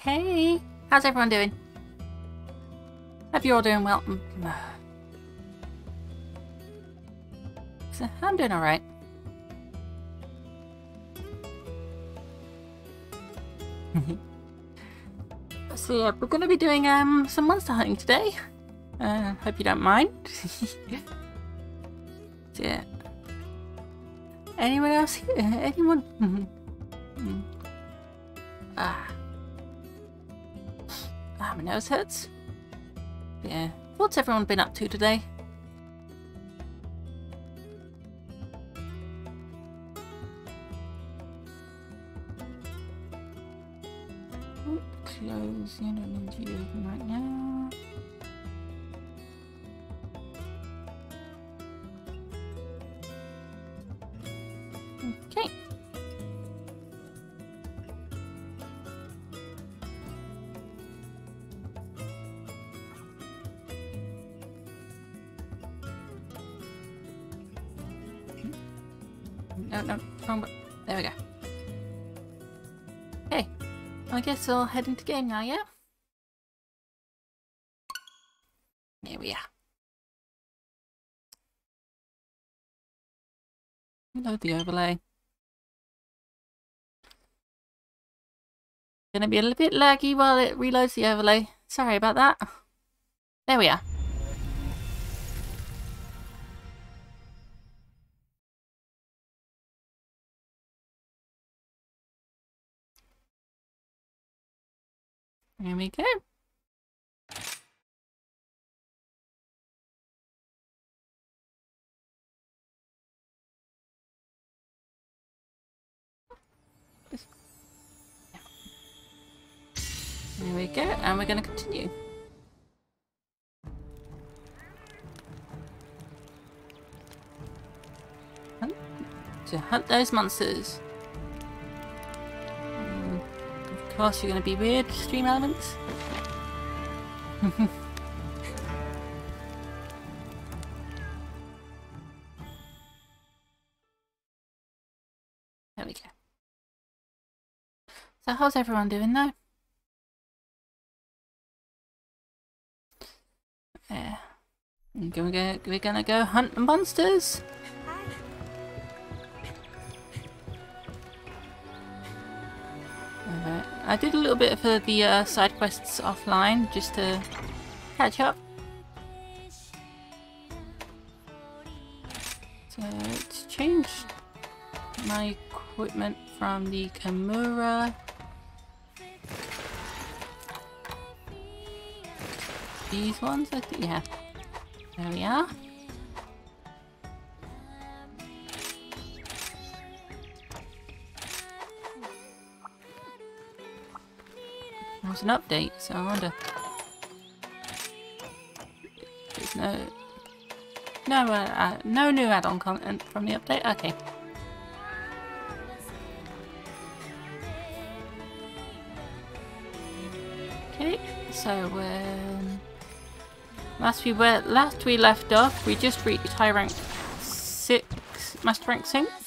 Hey. How's everyone doing? Hope you're all doing well. Mm, So, I'm doing alright. so yeah, we're gonna be doing um some monster hunting today. Uh, hope you don't mind. yeah. Anyone else here? Anyone? My nose hurts. Yeah. What's everyone been up to today? No, no, wrong button. There we go. Okay. I guess I'll head into game now, yeah? Here we are. Load the overlay. Gonna be a little bit laggy while it reloads the overlay. Sorry about that. There we are. Here we go. Here we go, and we're going to continue. To hunt those monsters. Of course, you're going to be weird stream elements. there we go. So, how's everyone doing though? Yeah. We're gonna go, we're gonna go hunt the monsters. I did a little bit uh, the uh, side quests offline just to catch up. So it's changed my equipment from the Kamura. These ones, I think, yeah. There we are. Was an update, so I wonder. There's no, no, uh, uh, no new add-on content from the update. Okay. Okay, so um, last we were last we left off, we just reached high rank six, master rank six.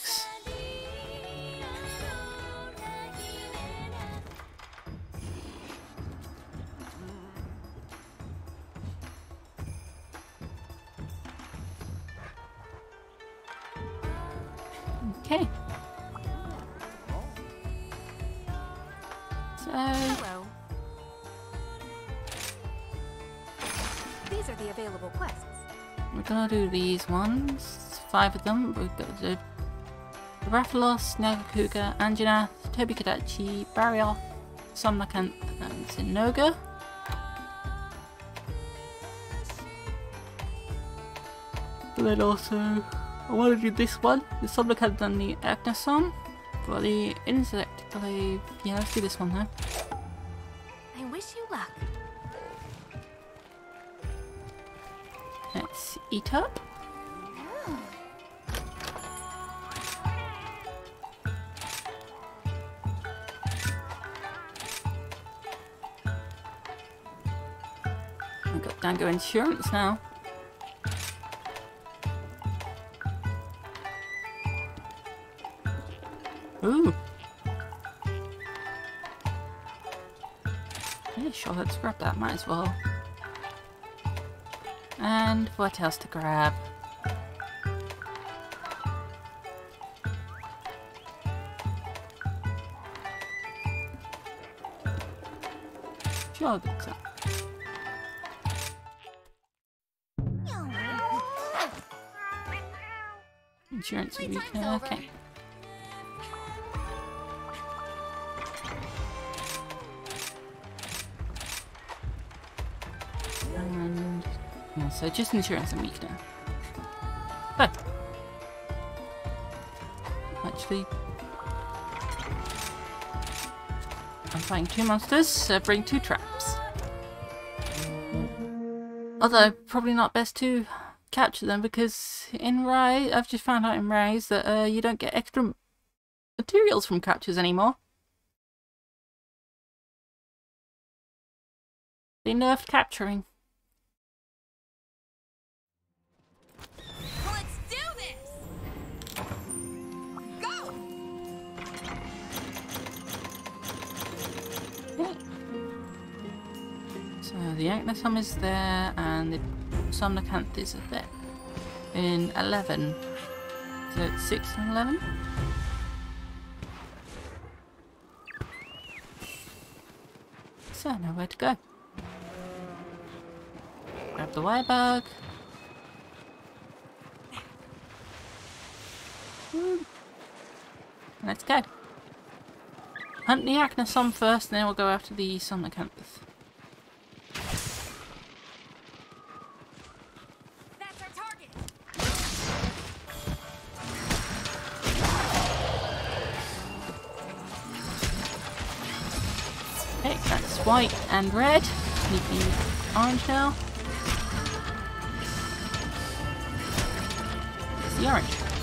These ones. Five of them. We've got the Rathalos, Nargacuga, Anjanath, Toby Kadachi, Barioth, Somnacanth, and Zinogre. And then also, I want to do this one, the Somnacanth and the Aknosom. For the insect, believe. Yeah, let's do this one now. I wish you luck. Let's eat up. Dango insurance now. Ooh. Yeah, sure, let's grab that, might as well. And what else to grab? Sure, looks Insurance Playtime's weekend, over. okay. And yeah, so just insurance and weekend. Oh. Actually, I'm fighting two monsters, so bring two traps. Although, probably not best to capture them because in Rise, I've just found out in Rise that uh, you don't get extra materials from captures anymore. They nerfed capturing. Let's do this! Go! So the Aknosom is there and the Somnocanthus are there. In 11. So it's 6 and 11? So nowhere to go. Grab the wire bug. Let's go. Hunt the Aknosom first, and then we'll go after the Somnocanthus. White and red. Orange now. It's the orange.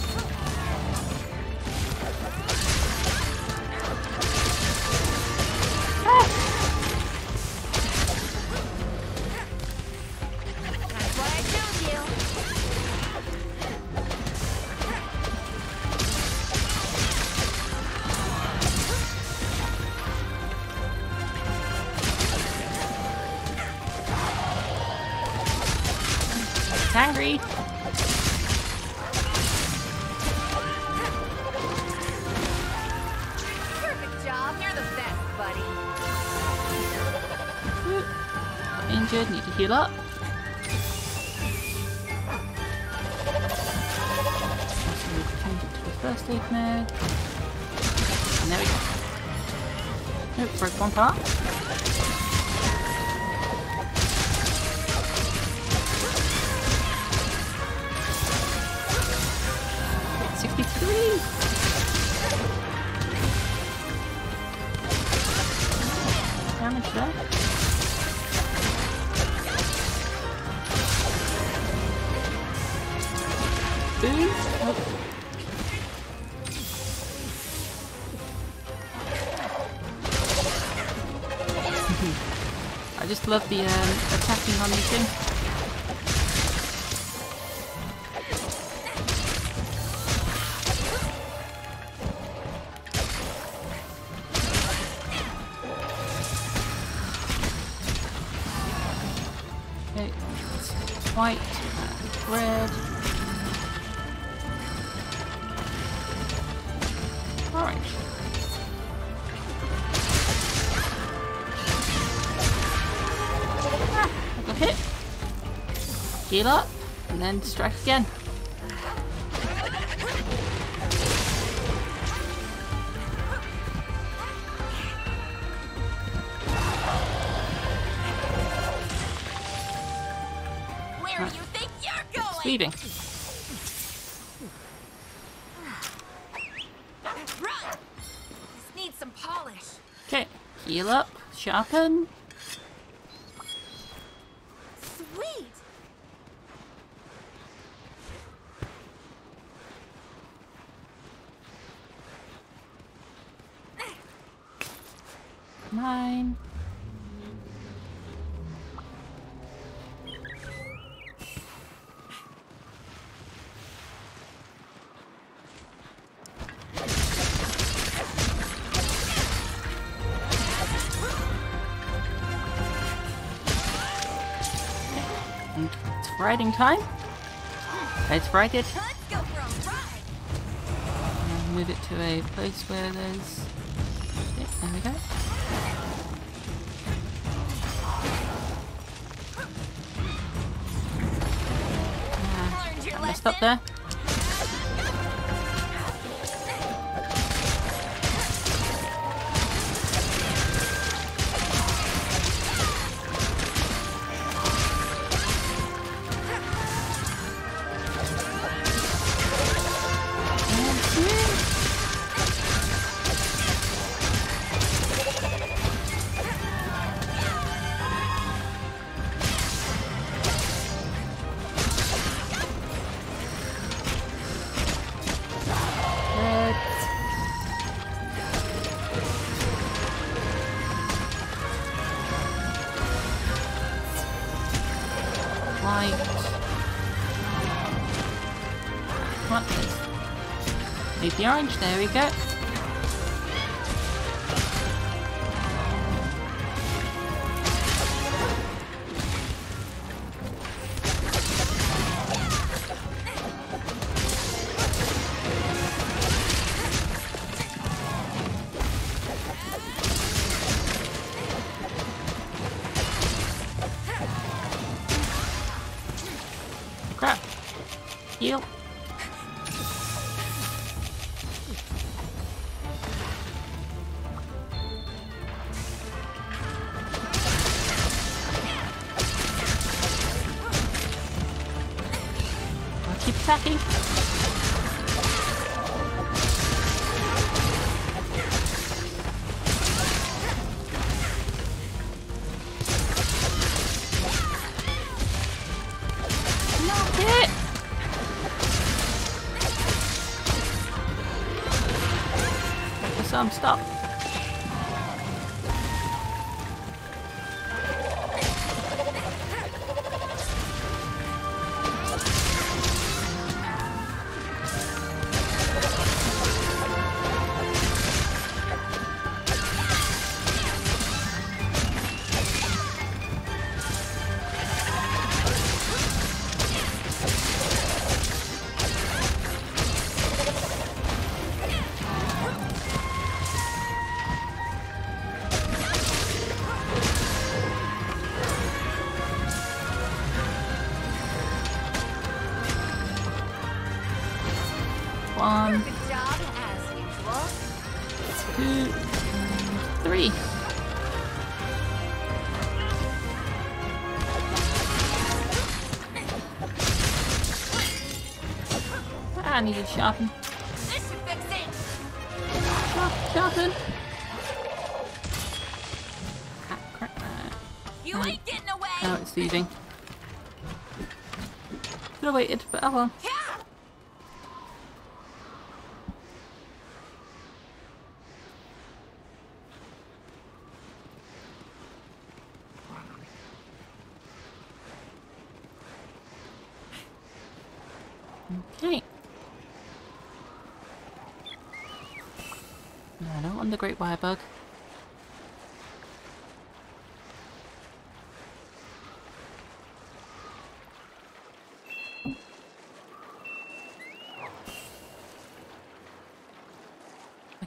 Love the um, attacking on these things. Okay, white, Heal up, and then strike again. Where do you think you're going? Speeding. Run! This needs some polish. Okay, heal up, sharpen. riding time. Let's ride it. And move it to a place where there's... Yeah, there we go. Uh, messed up there. the orange. There we go. nicht.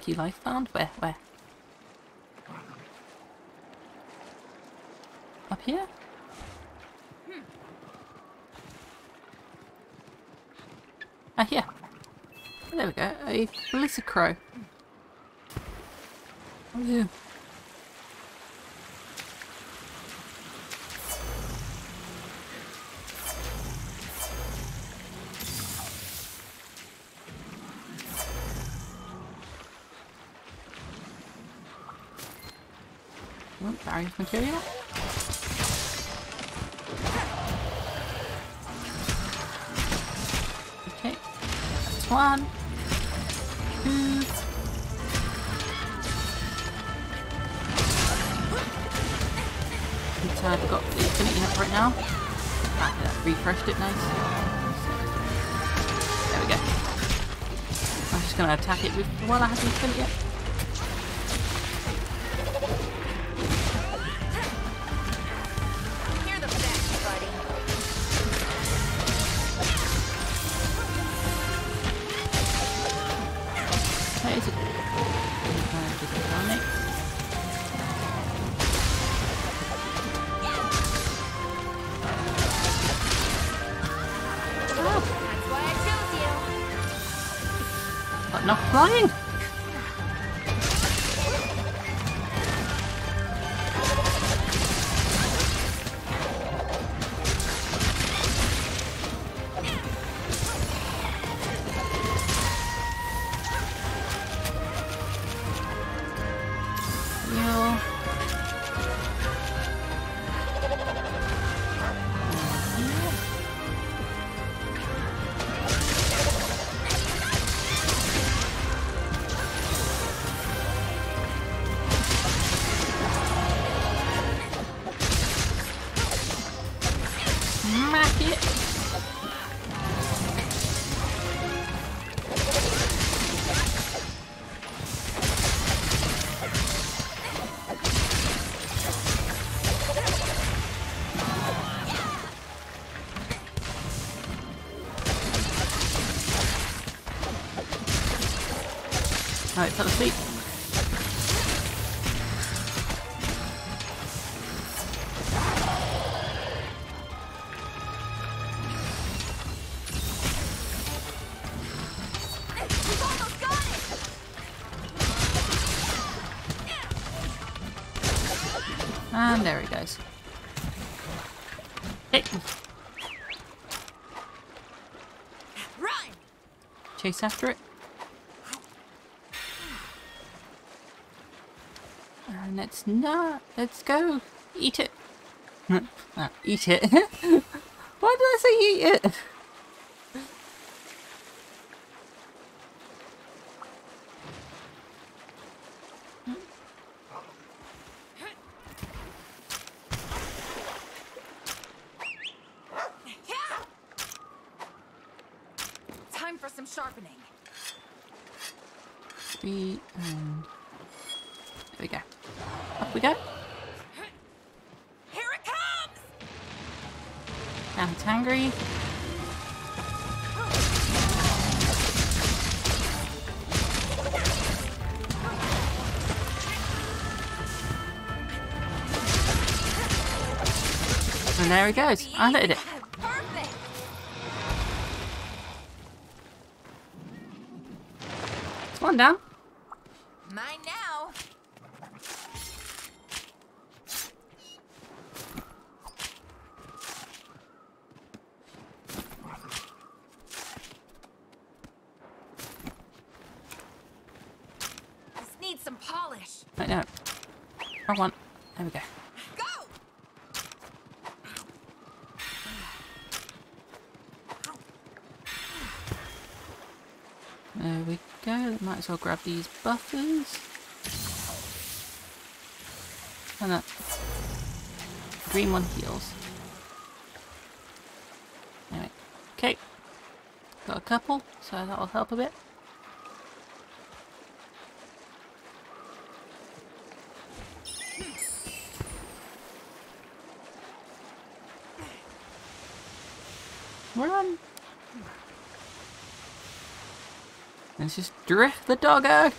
lucky life found? Where? Where? Up here? Hmm. Ah, here. There we go. A Felisa Crow. Oh, yeah. ingeniero. It fell asleep. We've almost got it. And there he goes. Hey, chase after it. Let's not. Let's go. Eat it. Ah, eat it. Why did I say eat it? There he goes. I let it. Perfect. One down. Mine now. This needs some polish. Wait, no. Wrong one. There we go. Go! There we go. Might as well grab these buffers. And that green one heals. Anyway, okay. Got a couple, so that'll help a bit. Run! Drift the doggo.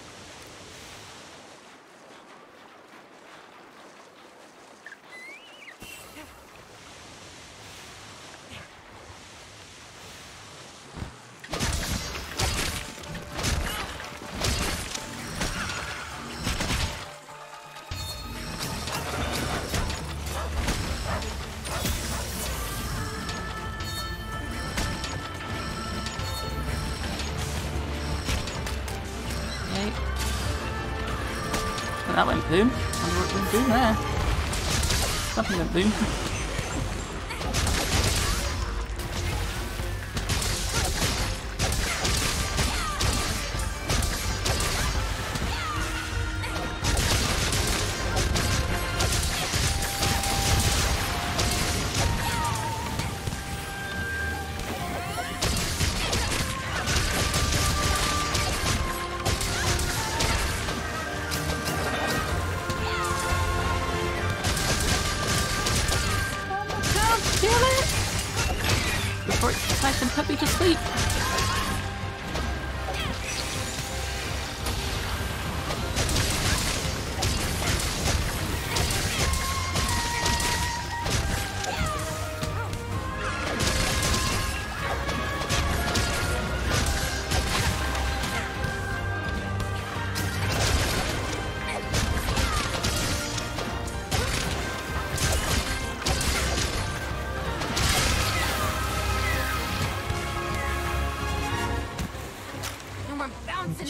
Something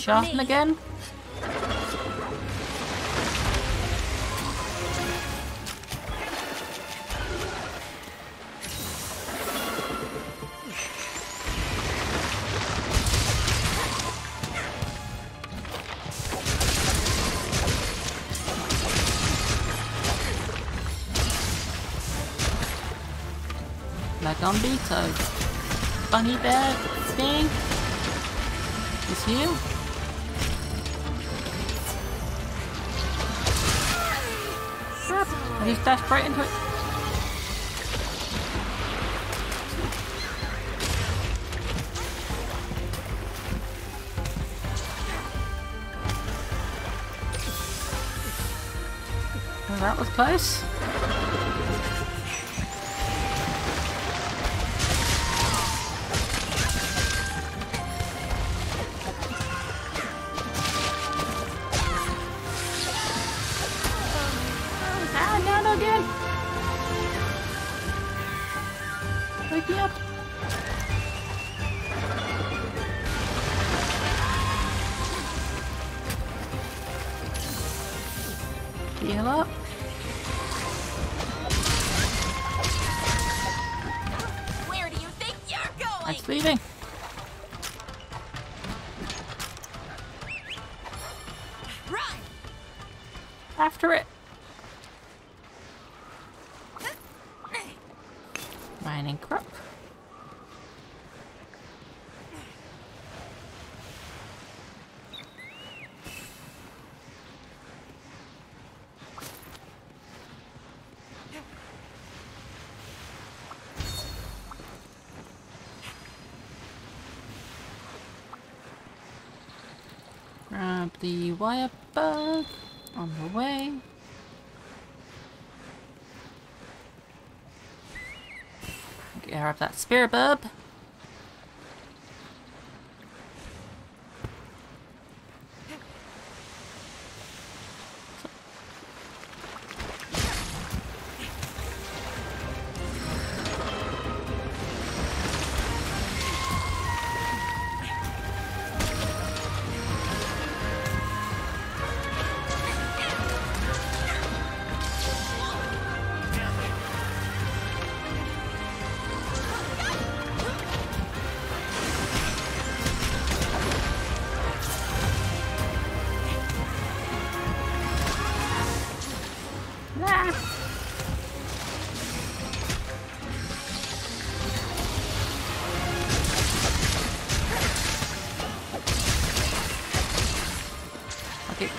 Sharpen again. Like on. Bunny bear thing is here. Right into it. Well, that was close. The wire bug on the way. get Grab that spear bulb.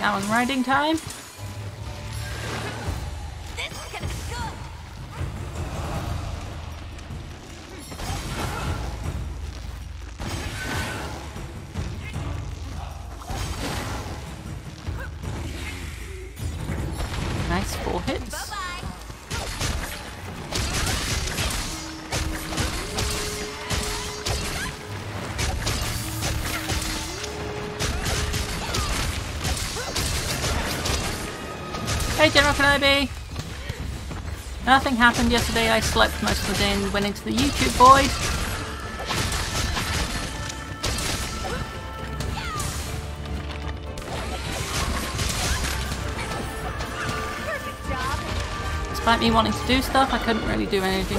Now I'm riding time. Kenobi! Nothing happened yesterday. I slept most of the day and went into the YouTube void. Despite me wanting to do stuff, I couldn't really do anything.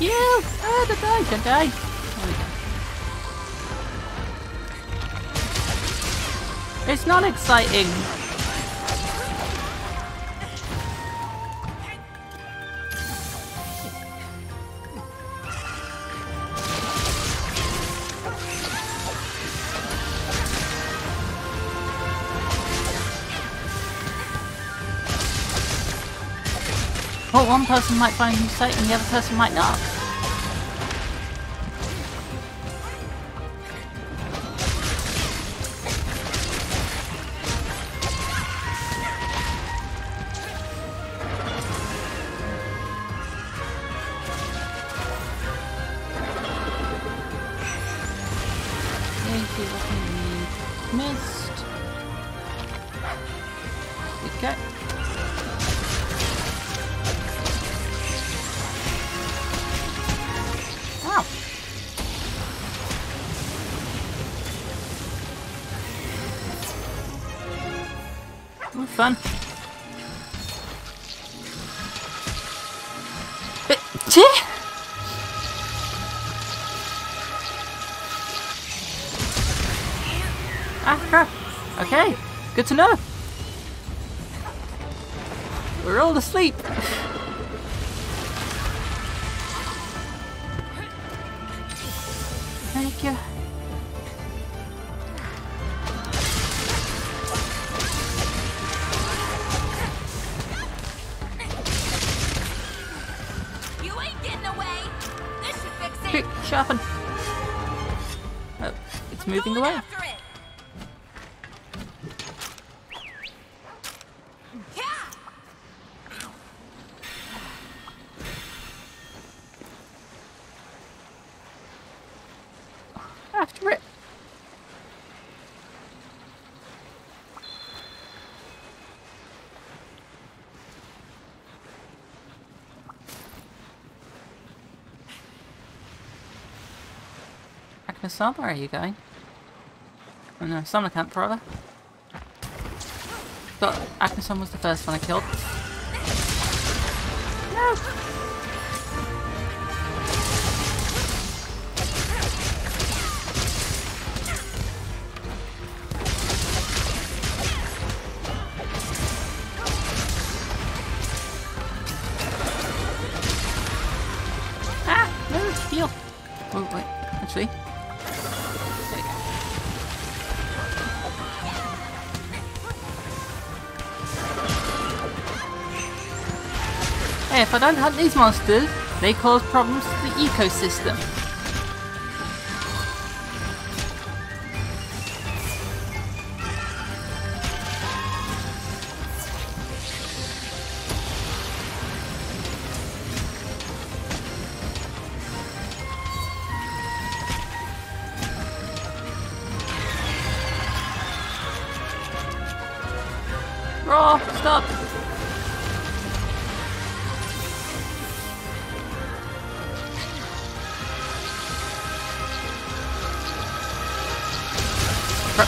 You! The die, the die. It's not exciting. Well, one person might find you sight and the other person might not. To know. We're all asleep. Where are you going? Oh no, Somnacanth rather. But Aknosom was the first one I killed. No! Don't hunt these monsters, they cause problems to the ecosystem.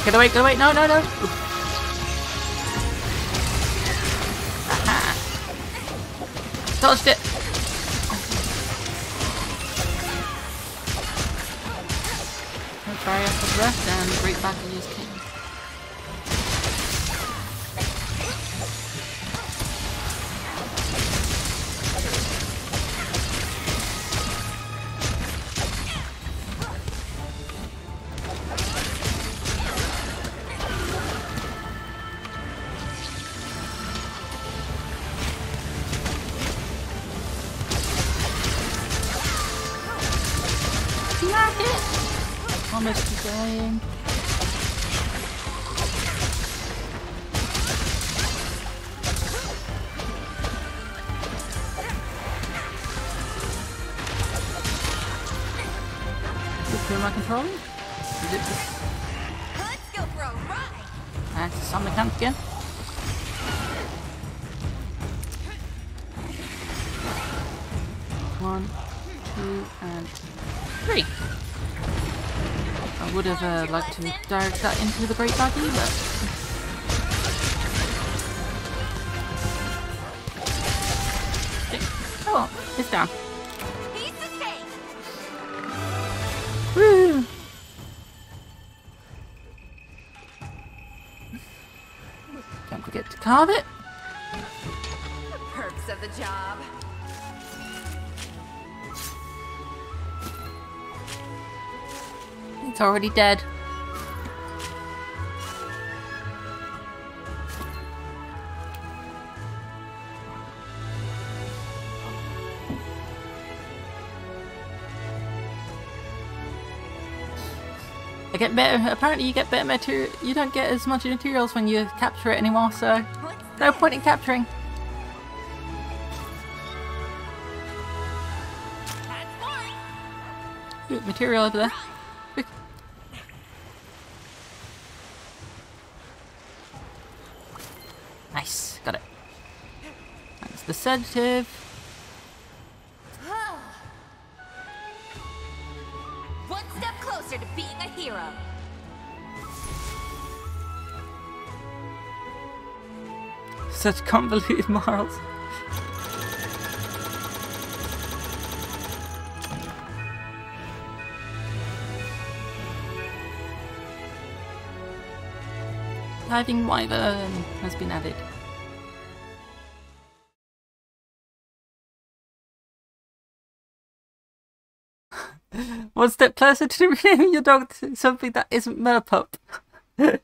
Get away, get away, no, no, no! Dodged it! Have uh, to direct that into the Great but... Okay. Oh, it's down. Woo! Don't forget to carve it. Already dead. I get better. Apparently, you get better material. You don't get as much materials when you capture it anymore. So, no point in capturing. Ooh, material over there. Quick. Nice, got it. Sedative. One step closer to being a hero. Such convoluted morals. Diving wyvern has been added. Step closer to renaming your dog to something that isn't Merpup. Don't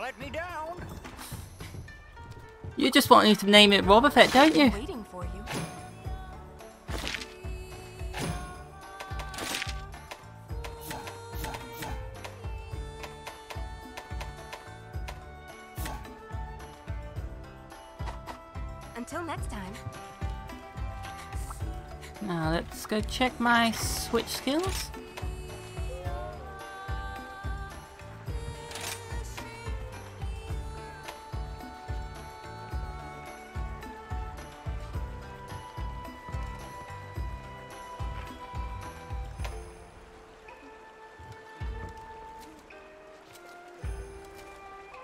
let me down. You just want me to name it Robofet, don't you? Waiting for you. Go check my switch skills.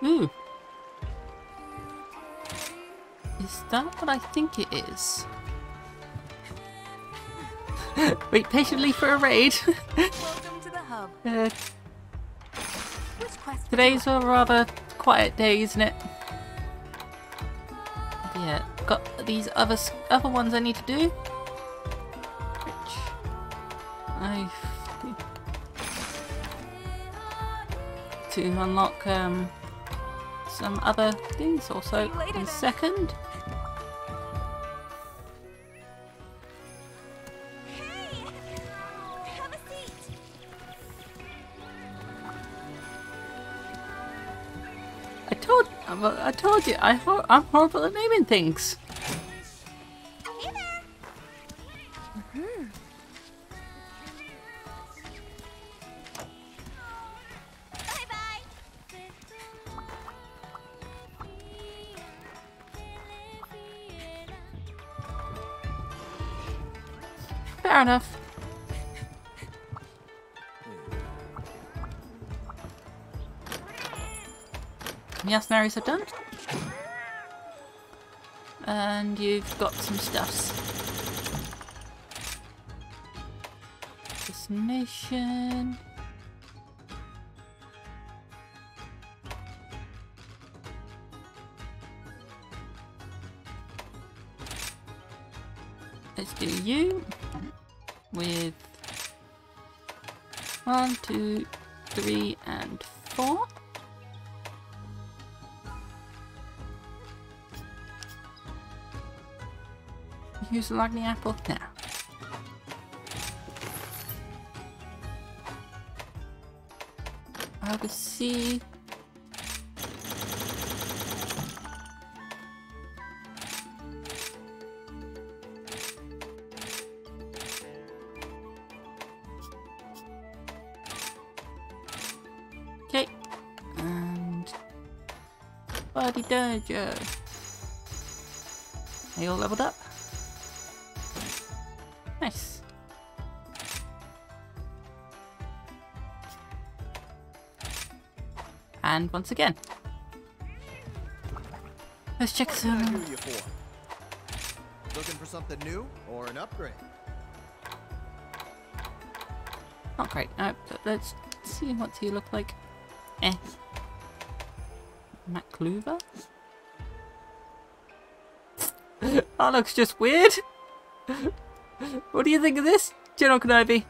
Ooh. Is that what I think it is? Wait patiently for a raid. Welcome to the hub. uh, today's a rather quiet day, isn't it? Yeah, got these other other ones I need to do. Which I to unlock um some other things also See you later in a second. I I'm horrible at naming things. Fair enough. Yes, Marys are done. And you've got some stuffs. Destination. Let's do you with one, two, three, Use the Lightning Apple now. I'll see. Okay. And Buddy Dojo. You all leveled up? And once again. Let's check some. do you for? Looking for something new or an upgrade? Not great. No, but let's see what he look like. Eh. MacLuva? that looks just weird. what do you think of this, General Kenobi?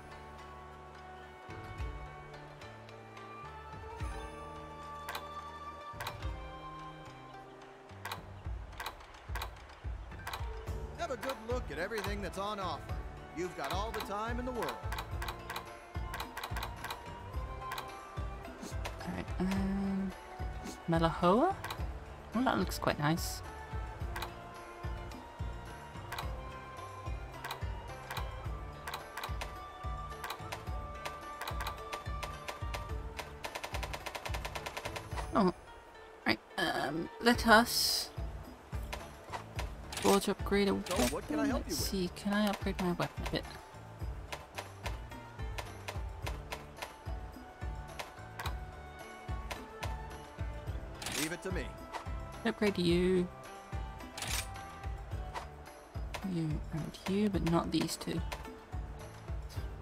Looks quite nice. Oh, right. Um, let us forge upgrade a weapon. what can I help you Let's see. Can I upgrade my weapon Upgrade you. You and you, but not these two.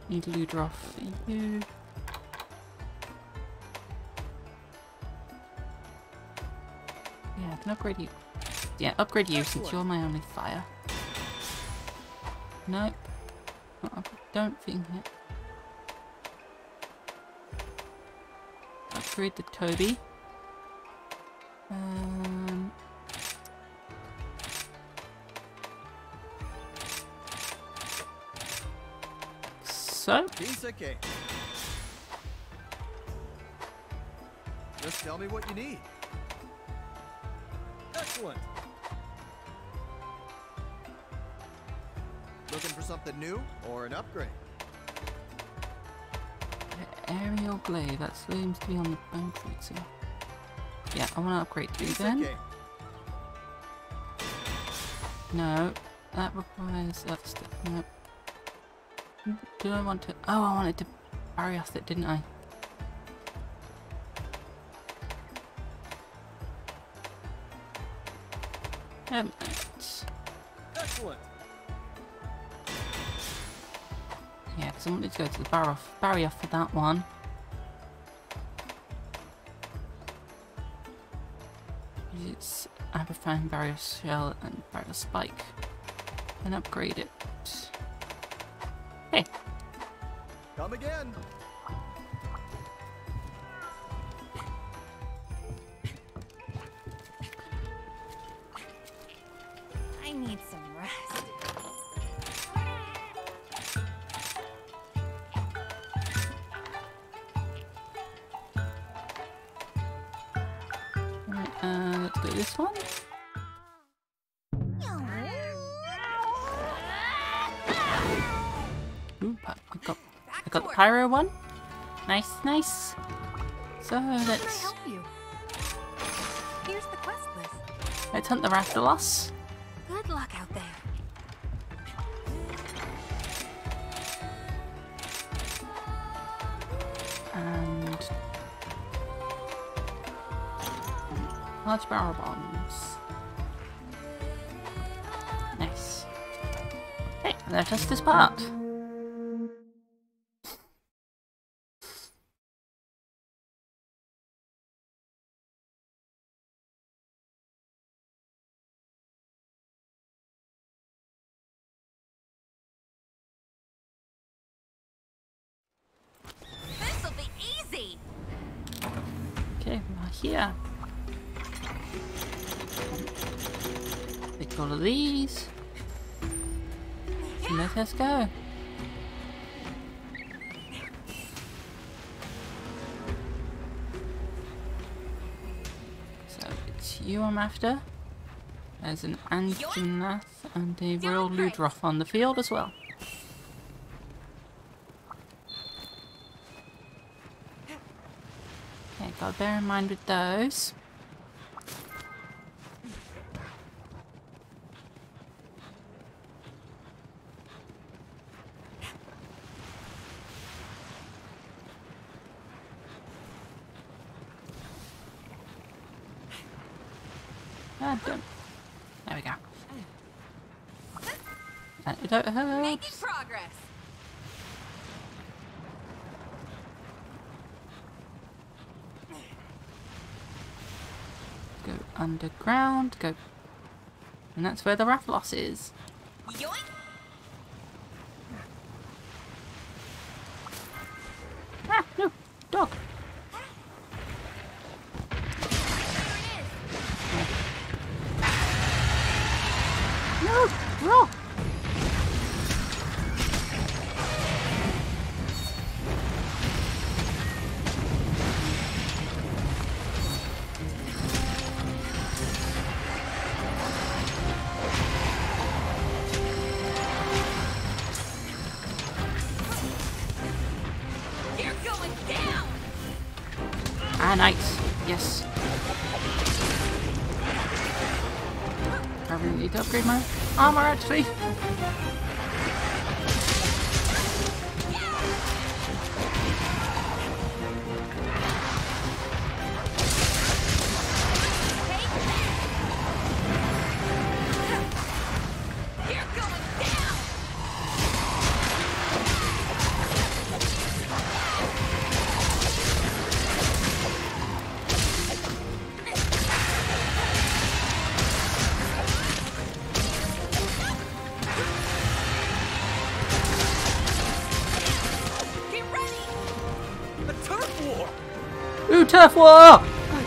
Need Ludroth for you. Yeah, I can upgrade you. Yeah, upgrade you since you're my only fire. Nope. I don't think it. Upgrade the Tobi. Piece of cake. Just tell me what you need. Excellent. Looking for something new or an upgrade? aerial glaive, that seems to be on the bone treaty. Yeah, I want to upgrade you of then. No, that requires other step. No. Do I want to? Oh, I wanted to off it, didn't I? Um, Excellent. yeah, because I wanted to go to the bar off, barrier off for that one. It's Aberfan barrier shell and barrier spike. And upgrade it. Come again. Got one. Nice, nice. So How can I let's help you? Here's the quest list. let's hunt the Rathalos. Good luck out there. and large barrel bombs. Nice. Okay, let us depart. It's you I'm after. There's an Anjanath and a Royal Ludroth on the field as well. Okay, gotta bear in mind with those. Ah, don't. There we go. Antidote Making herbs. progress. Go underground. Go. And that's where the Rathalos is.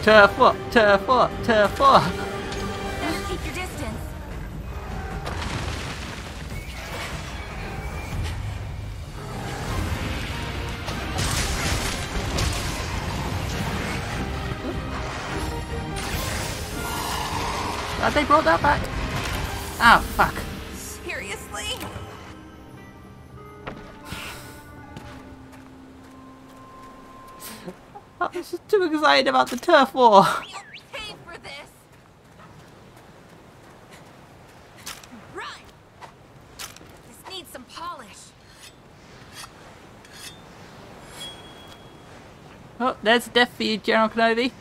Turf war! Turf war! Turf. Have they brought that back? Excited about the turf war. Pay for this. Run. This needs some polish. Oh, there's death for you, General Kenobi.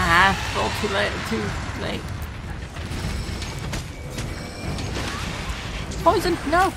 Ah, all too late. Poison, no!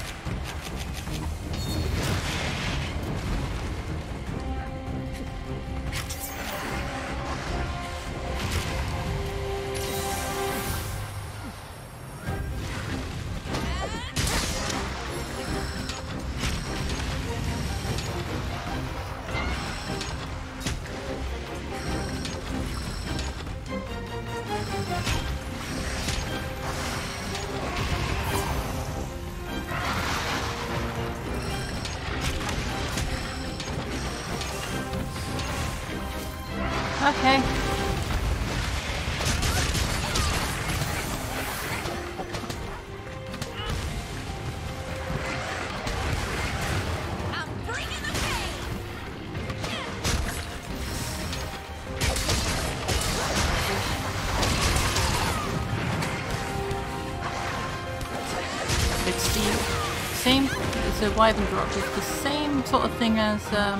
Drop. It's the same sort of thing as um,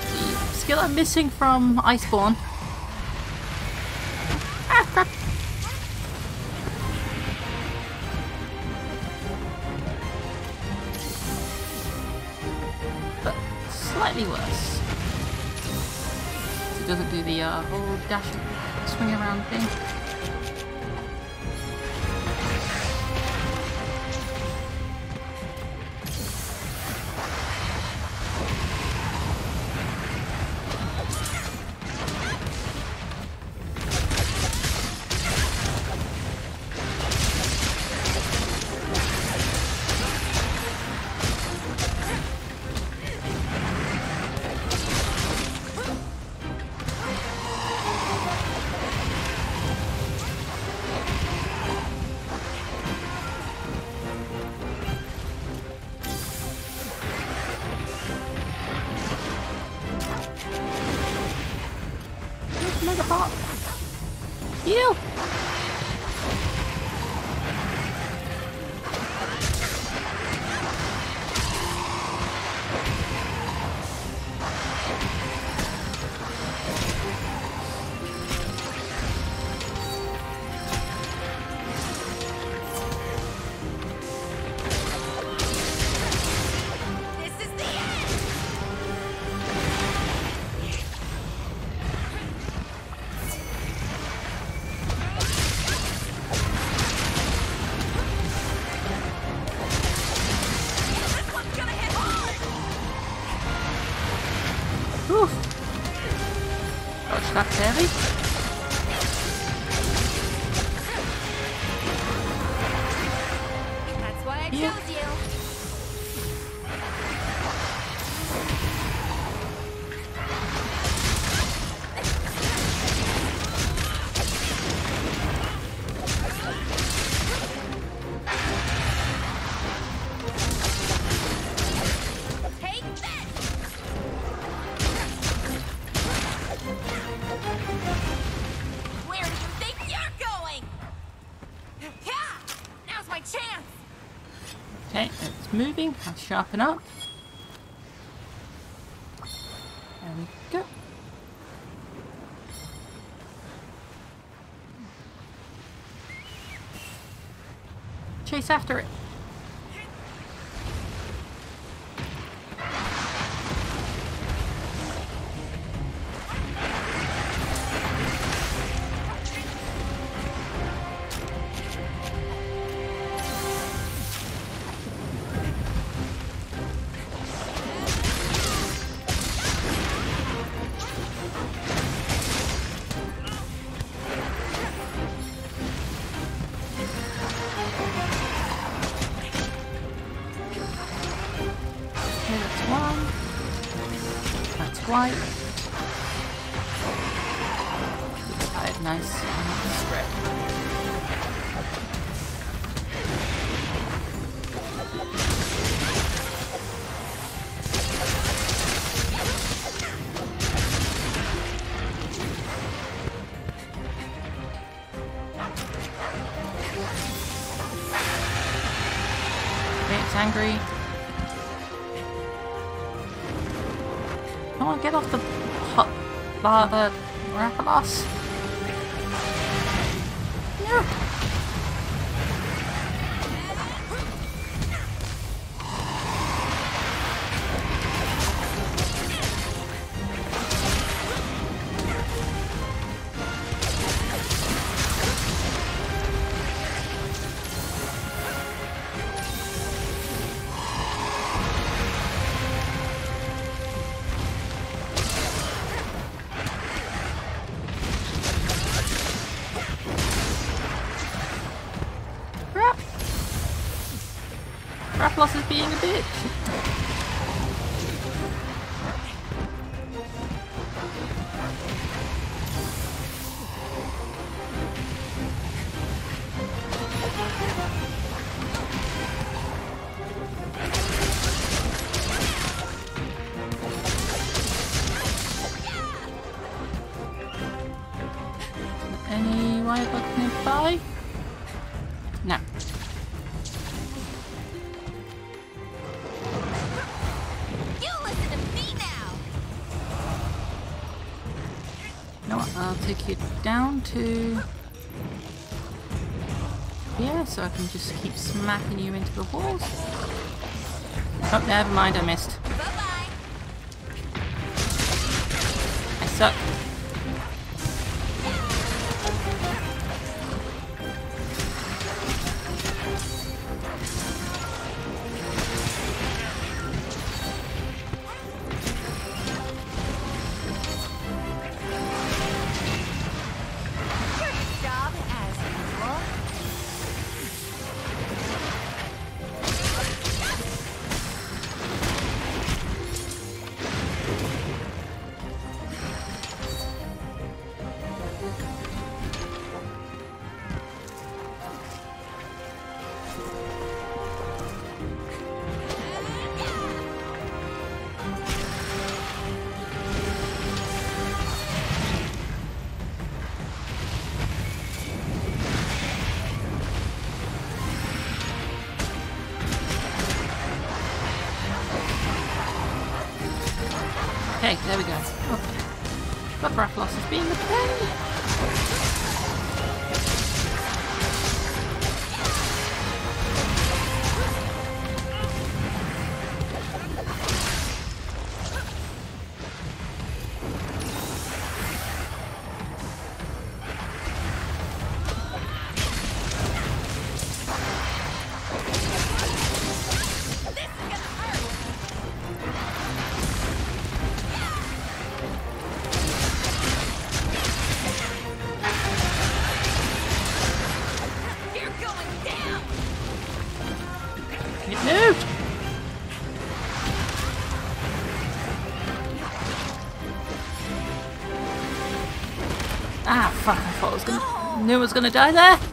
the skill I'm missing from Iceborne. Ah, crap. But slightly worse. It doesn't do the uh, whole dash swing around thing. Dodge sharpen up. There we go. Chase after it. はい。father Miraculous. smacking you into the walls. Oh, never mind, I missed. knew I was going to die there.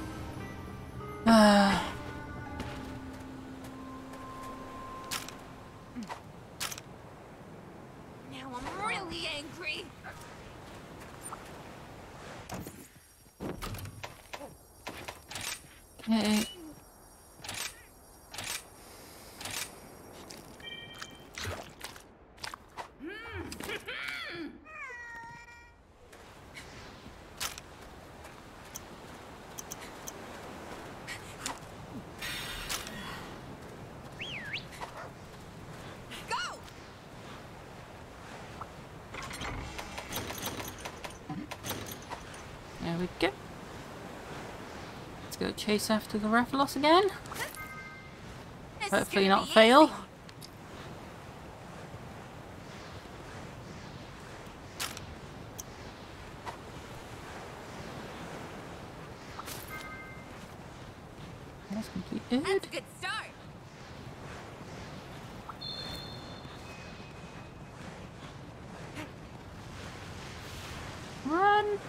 Chase after the Rathalos again. Hopefully not fail. easy. That's completed. That's a good start. Run!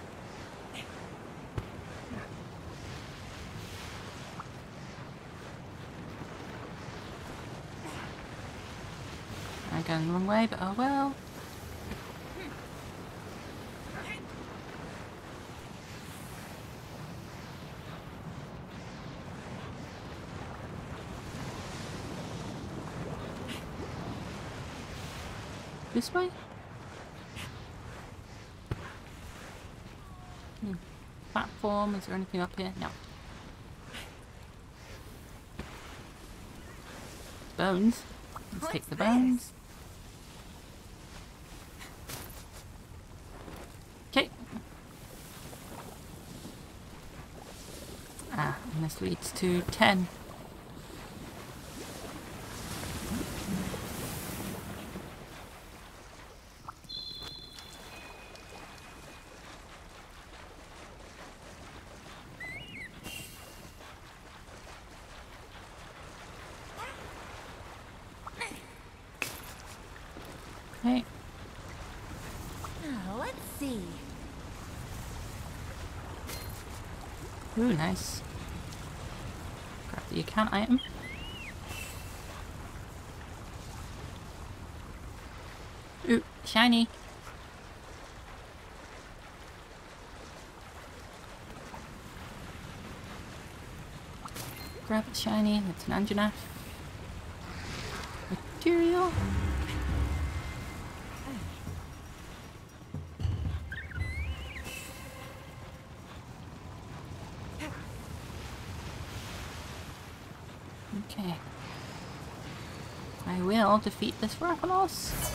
I'm going the wrong way, but oh well. This way? Hmm. Platform, is there anything up here? No. Bones. Let's take the bones. Okay. Ah, and this leads to 10. Okay. Let's see. Ooh, nice. Grab the account item. Ooh, shiny. Grab the shiny, it's an Anjanath. Material. Okay. I will defeat this Rathalos.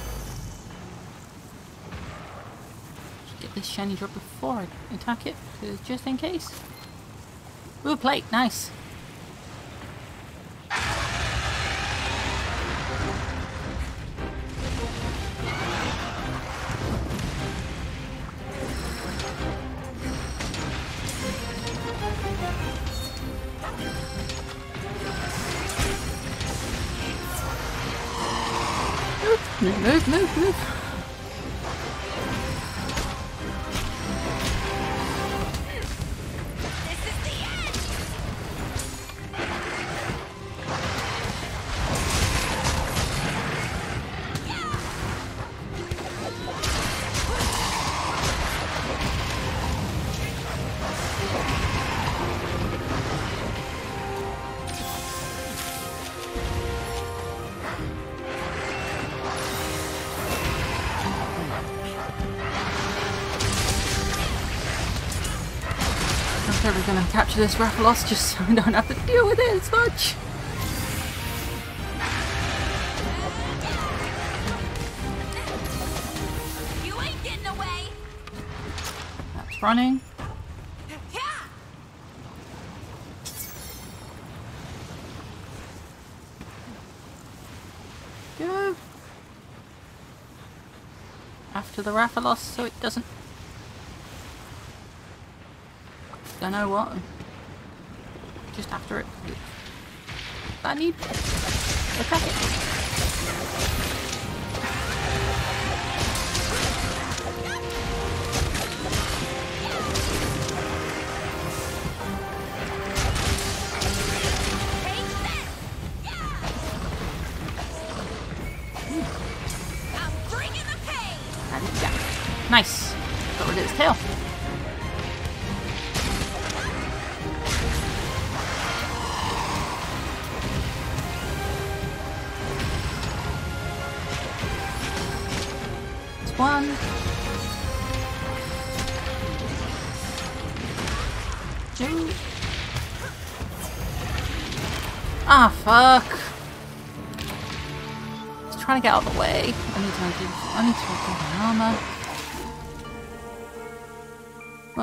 This shiny drop before I attack it, just in case. Ooh, plate, nice. Capture this Rathalos just so I don't have to deal with it as much. You ain't getting away. That's running. Go. After the Rathalos so it doesn't... Don't know what. Just after it. I need... Attack it.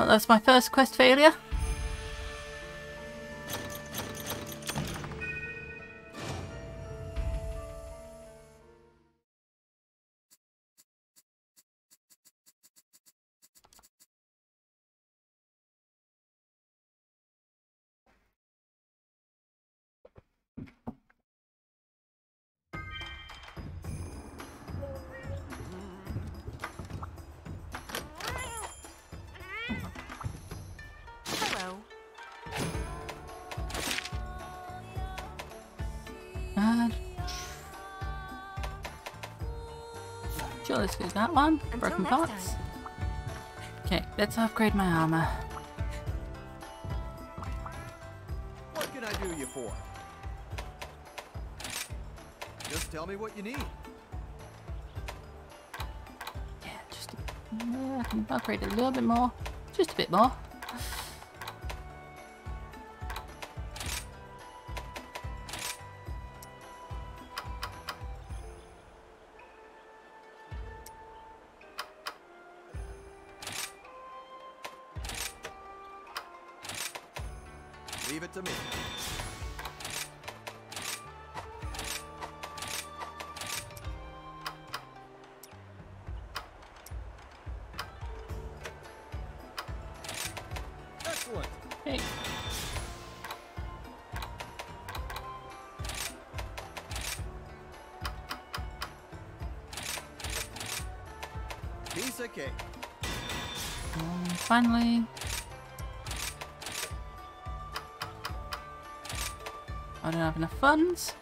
That's my first quest failure. That one. Until Broken next parts. time. Okay, let's upgrade my armor. What can I do you for? Just tell me what you need. Yeah, just yeah, uh, I can upgrade a little bit more. Just a bit more. Don't have enough funds.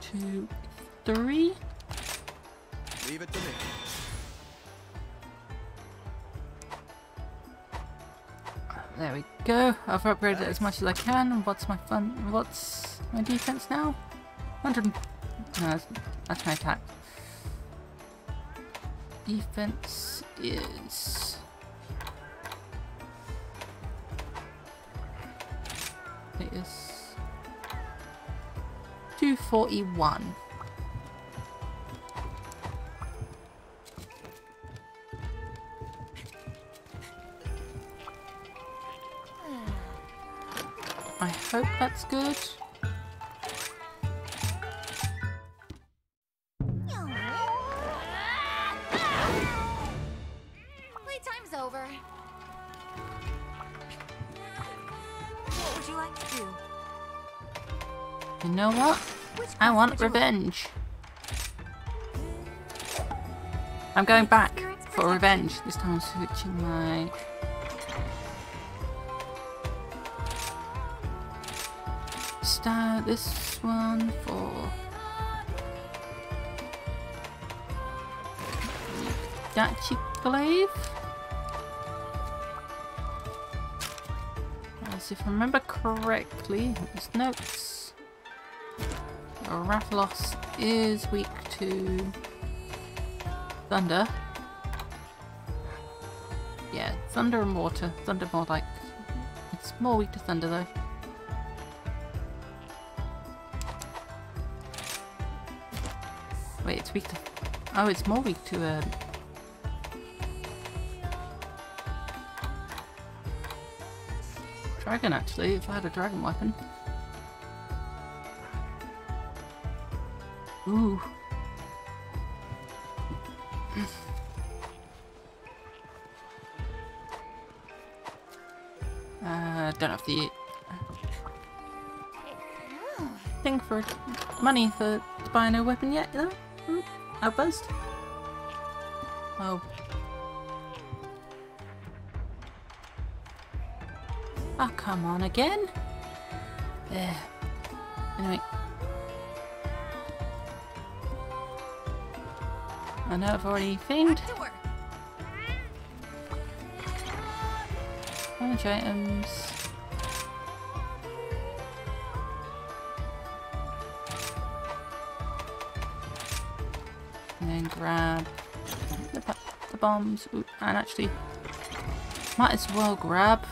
Two, three. Leave it to me. There we go. I've upgraded it as much as I can. What's my fun? What's my defense now? 100. No, that's, that's my attack. Defense is. 241. I hope that's good. Want revenge. I'm going back for revenge. This time I'm switching my. Start this one for. Dachi Glaive. As if I remember correctly, there's notes. Rathalos is weak to thunder. Yeah, thunder and water. Thunder more like. It's more weak to thunder though. Wait, it's weak to. Oh, it's more weak to uh, Dragon actually, if I had a dragon weapon. Ooh. Uh, don't have the thing for money for to buy a weapon yet, though. Hmm, Outburst. Oh. Oh, come on again. There. Anyway. I know I've already. Back to items. And then grab the, the bombs. Ooh, and actually, might as well grab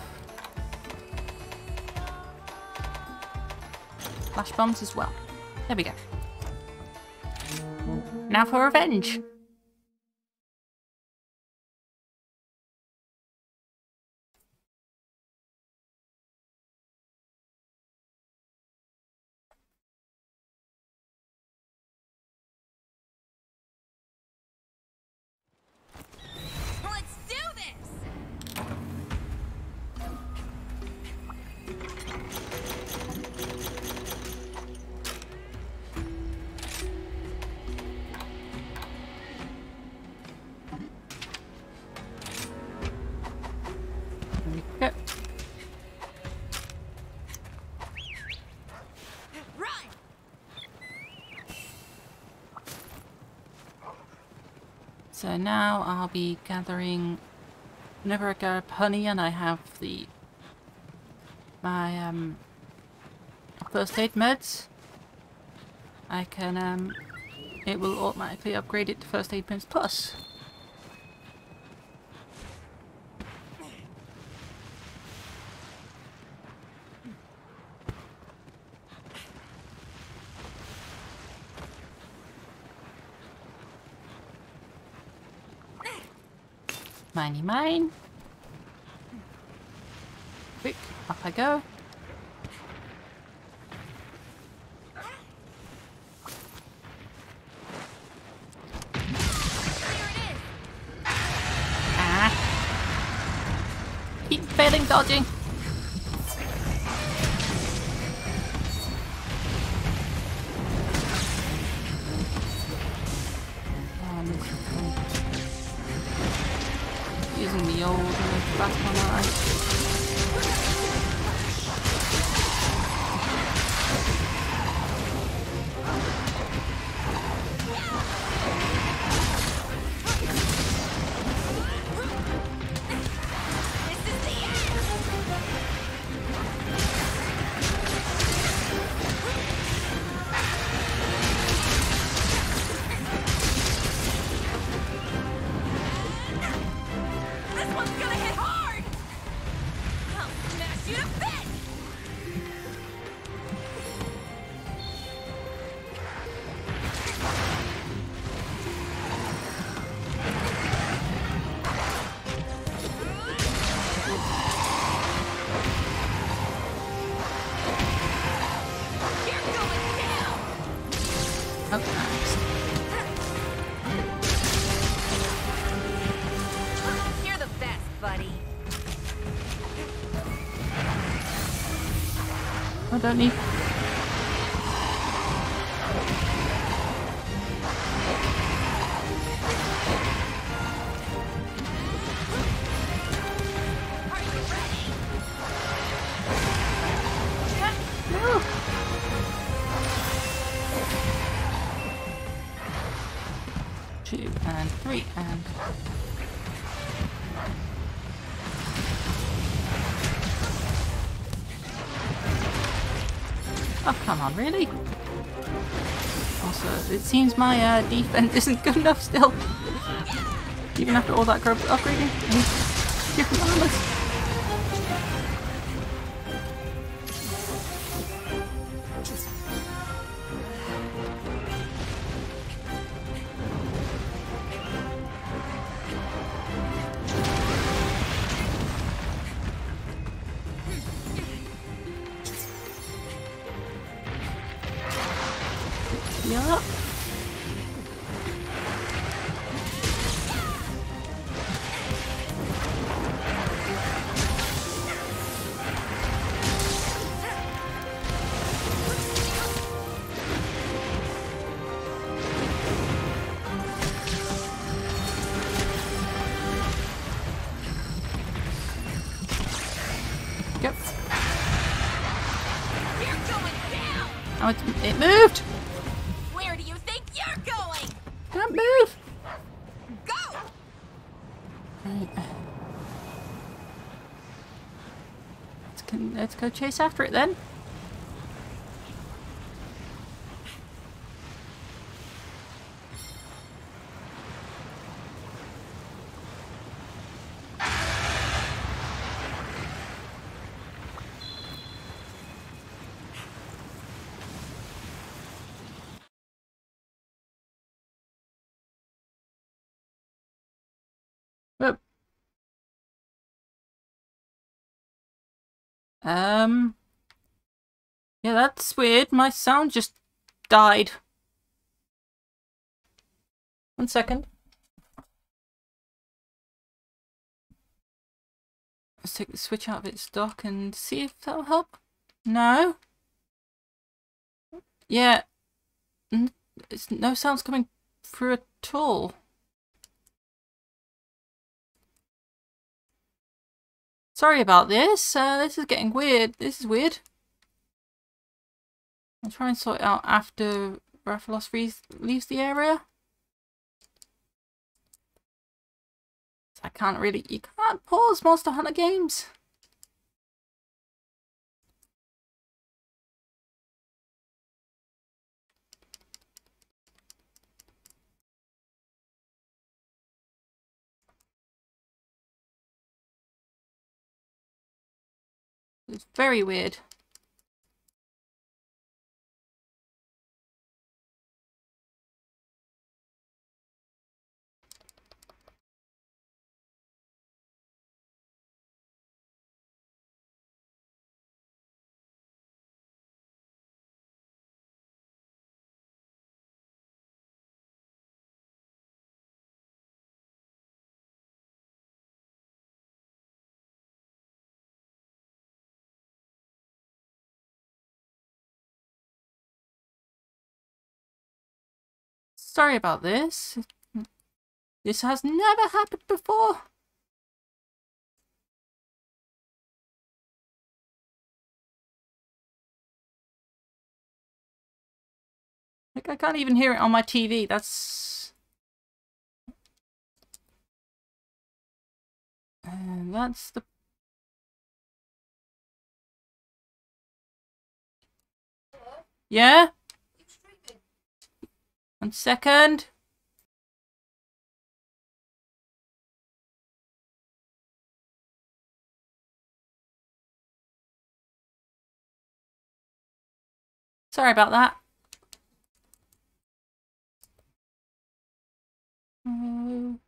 flash bombs as well. There we go. Now for revenge. So now I'll be gathering whenever I honey and I have the my um first aid meds. I can um it will automatically upgrade it to first aid meds plus. Miney mine. Quick, up I go. Ah. Keep failing dodging. On, really? Also, it seems my uh, defense isn't good enough still. Even after all that growth upgrading different armors. Go chase after it then. Whoop. Um. Yeah, that's weird. My sound just died. One second. Let's take the switch out of its dock and see if that'll help. No. Yeah. It's, no sound's coming through at all. Sorry about this. Uh, this is getting weird. This is weird. I'll try and sort it out after Rathalos leaves, the area. I can't really, you can't pause Monster Hunter games. It's very weird. Sorry about this. This has never happened before. Like, I can't even hear it on my TV. That's... And that's the... Yeah? One second. Sorry about that. Mm.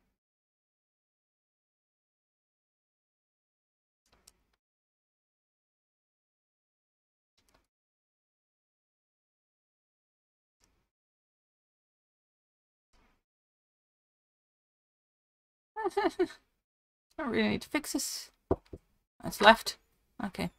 I really need to fix this. That's left. Okay.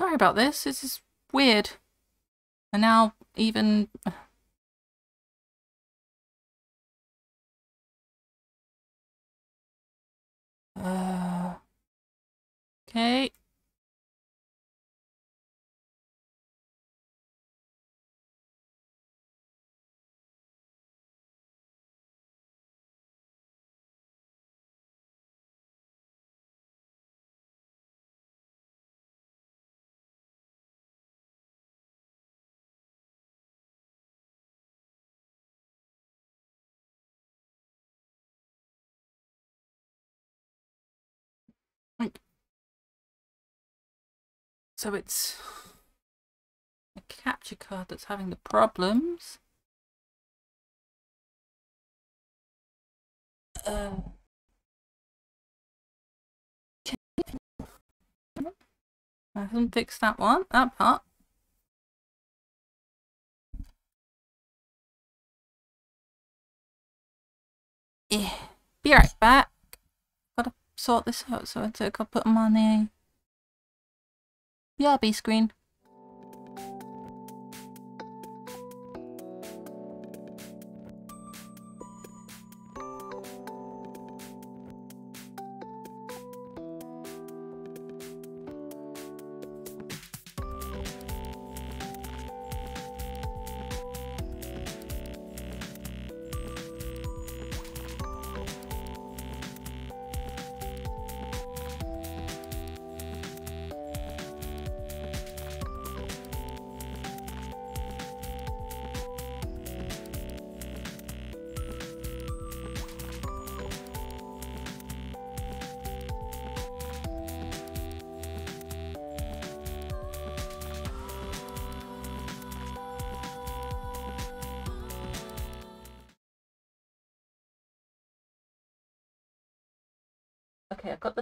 Sorry about this. This is weird. And now even... Uh, okay. So it's a capture card that's having the problems. Uh, I haven't fixed that one, that part. Yeah, be right back. Gotta sort this out, so I took, I'll put them on the BRB screen.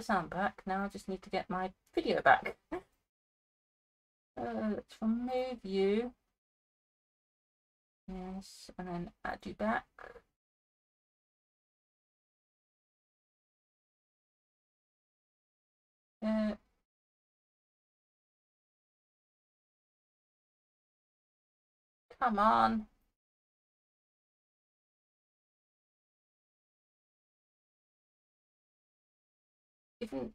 Sound back. Now I just need to get my video back. Uh, let's remove you. Yes, and then add you back. Uh, come on. Even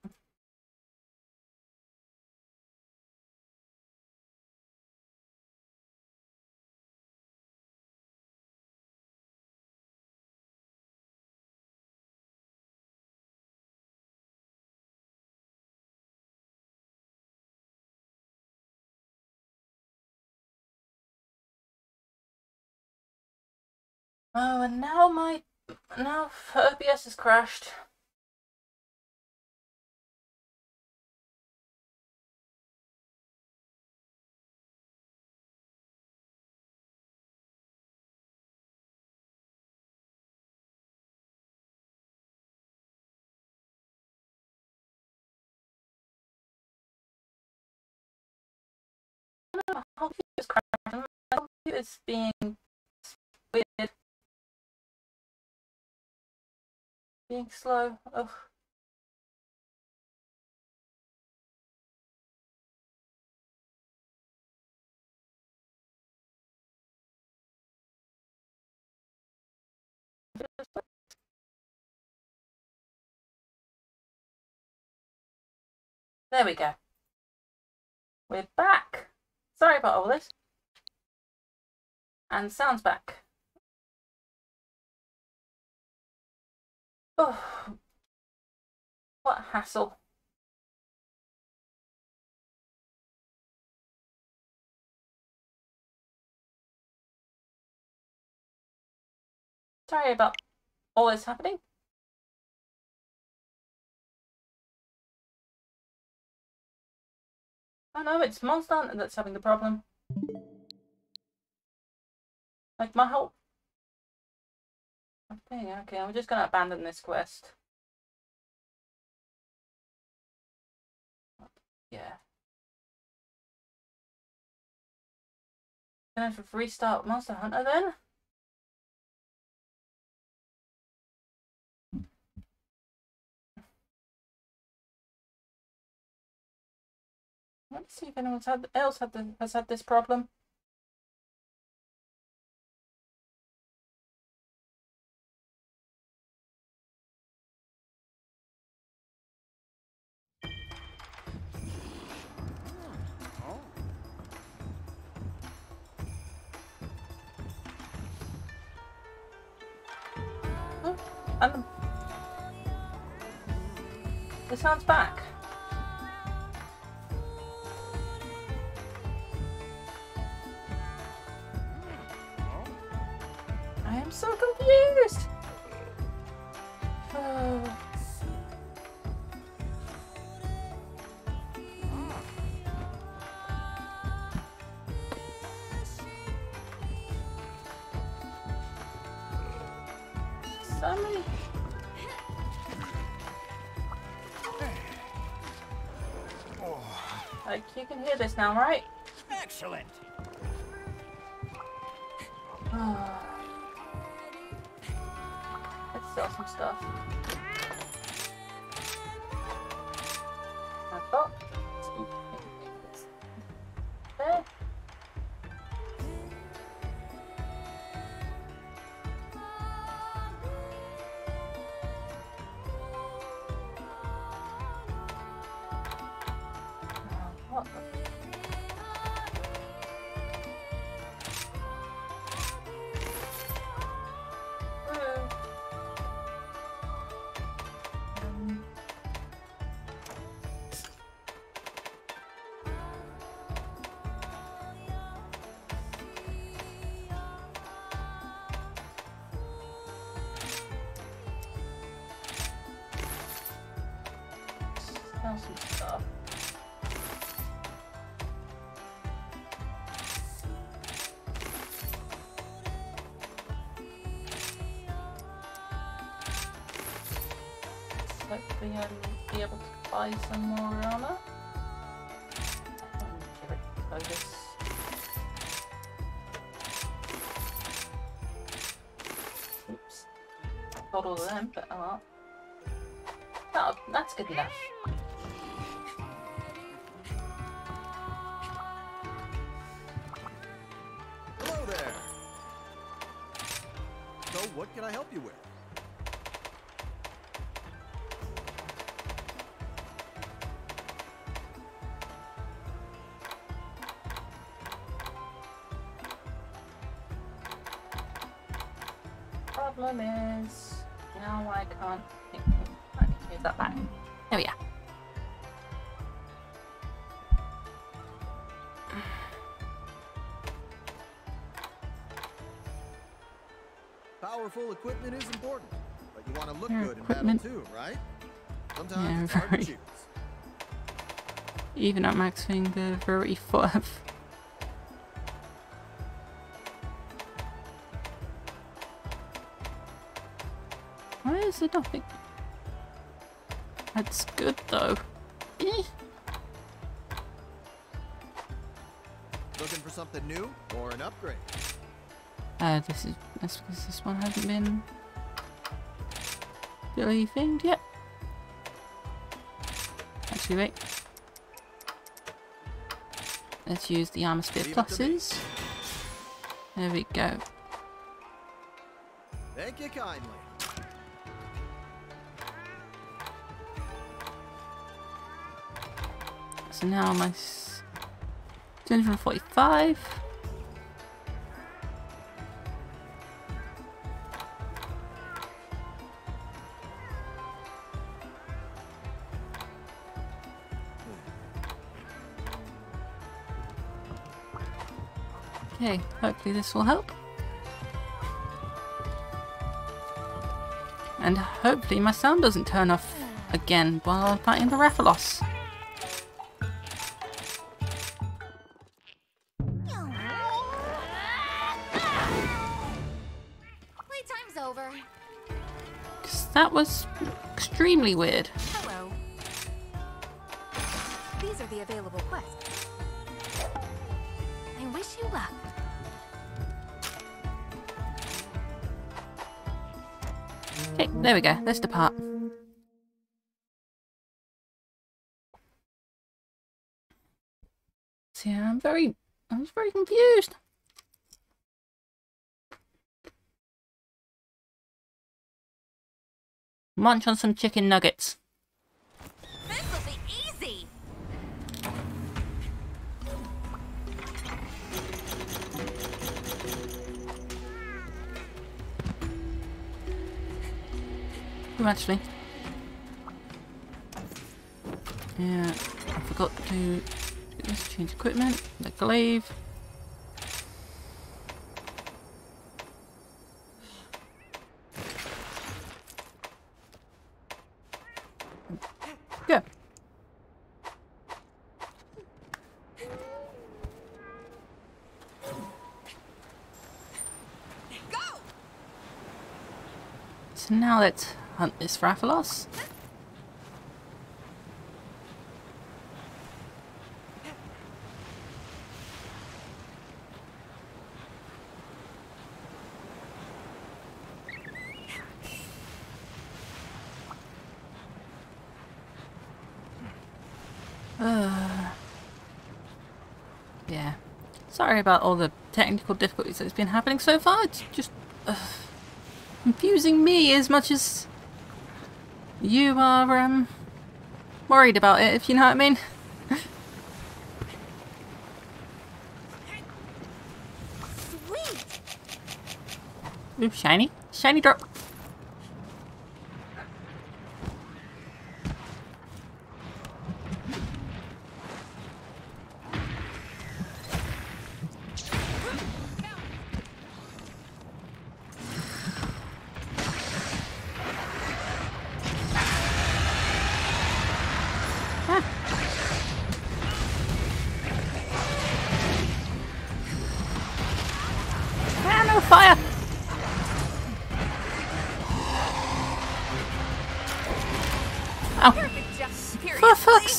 Oh, and now my now OBS has crashed. Computer's being weird. Being slow. Ugh. There we go. We're back. Sorry about all this. And sounds back. Oh, what a hassle. Sorry about all this happening. Oh, I know it's Monster that's having the problem. Like my whole thing. Okay, I'm just gonna abandon this quest. Yeah. Gonna have to restart Monster Hunter then? Let's see if anyone else had the, has had this problem. Now, right? Hopefully I'll be able to buy some more armor. Focus. Oops. Got all of them, but uh, oh, that's good enough. Equipment is important, but you want to look Yeah, good in equipment. battle too, right? Sometimes Yeah, it's hard to very. choose. Even at maxing, they're very fun. Why is it nothing? That's good though. Eh. Looking for something new or an upgrade? Uh, this is that's because this one hasn't been really thinged yet. Actually, wait. Let's use the armor sphere Leave it to me. pluses. There we go. Thank you kindly. So now my 245. Hopefully this will help. And hopefully my sound doesn't turn off again while I'm fighting the Rathalos. Playtime's over. 'Cause that was extremely weird. There we go. Let's depart. See, I'm very, I was very confused. Munch on some chicken nuggets. Oh, actually. Yeah, I forgot to this. Change equipment. The glaive. Go. Go! So now let's hunt this Rathalos. Yeah. Sorry about all the technical difficulties that's been happening so far. It's just uh, confusing me as much as you are um worried about it, if you know what I mean. Sweet! Ooh, shiny. Shiny drop.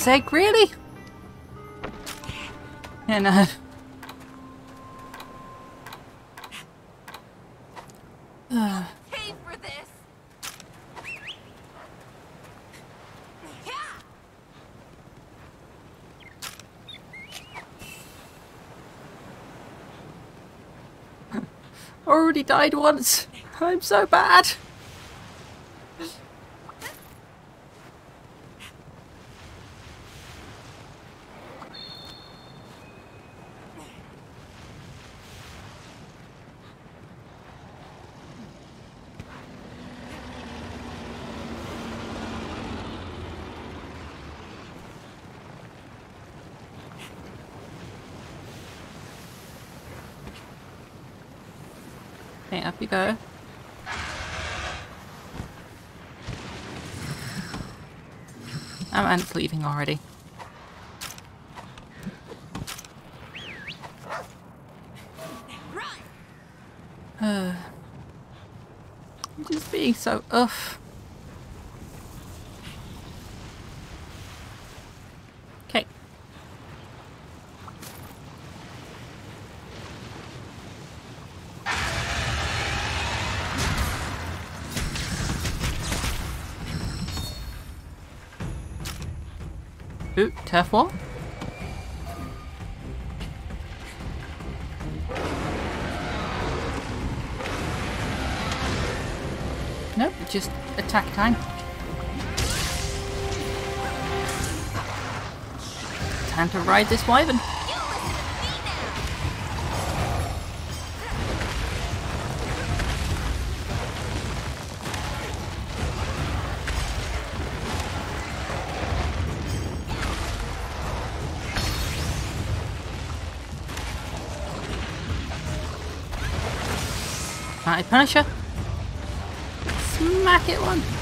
Sake, really? Pay for this. Already died once. I'm so bad. Okay, up you go. I'm leaving already. Uh, I'm just being so ugh. Okay. Wall. Nope, just attack time. Time to ride this wyvern. Punisher. Smack it one.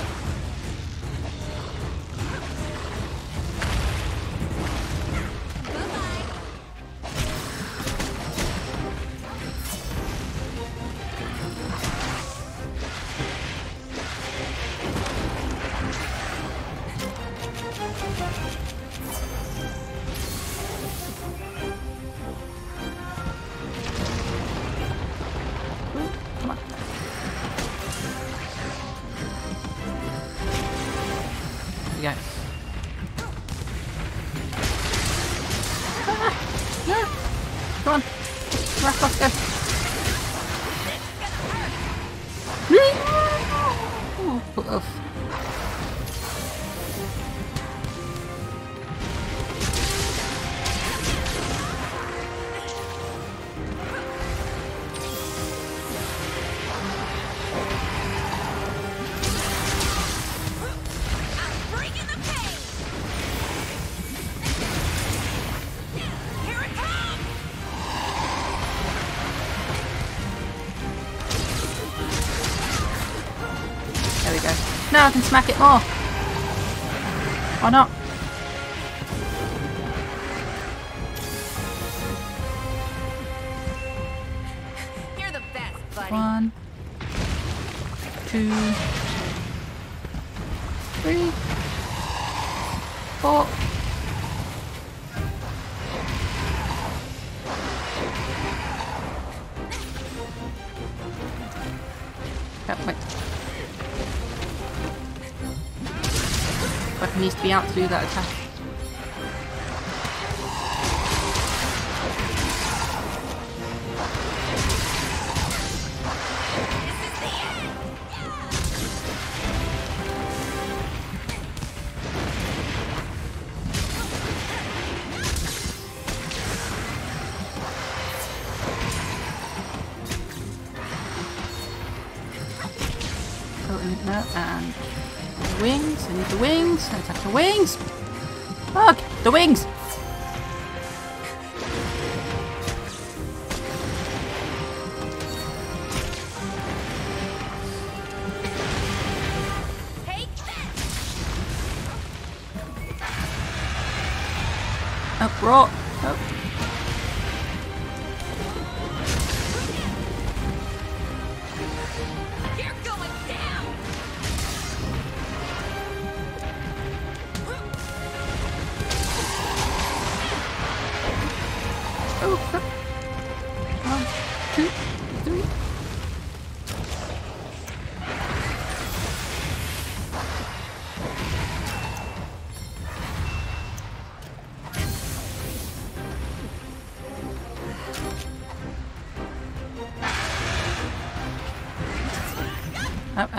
Smack it more. Why not. Out to do that attack. The wings!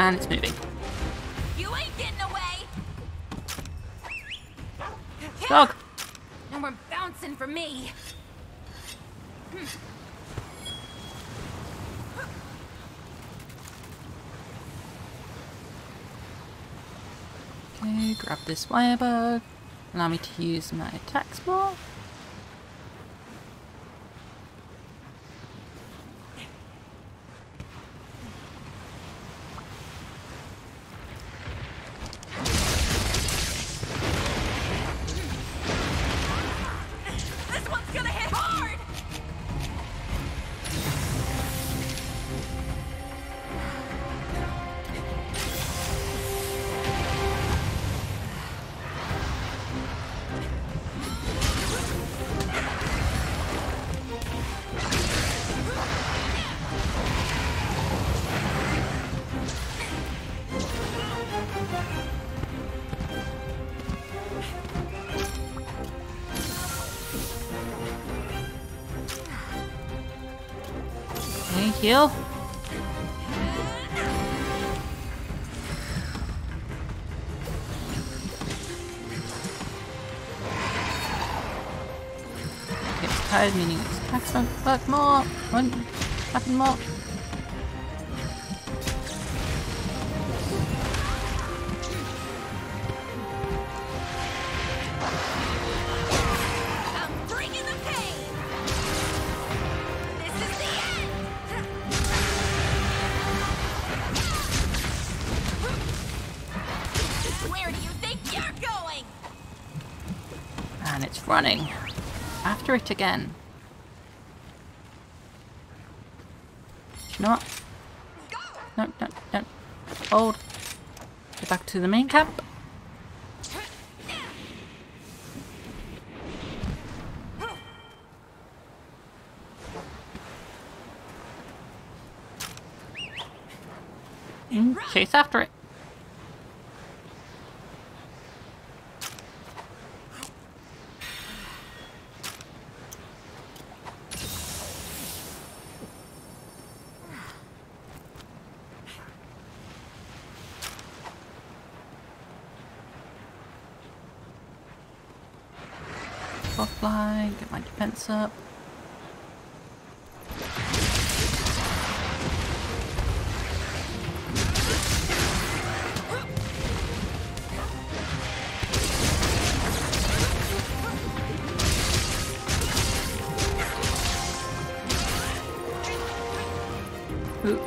And it's moving. You ain't getting away! Dog! And we're bouncing for me! Okay, grab this wire bug. Allow me to use my attack spell. Heal. Gets tired, meaning its attacks don't work more. Won't happen more. It again. You know what? No, no, no. Hold. Back to the main camp. Mm, chase after it. Fly, get my defense up.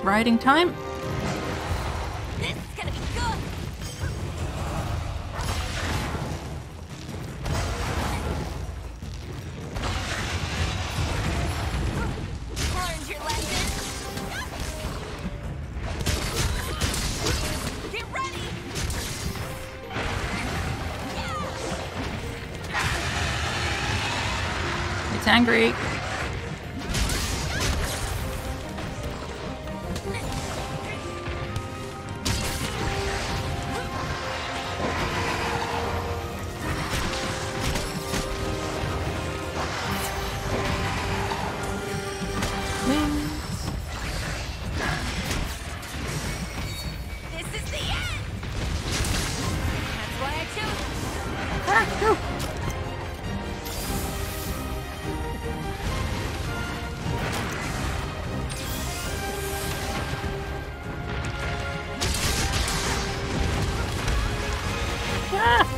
Riding time. Ah.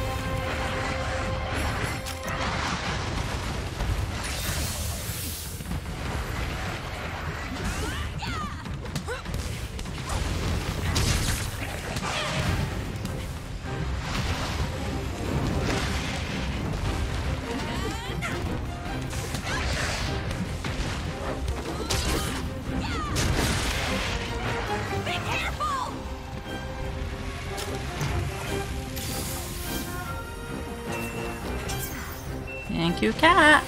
You, cat.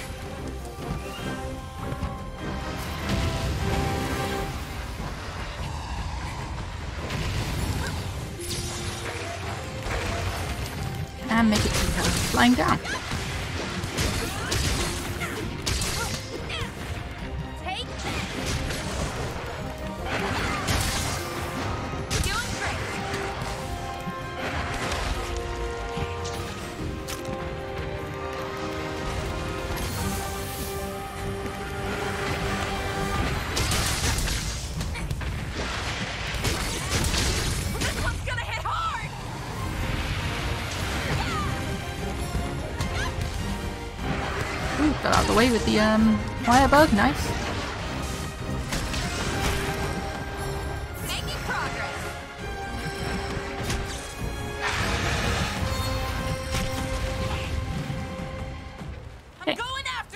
Um,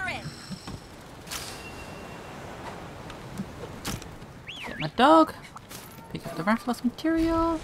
it! Get my dog. Pick up the Rathalos material.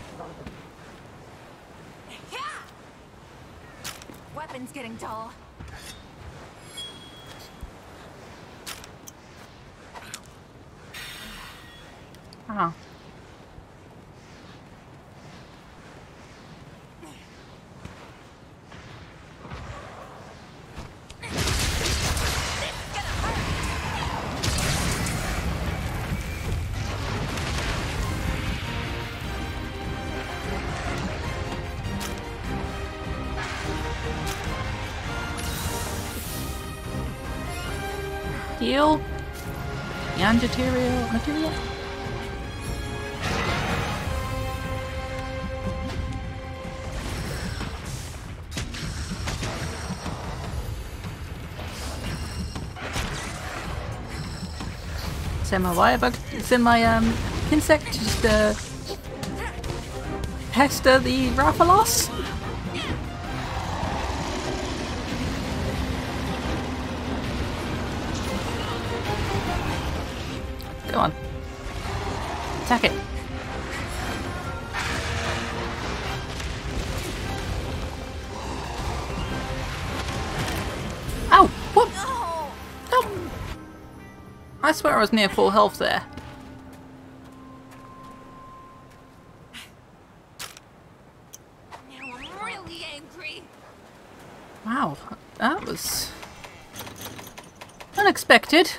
Material. Material. Send my wire bug. Send my um insect just uh pester the Rathalos. I swear I was near full health there. Now I'm really angry. Wow, that was unexpected.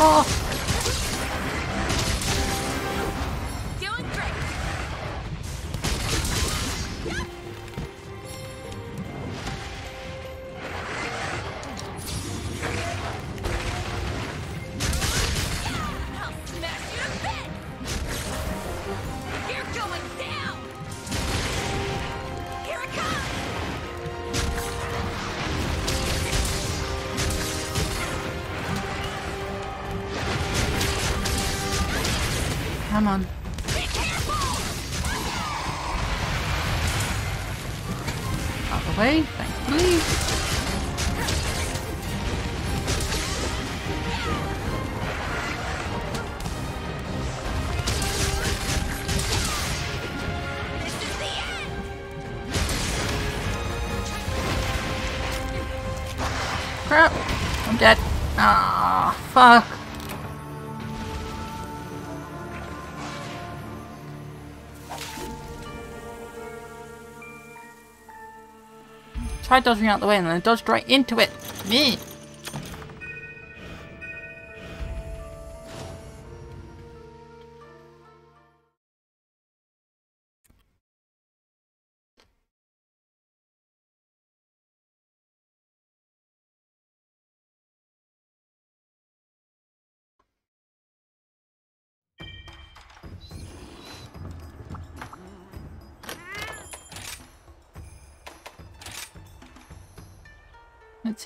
Attack fuck? Tried dodging out the way and then dodged right into it. Me.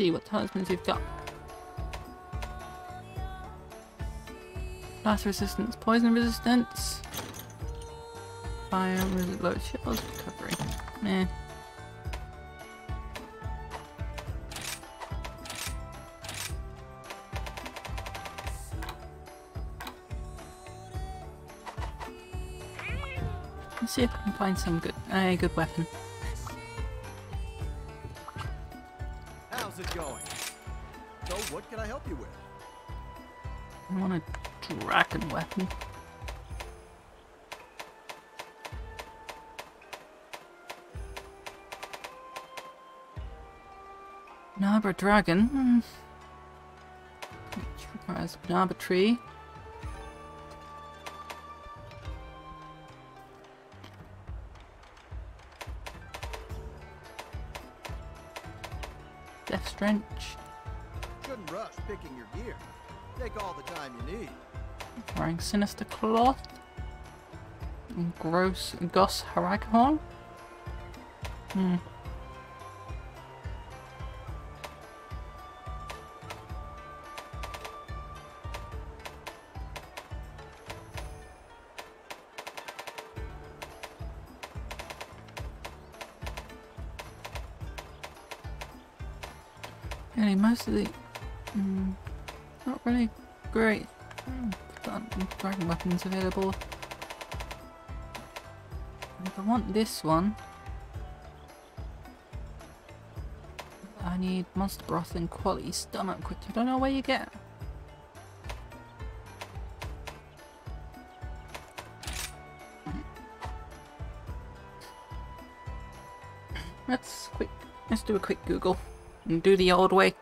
See what talismans you've got. Blast resistance, poison resistance, fire low shield recovery. Meh. Let's see if I can find some good, a good weapon. Dragon weapon. Dragon. Hmm. Which requires Nabra tree. Death Drench. Shouldn't rush picking your gear. Take all the time you need. Wearing Sinister Cloth. And Gross Goss Haraghorn. Hmm. Really, most of the... Mm, not really great mm, dragon weapons available. If I want this one, I need monster broth and quality stomach, which I don't know where you get. Let's quick. Let's do a quick Google and do the old way.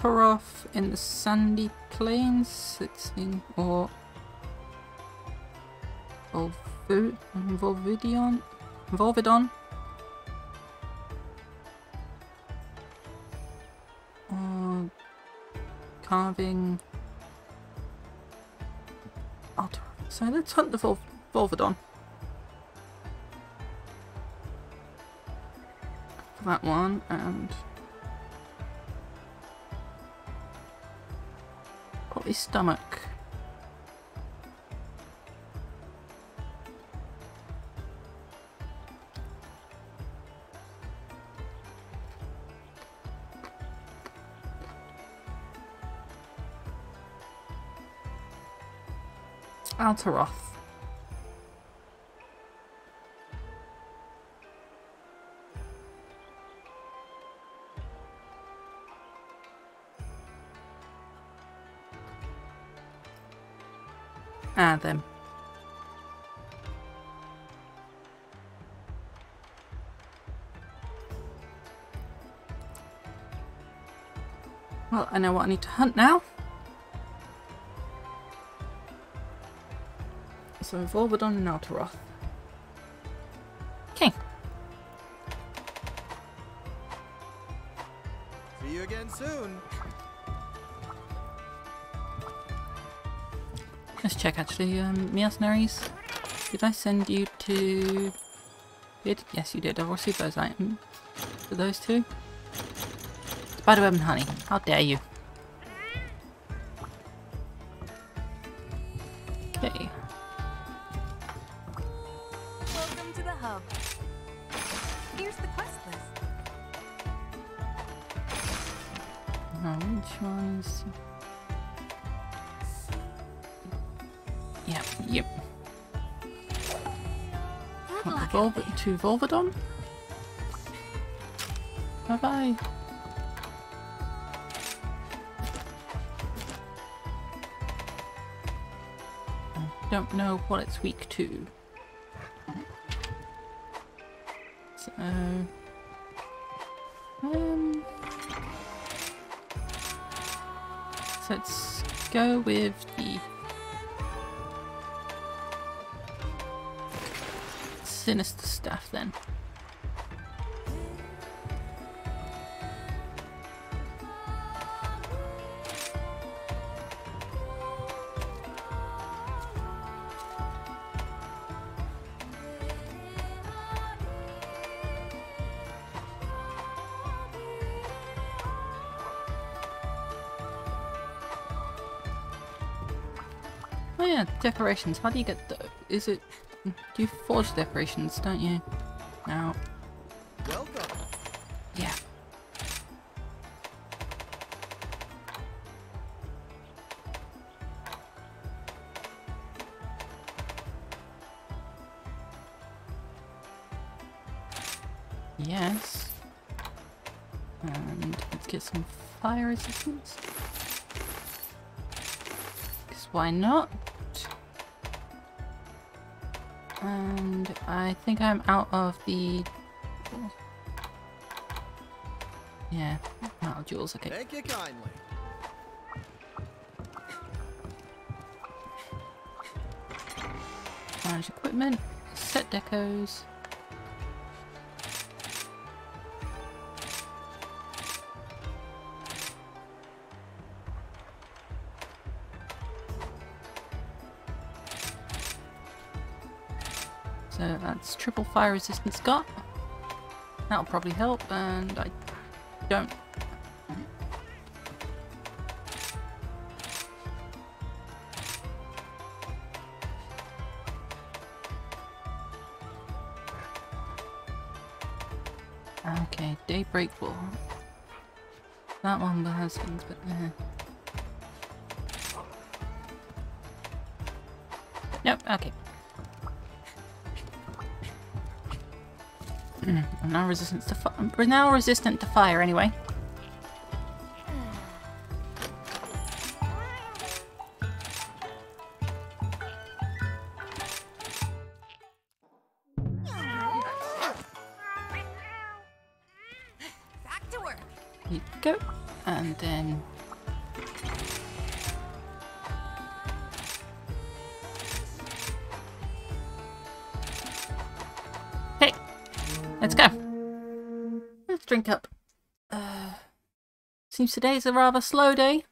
Altaroth in the Sandy Plains, 16 or Volvu- Volvidion? Volvidon? Or carving Altaroth. So let's hunt the Vol- Volvidon. That one and Probably stomach. Altaroth. I know what I need to hunt now. So we've Volvodon and Altaroth. Okay. See you again soon. Let's check actually, um, mercenaries. Did I send you to... Did? Yes, you did. I've received those items. For those two. Spiderweb and honey. How dare you. Okay. Welcome to the hub. Here's the quest list. Uh, which ones? Yep, yep. Good luck. Volv to Volvodon? Bye bye. Don't know what it's weak to. So, um, so let's go with the sinister stuff then. Decorations. How do you get the? Is it? Do you forge decorations? Don't you? No. Welcome. Yeah. Yes. And let's get some fire resistance. Because why not? And I think I'm out of the yeah, metal jewels, okay. Thank you kindly. Manage equipment, set decos. Triple fire resistance got. That'll probably help, and I don't Okay, Daybreak Ball. That one has things, but uh. Nope, okay. I'm now resistant to we're now resistant to fire anyway. Seems today's a rather slow day.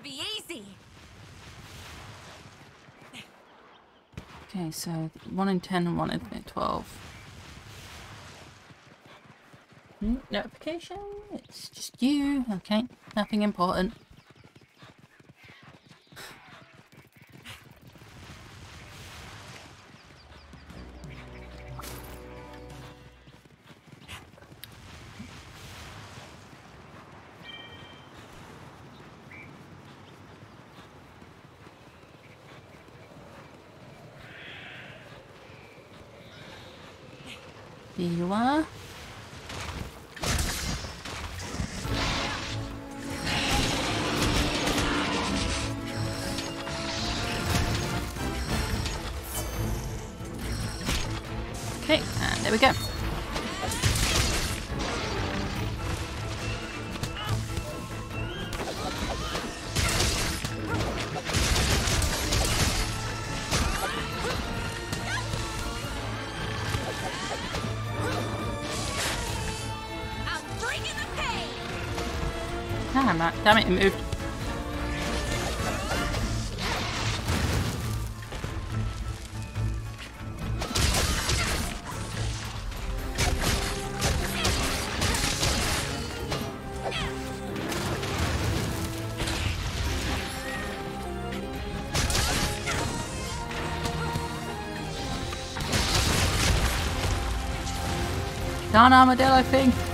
Gonna be easy. Okay, so 1 in 10 and 1 in 12. Hmm, Notification? It's just you. Okay, nothing important. Here you are. Okay, and there we go. Damn it, damn it, it moved. Darn armadillo thing.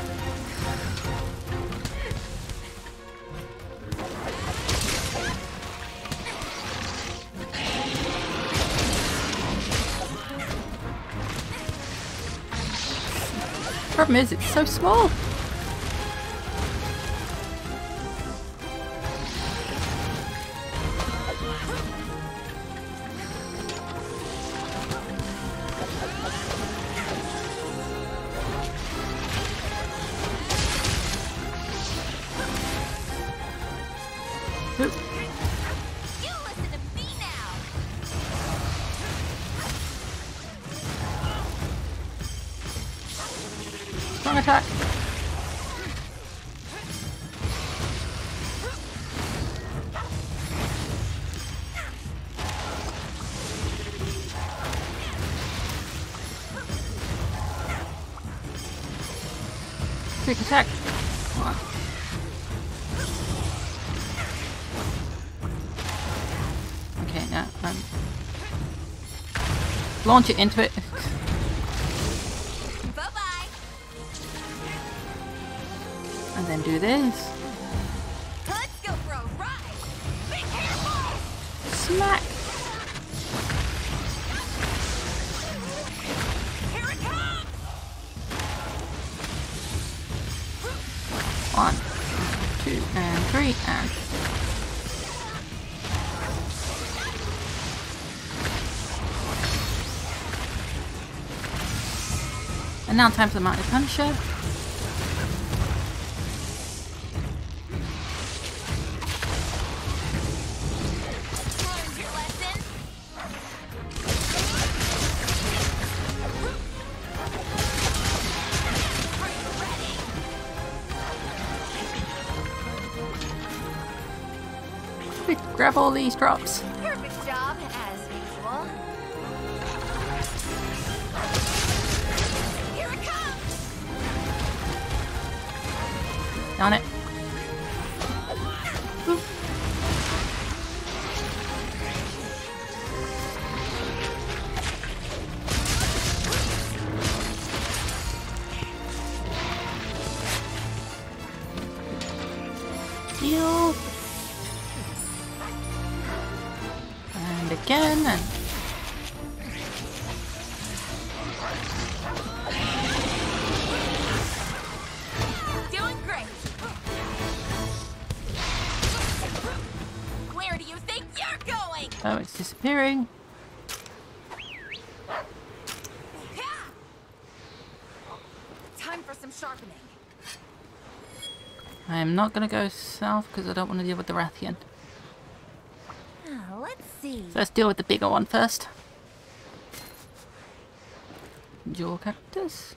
Problem is, it's so small. Launch it into it. And now time for the Mighty Punisher. Grab all these drops. Not gonna go south because I don't want to deal with the Rathian. Ah, let's see. So let's deal with the bigger one first. Jaw cactus.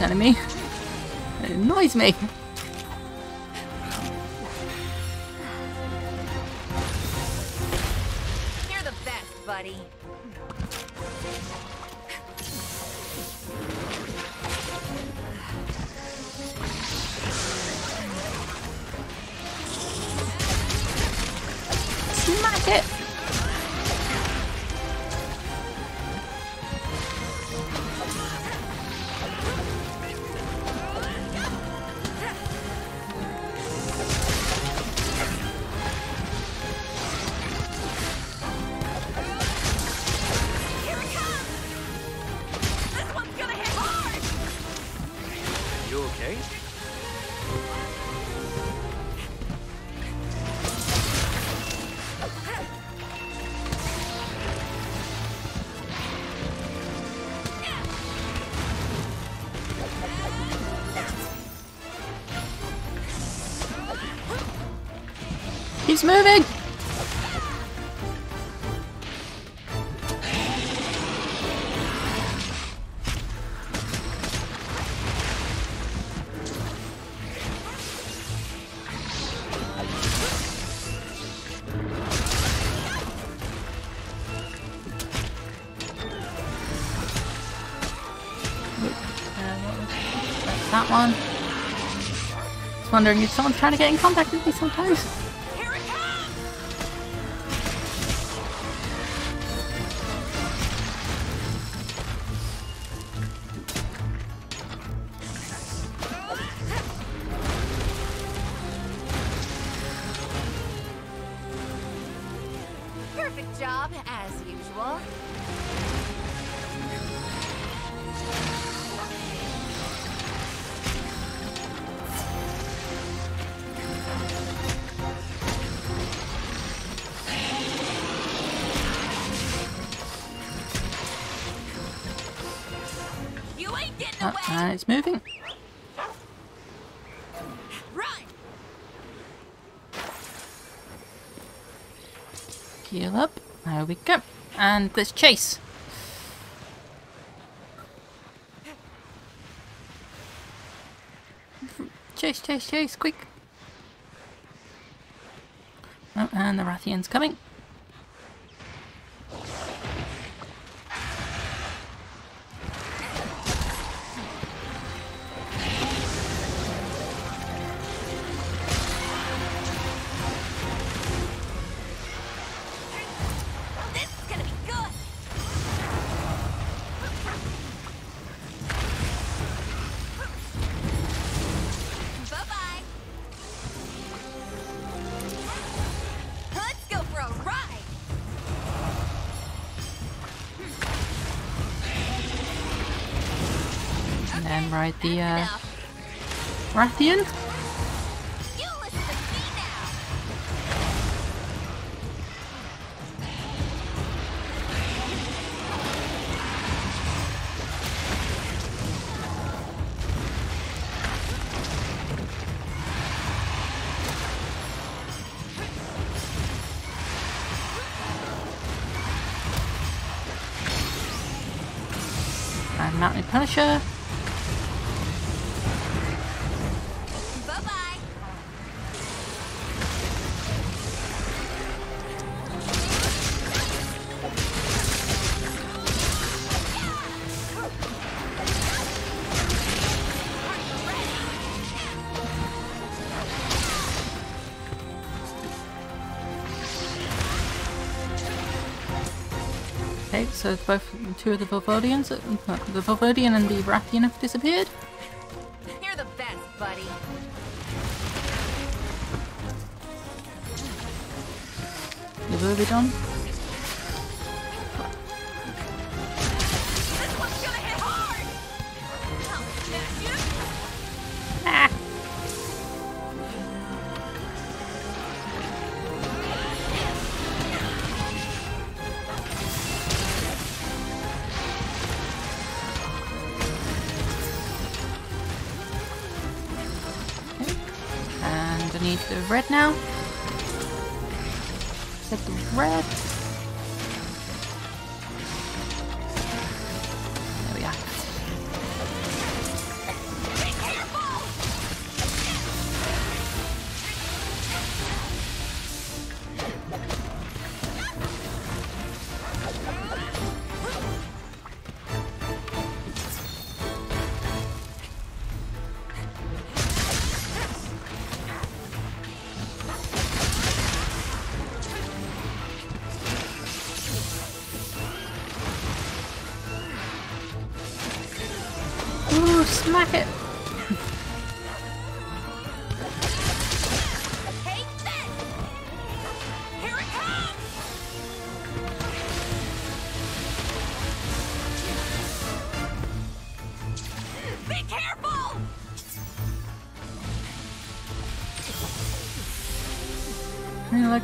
Enemy. It annoys me. Keeps moving! That one. Just wondering if someone's trying to get in contact with me sometimes. And it's moving. Run! Heal up. There we go. And let's chase. Chase, chase, chase, quick. Oh, and the Rathian's coming. Ride the uh. Rathian. Mountain Punisher. So both two of the Volvodians, uh, the Volvodian and the Rathian have disappeared.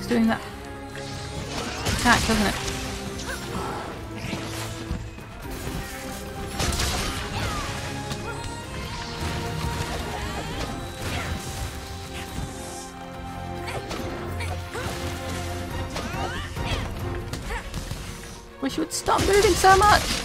Likes doing that attack, doesn't it? Wish you would stop moving so much!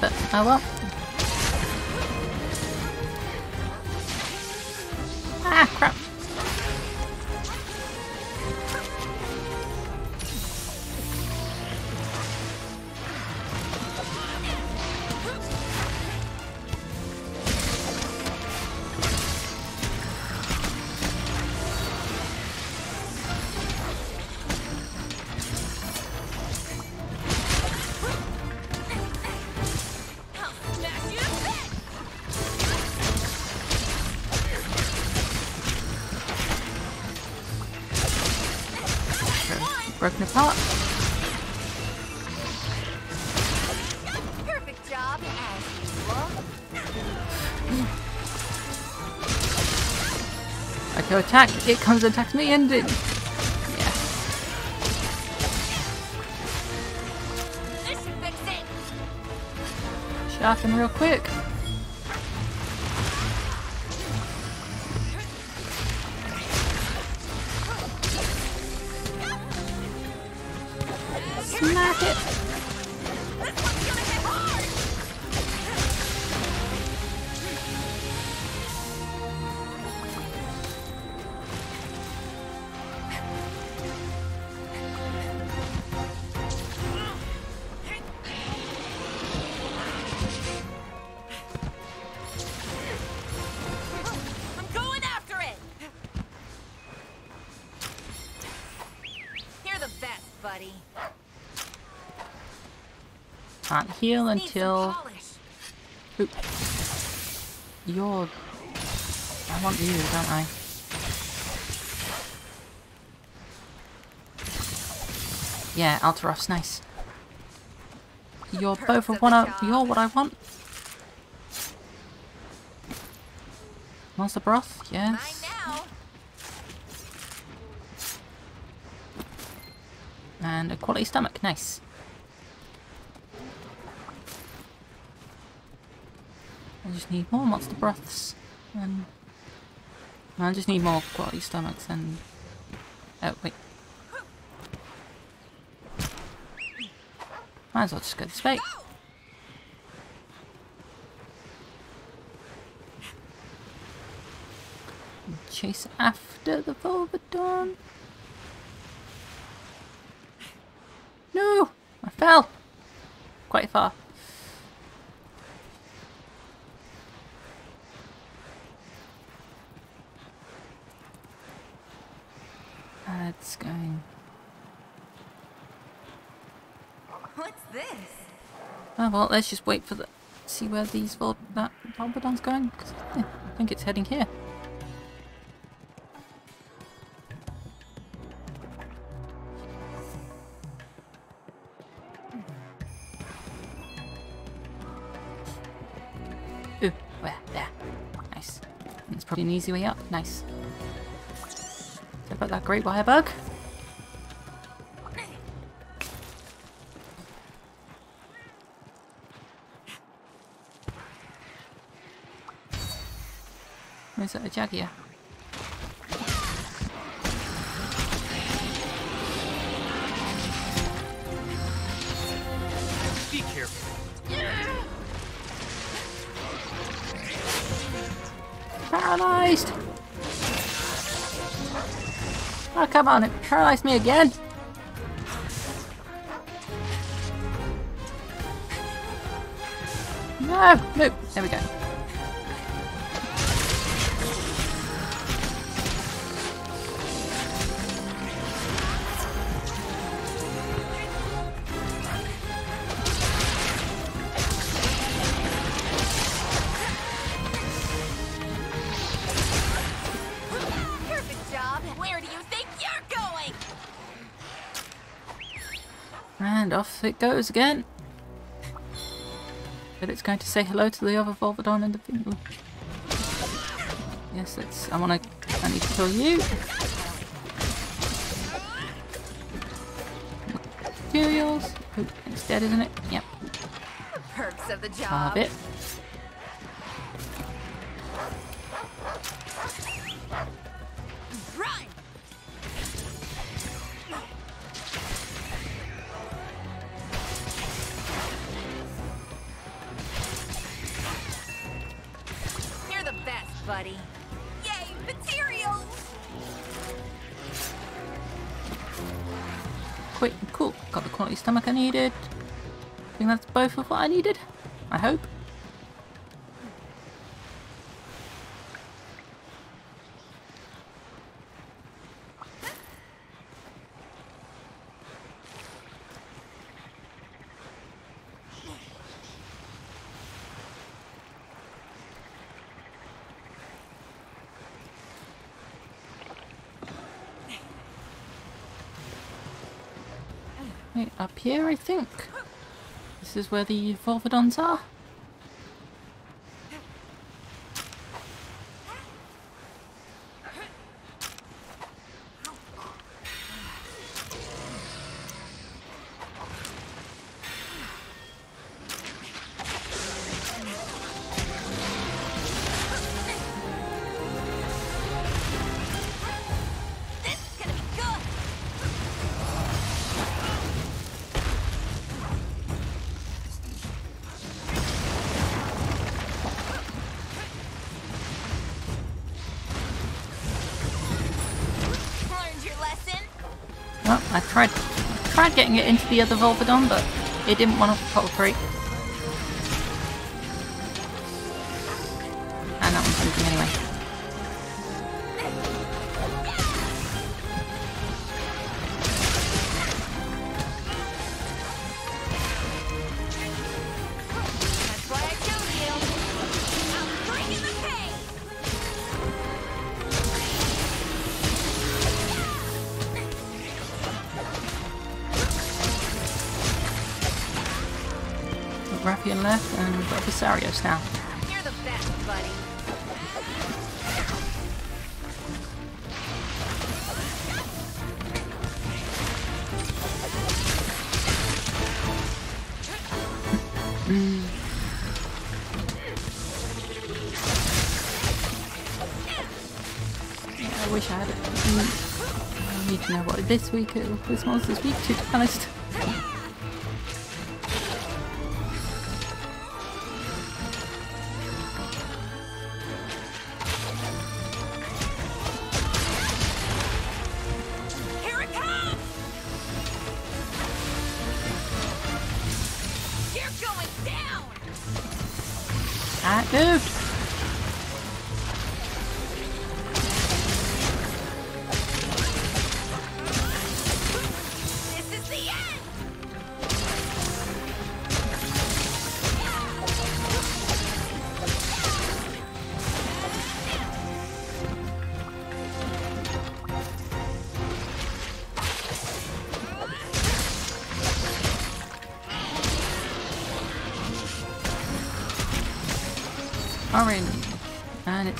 But oh well. It comes and attacks me and it... Yeah. Sharpen real quick. Heal until... Oop. You're... I want you, don't I? Yeah, Altaroth's nice. You're both of of what I, you're what I want. Monster broth, yes. And a quality stomach, nice. Just need more monster broths. And I just need more quality stomachs and oh wait. Might as well just go this way. Chase after the Volvidon. No! I fell! Quite far. That's going. What's this? Oh well, let's just wait for the. See where these Vol that Volvidon's going? 'cause, yeah, I think it's heading here. Ooh, where? There. Nice. It's probably an easy way up. Nice. About that great wire bug. Or is it a Jaguar? Be careful. Paralyzed! Oh, come on, it paralyzed me again. No, no, there we go. Goes again. But it's going to say hello to the other Volvidon in the field. Yes, it's. I want to. I need to kill you. Materials. Oh, it's dead, isn't it? Yep. Perks of the job. of it. I needed. I hope. Up here, I think. This is where the Volvidons are. Tried getting it into the other Volvidon, but it didn't want to cooperate. Week, uh, this week to, to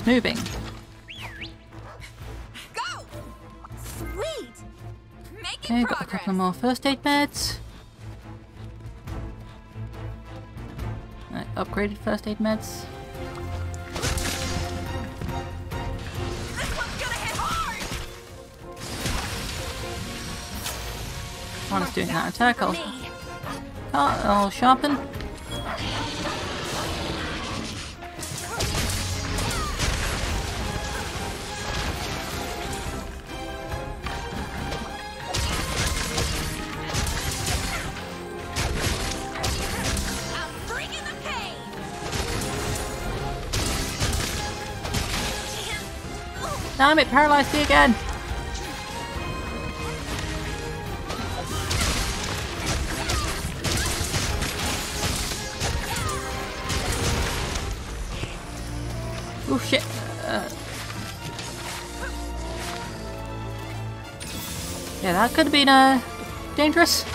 it's moving. Go! Sweet! Making Okay, got a couple more first aid meds. Uh, upgraded first aid meds. This one's gonna hit hard! While it's doing that attack. I'll, I'll sharpen. Damn it, paralyzed me again. Oh shit. Uh, yeah, that could have been uh, dangerous.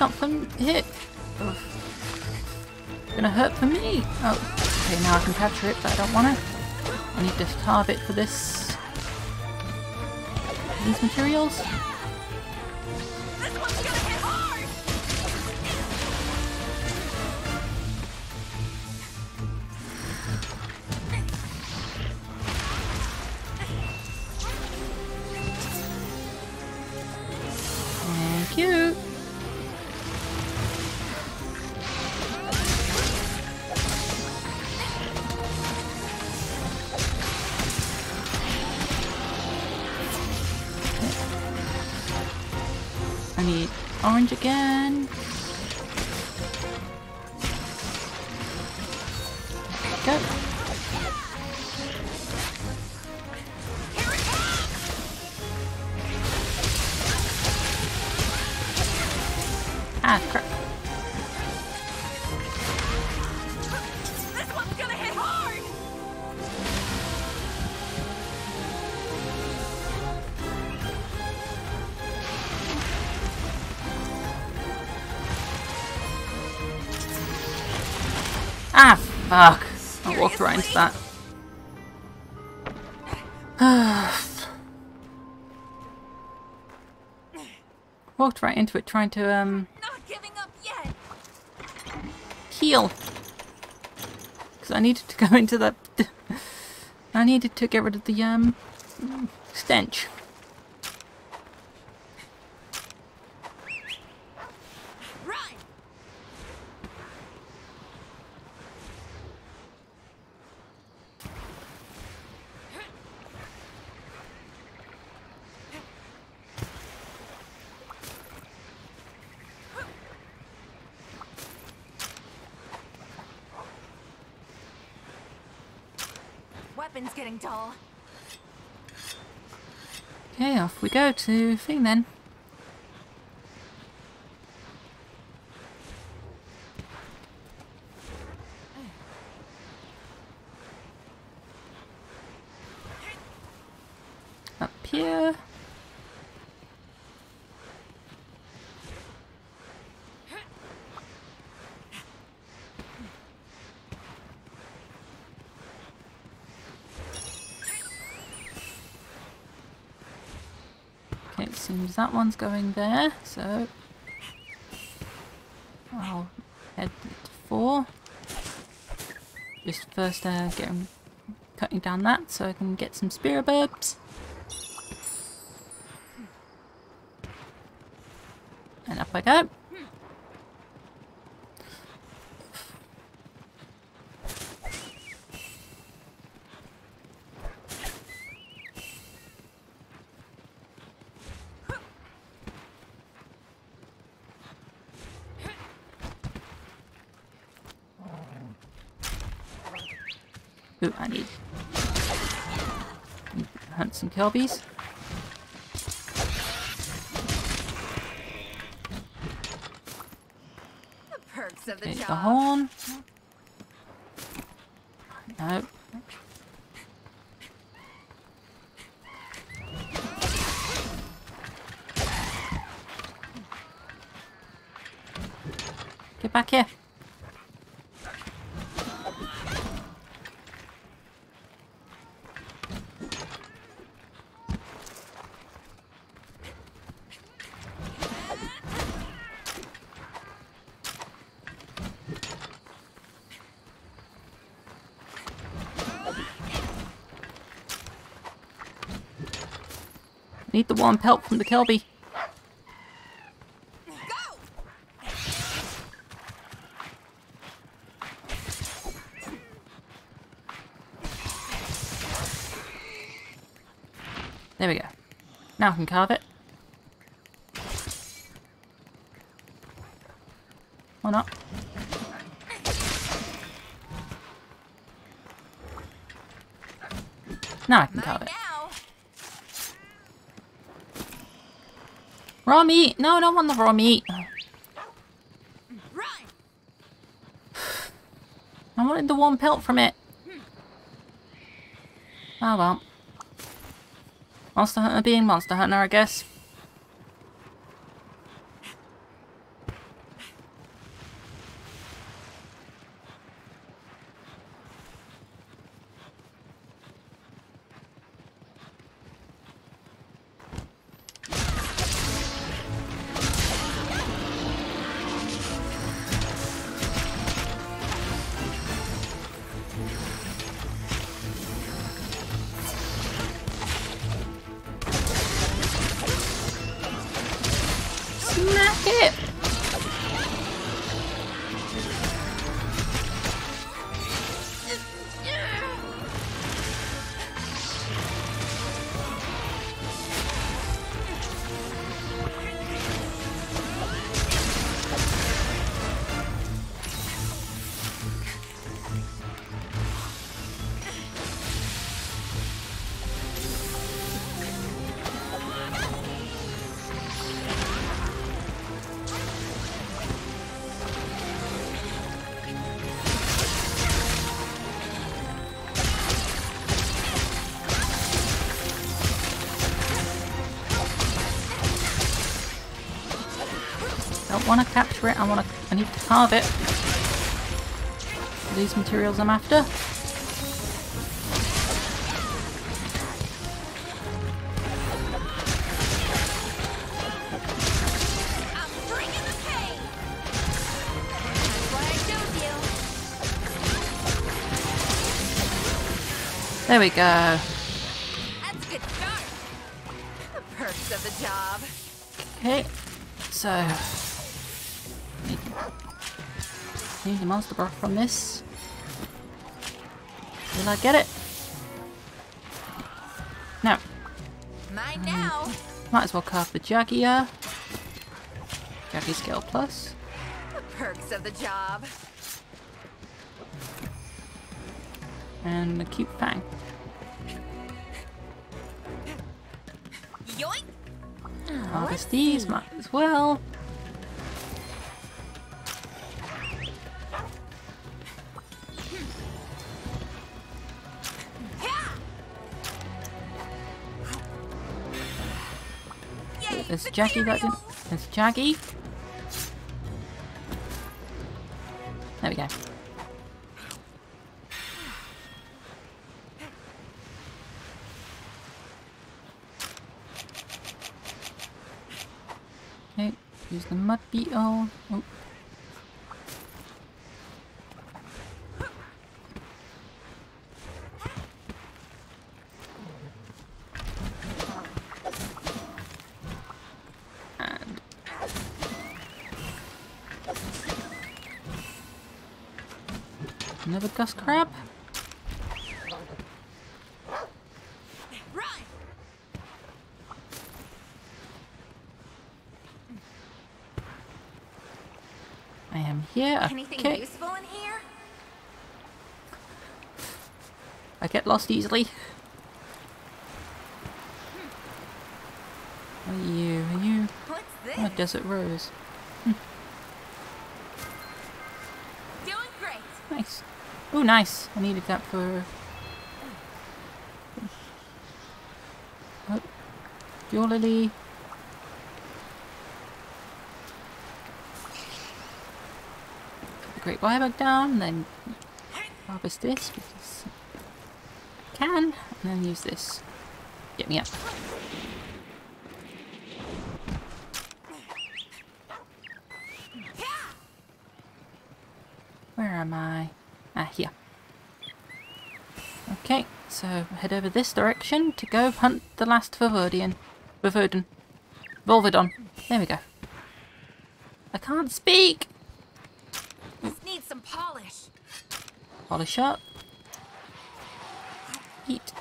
Not fun hit. Ugh. Gonna hurt for me. Oh, okay, now I can capture it, but I don't want to. I need to carve it for this. These materials. Need orange again. I walked right into that. walked right into it trying to um Not giving up yet! heal. Because I needed to go into that. I needed to get rid of the um stench. Run! Weapon's getting dull. Okay, off we go to thing then. Up here. Okay, it seems that one's going there, so I'll head to four. Just first uh, getting cutting down that so I can get some spirit bulbs. And up I go. Ooh, I need, need hunt. The perks of the Take the job. horn. No. Get back here. Need the warm help from the Kelbi. There we go. Now I can carve it. Why not? Now I can carve it. Raw meat! No, I don't want the raw meat. I wanted the one pelt from it. Oh well. Monster Hunter being Monster Hunter, I guess. Want to capture it. I want to. I need to carve it. These materials I'm after. I'm bringing the pain. That's what I showed you. There we go. That's a good start. The perks of the job. Okay, so need the monster broth from this. Will I get it? No. Mine hmm. now. Might as well carve the Jaggia. Uh, Jaggia scale plus. The perks of the job. And the cute fang. Yoink. Harvest these, might as well. Jackie that didn't. There's Jaggi. Another gust crab. I am here. Anything Okay. useful in here? I get lost easily. What are you? Are you? What's this? Oh, desert rose. Oh, nice. I needed that for. Oh, Fjord lily. Put the great wirebug down, then harvest this because I can, and then use this. Get me up. Where am I? Ah, here. Okay, so head over this direction to go hunt the last Vivodian. Vivodon. Volvidon. There we go. I can't speak! This needs some polish. Polish up. Eat.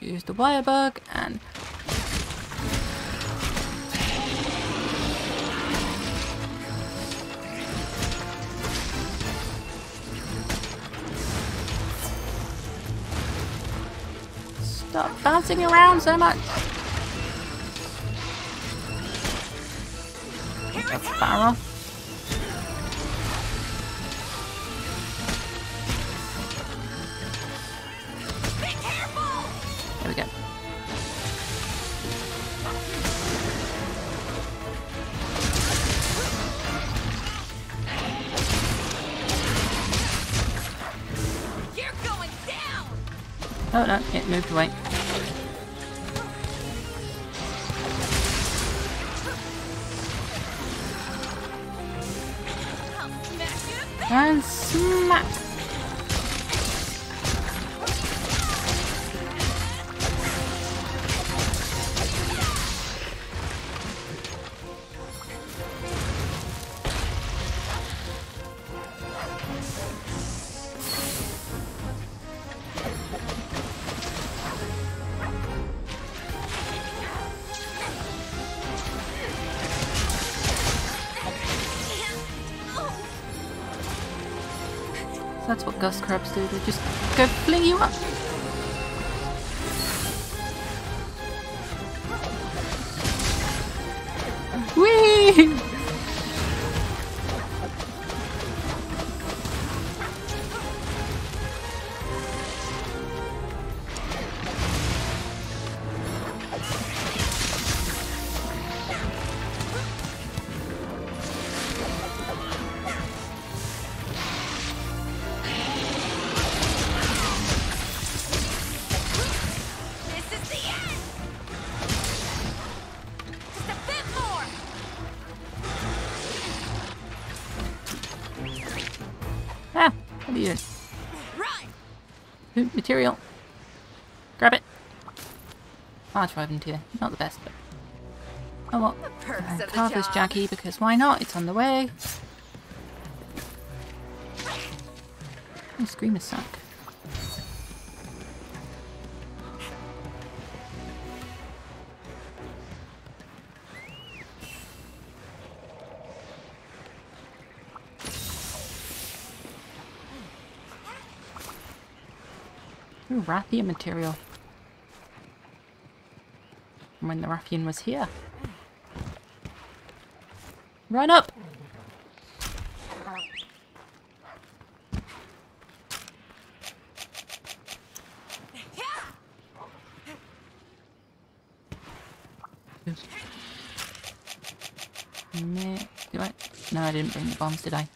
use the wire bug and Stop bouncing around so much. That's. Be careful! There we go. You're going down! Oh no, it moved away. Gust crabs do, they just go fling you up. Large rodent tier. Not the best, but. Oh well. The perks And of the carve this. Jackie because why not? It's on the way. Oh, screamer suck. Ooh, Rathian material. When the Rathian was here. Run up! Meh. Do I? No, I didn't bring the bombs, did I?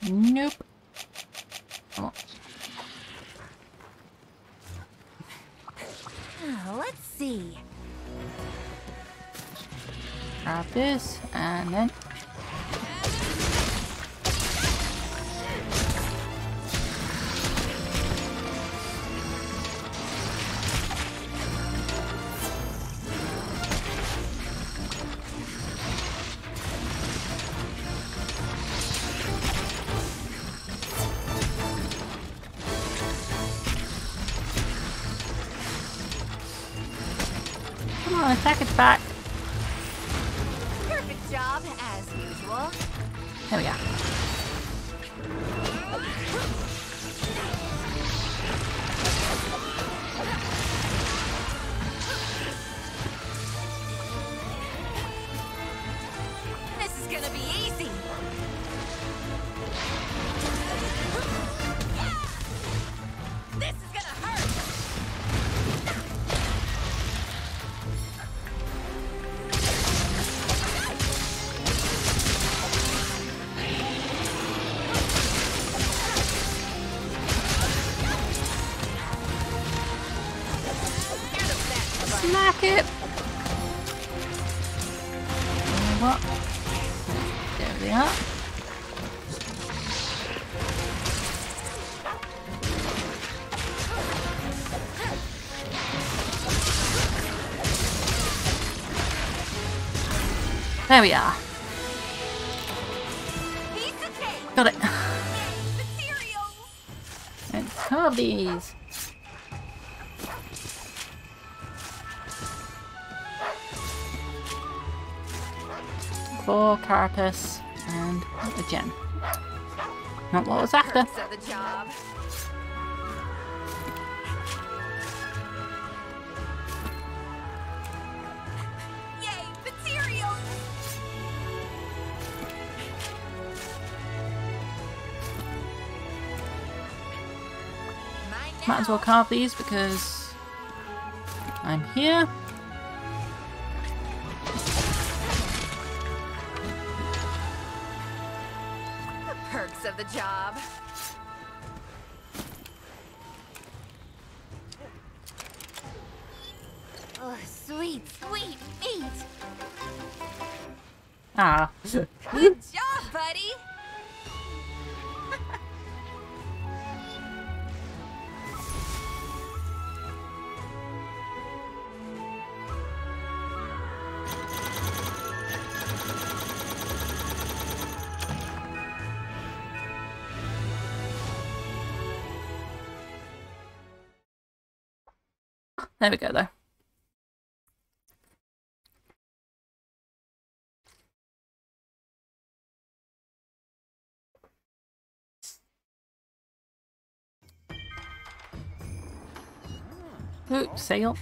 There we are. Got it. Let's carve these. Four carapace. Might as well carve these because I'm here. There we go though. Ooh, sail.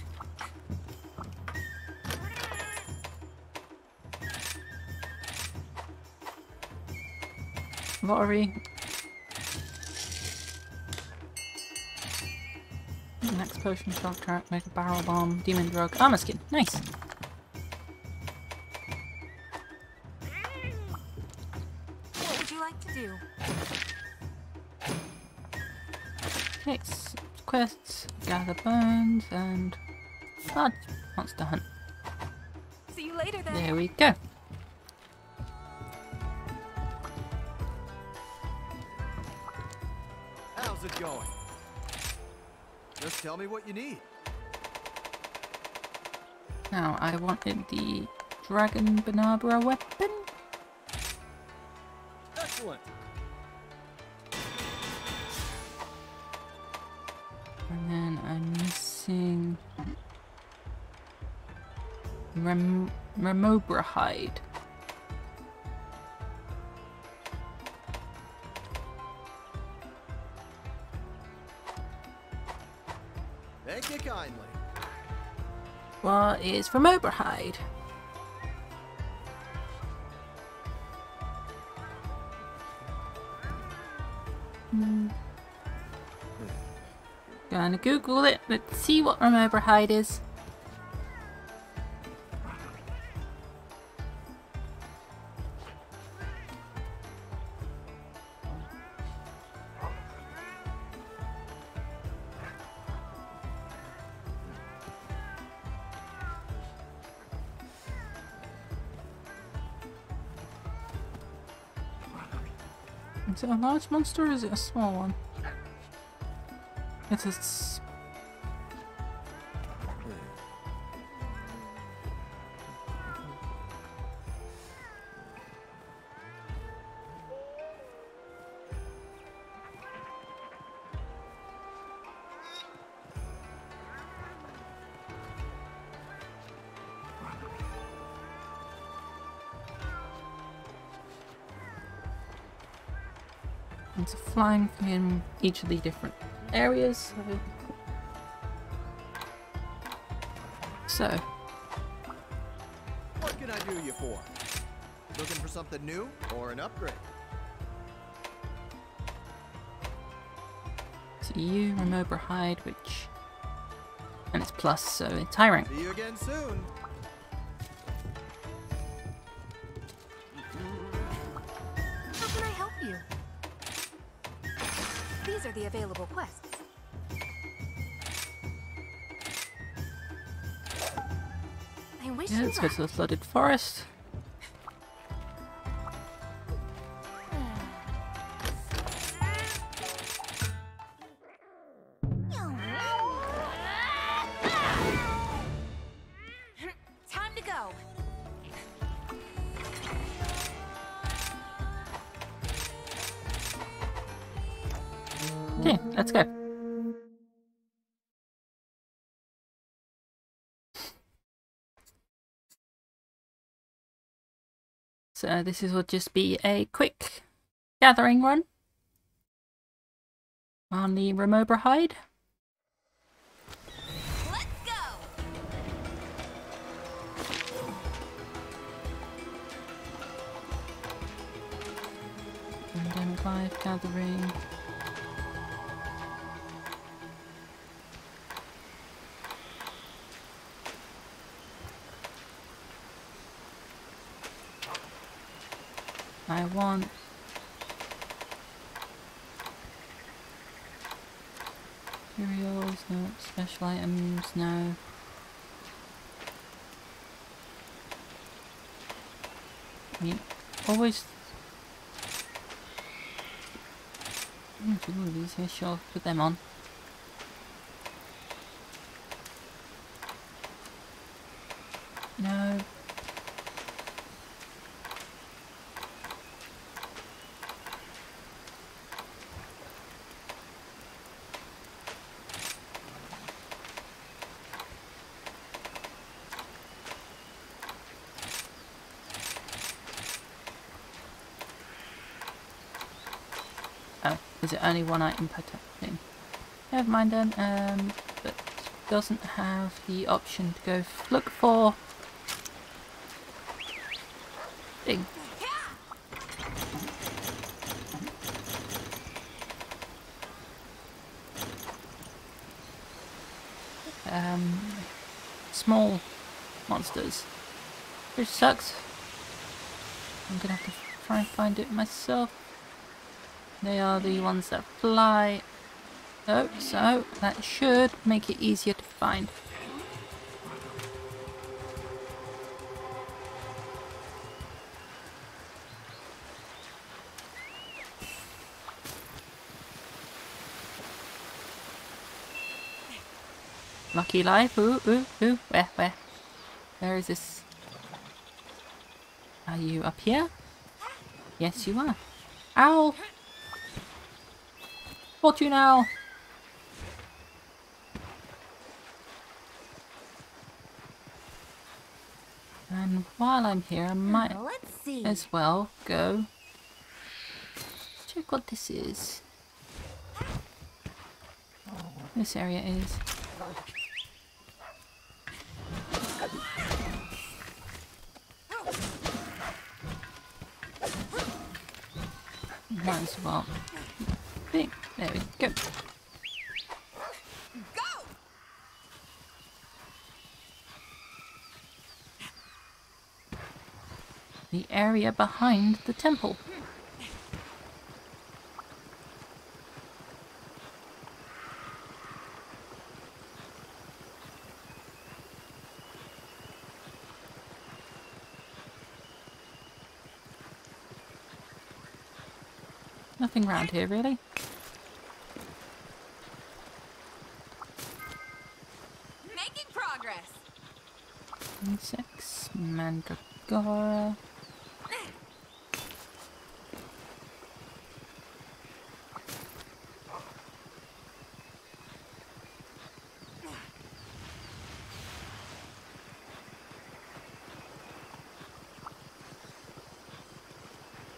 Lottery. Potion, shock trap, make a barrel bomb, demon drug, ah, armor skin. Nice. What would you like to do? Next quests, gather bones, and large monster hunt. See you later then. There we go. Tell me what you need. Now, I wanted the Dragon Banabra weapon. Excellent. And then I'm missing Rem Remobra hide. Is from hide? Hmm. Gonna Google it. Let's see what Remobra hide is. Large monster or is it a small one? It's a flying in each of the different areas. So, What can I do you for? Looking for something new or an upgrade? so you Remobra hide, which and it's plus, so it's high rank. See you again soon. Let's go to the flooded forest. So this is will just be a quick gathering run on the Remobra hide. Always. I'm gonna do these here, sure, put them on. No. Oh, is it only one item per thing? Never mind then, um, but doesn't have the option to go look for thing. Um, small monsters, which sucks. I'm gonna have to try and find it myself. They are the ones that fly. Oh, so that should make it easier to find. Lucky life. Ooh, ooh, ooh. Where, where? Where is this? Are you up here? Yes, you are. Ow! Fortune now. And while I'm here, I uh, might Let's see. as well go check what this is. Oh. This area is. Might as well. Bing. There we go. Go! The area behind the temple. Nothing round here, really. Making progress. Insects, mandragora.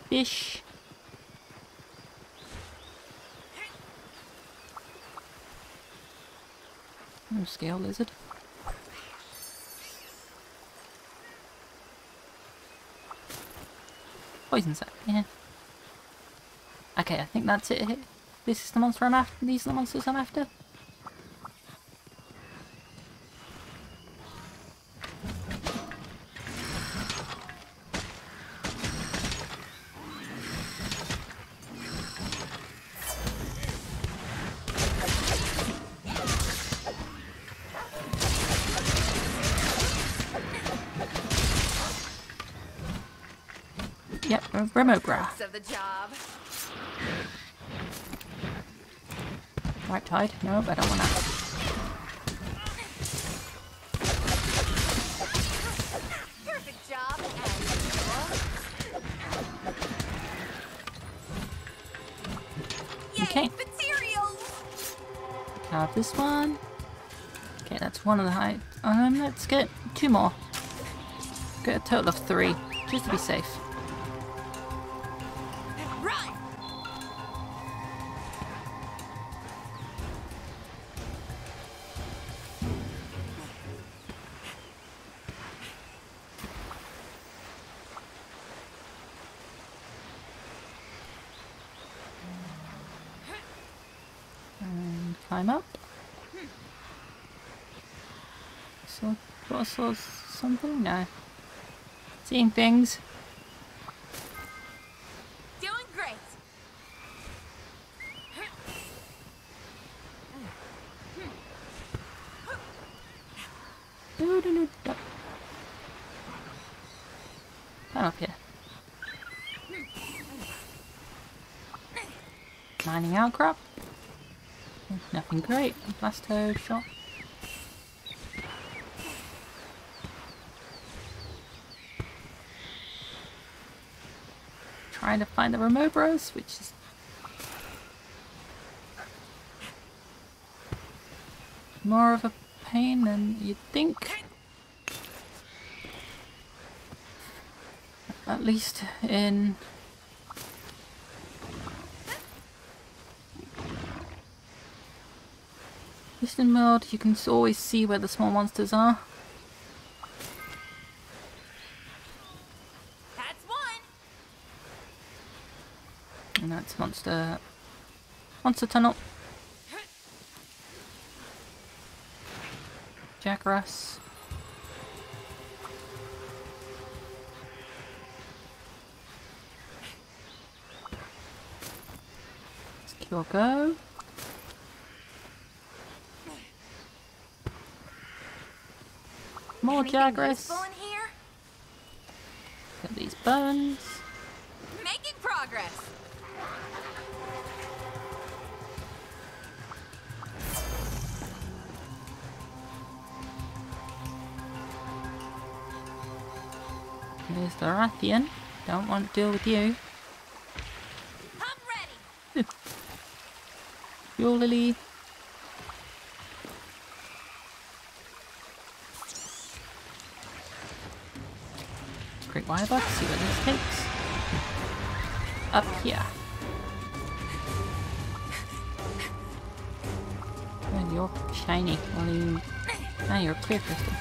Fish. Oh, scale lizard. Poison sac, yeah. Okay, I think that's it. This is the monster I'm after. These are the monsters I'm after. Yep, a Remobra. Of the job. Right tide? No, I don't want that. Perfect job as usual. Yay, Okay. Have this one. Okay, that's one of the height. Um, let's get two more. Get a total of three, just to be safe. No. Seeing things. Doing great. Doo -doo -doo -doo. Climb up here. Mining outcrop. Nothing great. Blast toad shot. Trying to find the Remobras, which is more of a pain than you'd think. At least in Distant mode, you can always see where the small monsters are. That's one. And that's monster monster tunnel. Jackass. Secure go. More Jagras. useful in here? Get these bones. Don't want to deal with you. I'm ready. Fuel Lily. Great wire box, see what this takes. Up here. And you're shiny. While you... Ah, you're clear crystal.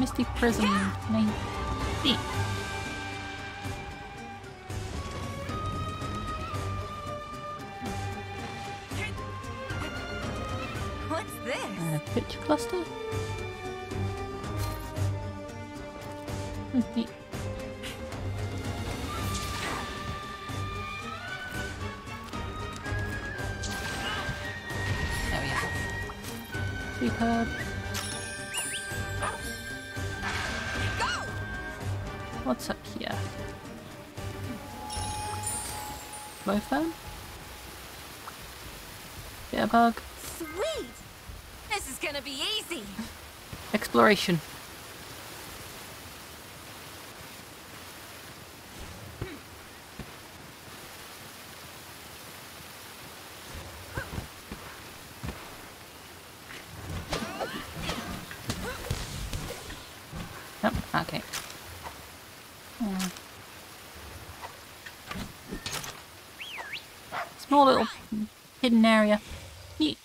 Misty Prism 90. Yep, okay. Small little hidden area. Neat.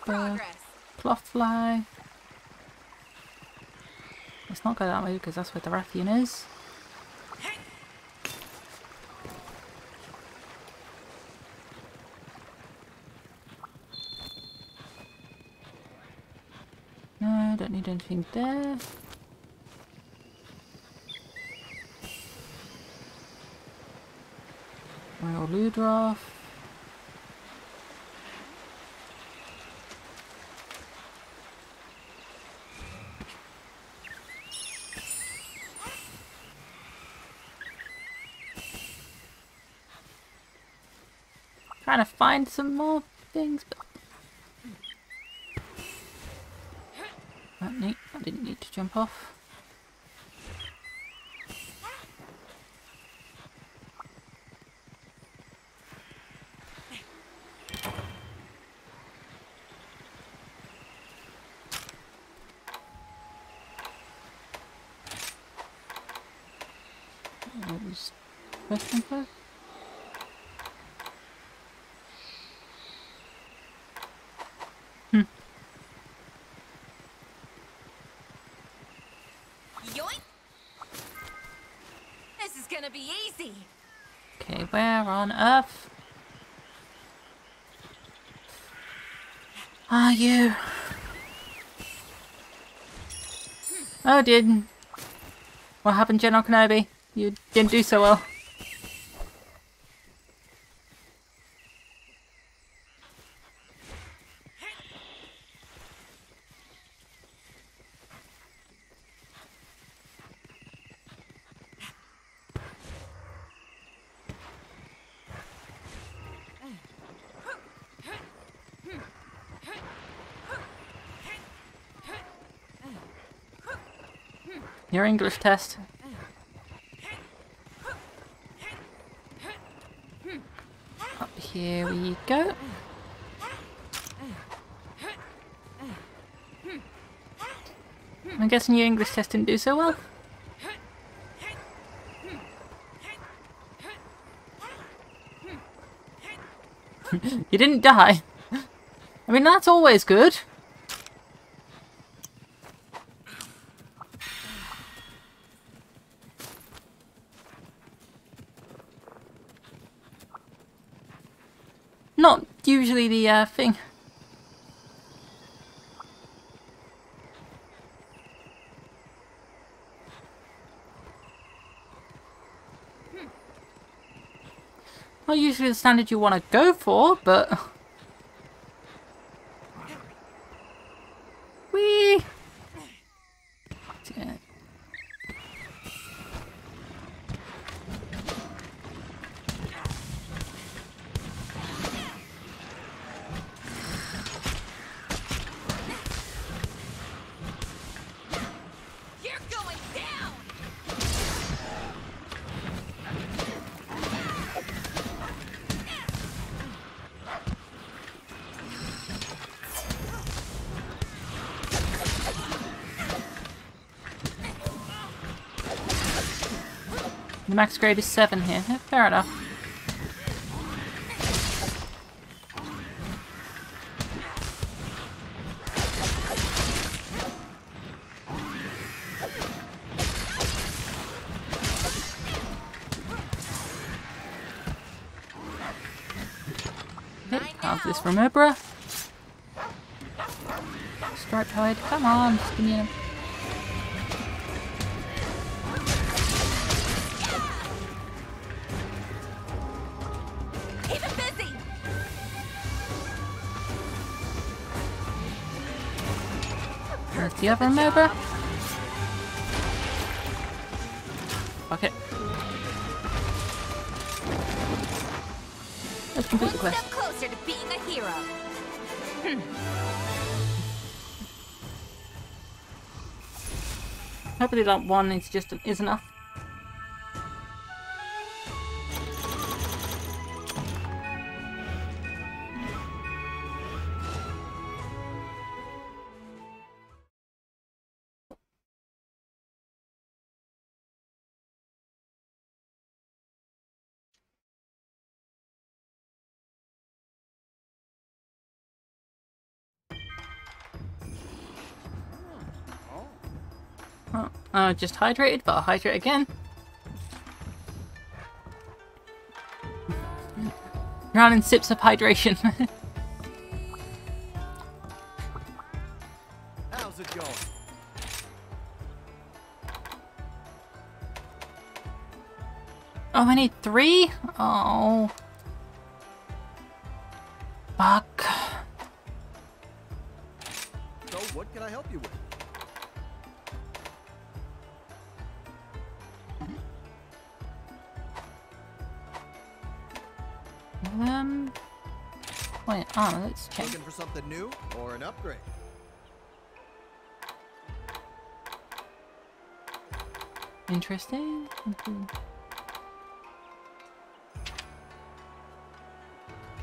Cloth fly. Let's not go that way because that's where the Rathian is. No, don't need anything there. Royal Ludroth. Trying to find some more things, that neat. I didn't need to jump off. What was question first? Busy. Okay, where on earth are you? Oh, did what happened, General Kenobi? You didn't do so well. Your English test. Up here we go. I'm guessing your English test didn't do so well. you didn't die. I mean, that's always good. Not usually the uh, thing. Not usually the standard you want to go for, but... The max grade is 7 here. Eh, Fair enough. How's this from Ibra? Striped hide, come on, just give me a Where's the other Mobra? Fuck it. Let's complete the quest. closer to being a hero. Hmm. Hopefully that one is just is enough. Uh, just hydrated, but I'll hydrate again. Round in sips of hydration. How's it going? oh, I need three? Oh. Let's check. Looking for something new or an upgrade? Interesting. Mhm.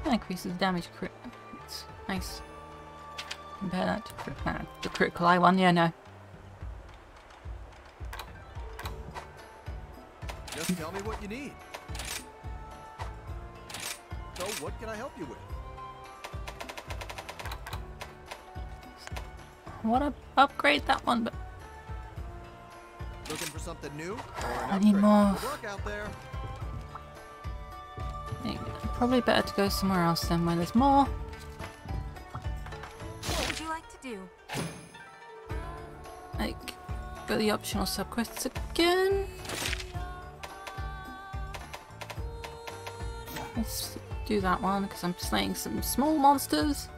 That increases damage crit. It's nice. Compare that to crit, uh, the critical eye one. Yeah, no. Just tell me what you need. So, what can I help you with? Want to upgrade that one, but Looking for something new or an I need upgrade? more. Out there. probably better to go somewhere else then where there's more. What would you like to do? Like, go the optional sub quests again. Let's do that one because I'm slaying some small monsters.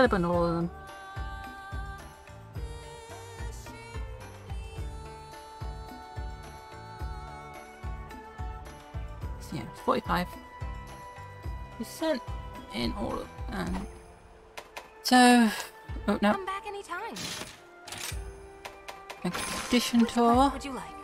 Better than all of them. So yeah, 45 percent in all of them. So, oh no, Come back anytime. tour. would you like?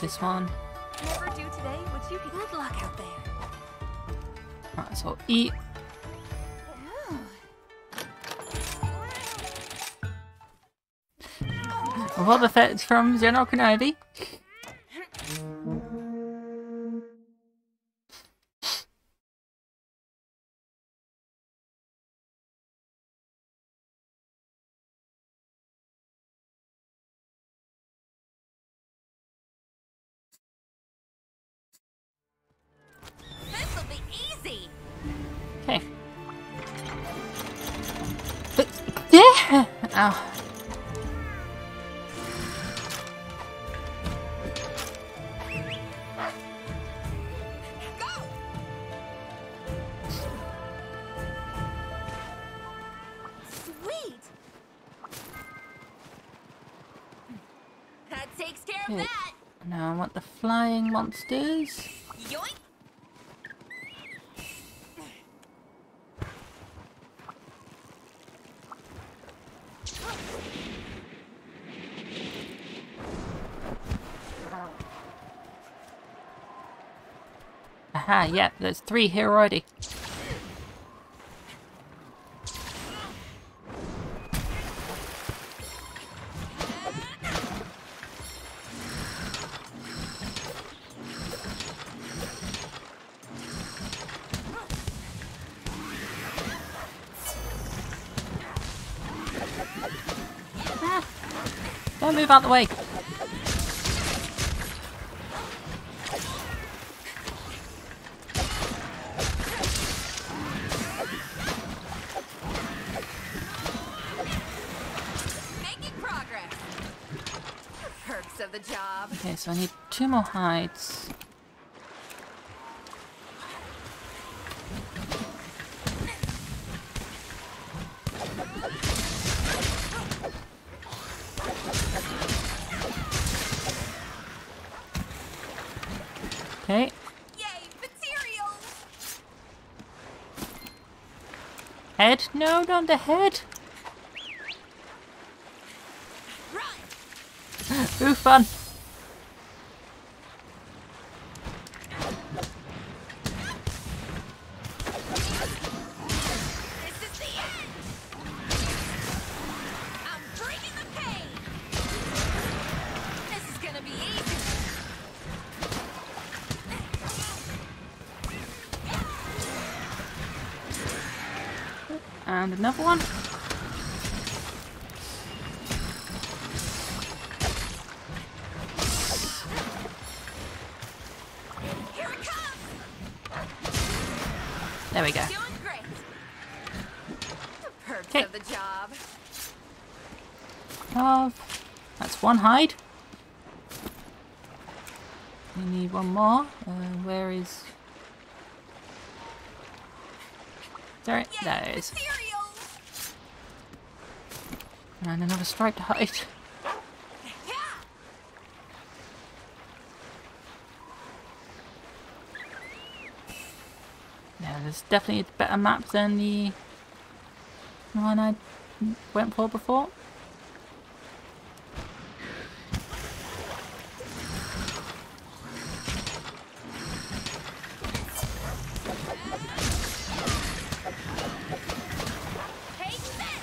This one. Never do today what you can. Good luck out there. Right, so eat. What effects from General Kenobi? Monsters. Yoink. Aha, yeah, there's three here already. Move out the way. Making progress. Perks of the job. Okay, so I need two more hides. No, not the head. Ooh, fun. And another one. Here it comes. There we go. Doing great. Perks Okay. of the job. Of that's one hide. We need one more. Uh, where is? There, it- there it is. And another striped hide. Yeah, there's definitely a better map than the one I went for before. Take this!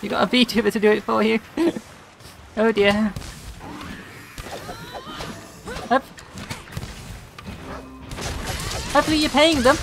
You got a VTuber to do it for you. oh dear. Up. Hopefully you're paying them.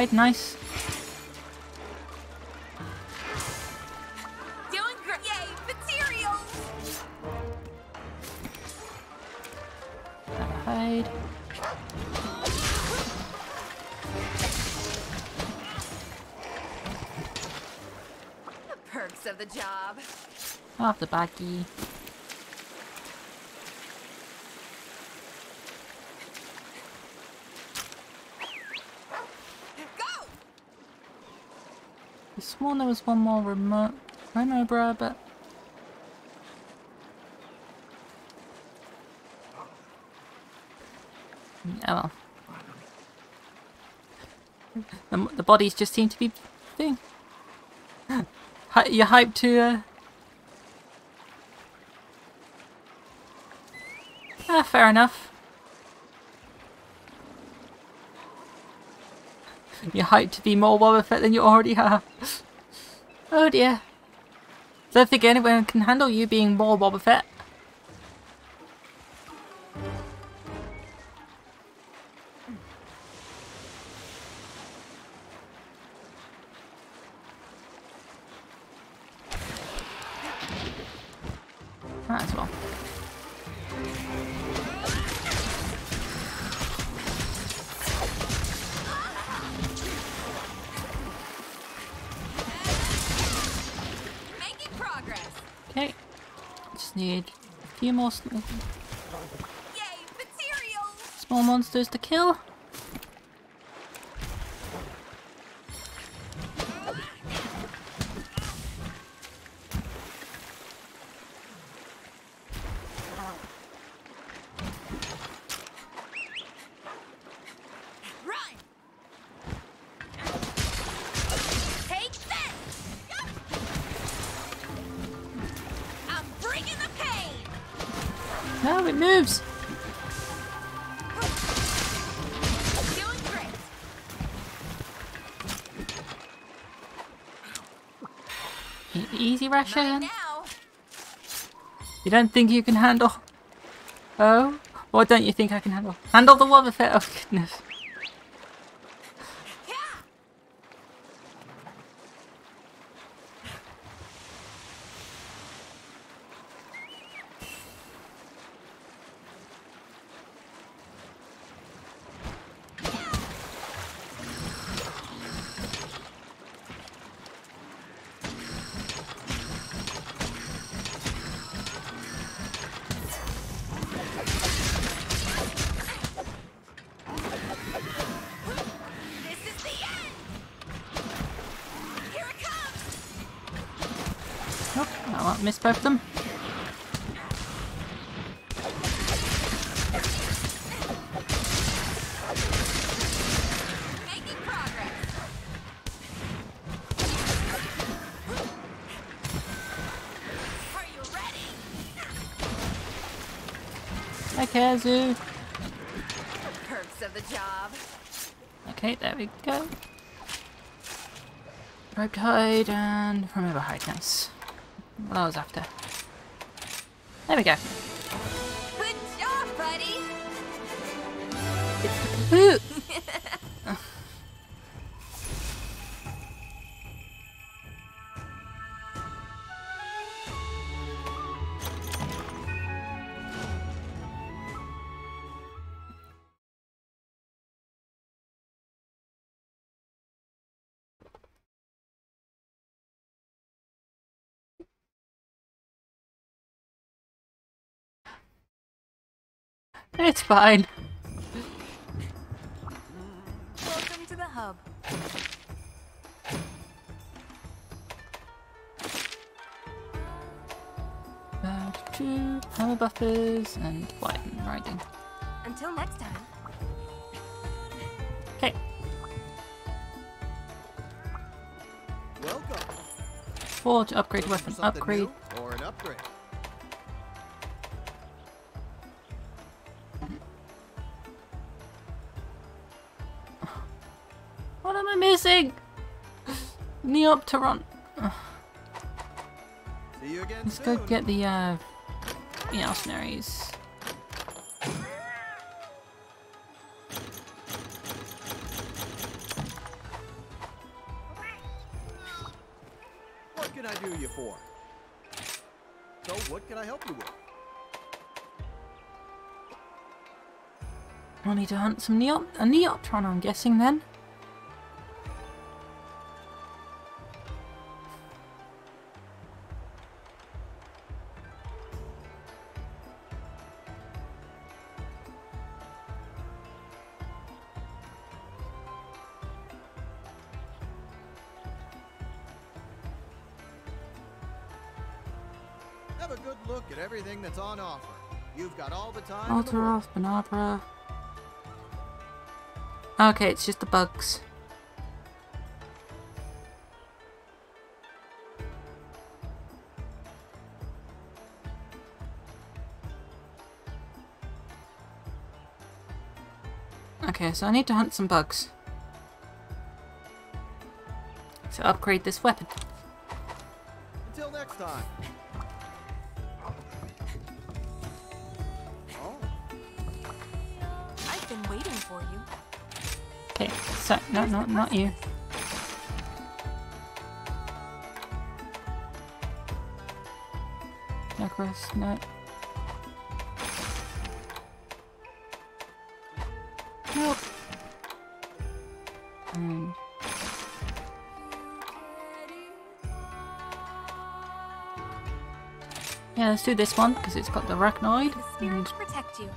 That's nice. Doing great. Yay, materials. Another hide. The perks of the job. Half the baggy. Go! I sworn there was one more remote Remobra, but Oh well. The, the bodies just seem to be thing. You're hyped to uh... Ah, fair enough. You're hyped to be more Boba Fett than you already are. Oh dear. Don't think anyone can handle you being more Boba Fett. More s- Yay, materials. small monsters to kill. Ration. Now. You don't think you can handle? Oh, what don't you think I can handle? Handle the Boba Fett. Oh goodness. Both of them. Making progress. Are you ready? Okay, Perks of the job. Okay, there we go. Rogue hide and remember hide. Nice. What I was after. There we go. Good job, buddy. Fine. Welcome to the hub. Uh, two hammer buffers and widen riding. Until next time. Okay. Welcome. Four to upgrade weapon. Upgrade. new Neopteron. See you again Let's soon. go get the uh, mercenaries. What can I do you for? So what can I help you with? I need to hunt some Neop a Neopteron, I'm guessing then. Have a good look at everything that's on offer. You've got all the time. in the world. Altaroth, Bnahabra. Okay, it's just the bugs. Okay, so I need to hunt some bugs. To upgrade this weapon. No, no, not you. No, Chris, no. Nope. And yeah, let's do this one because it's got the arachnoid. The And protect you.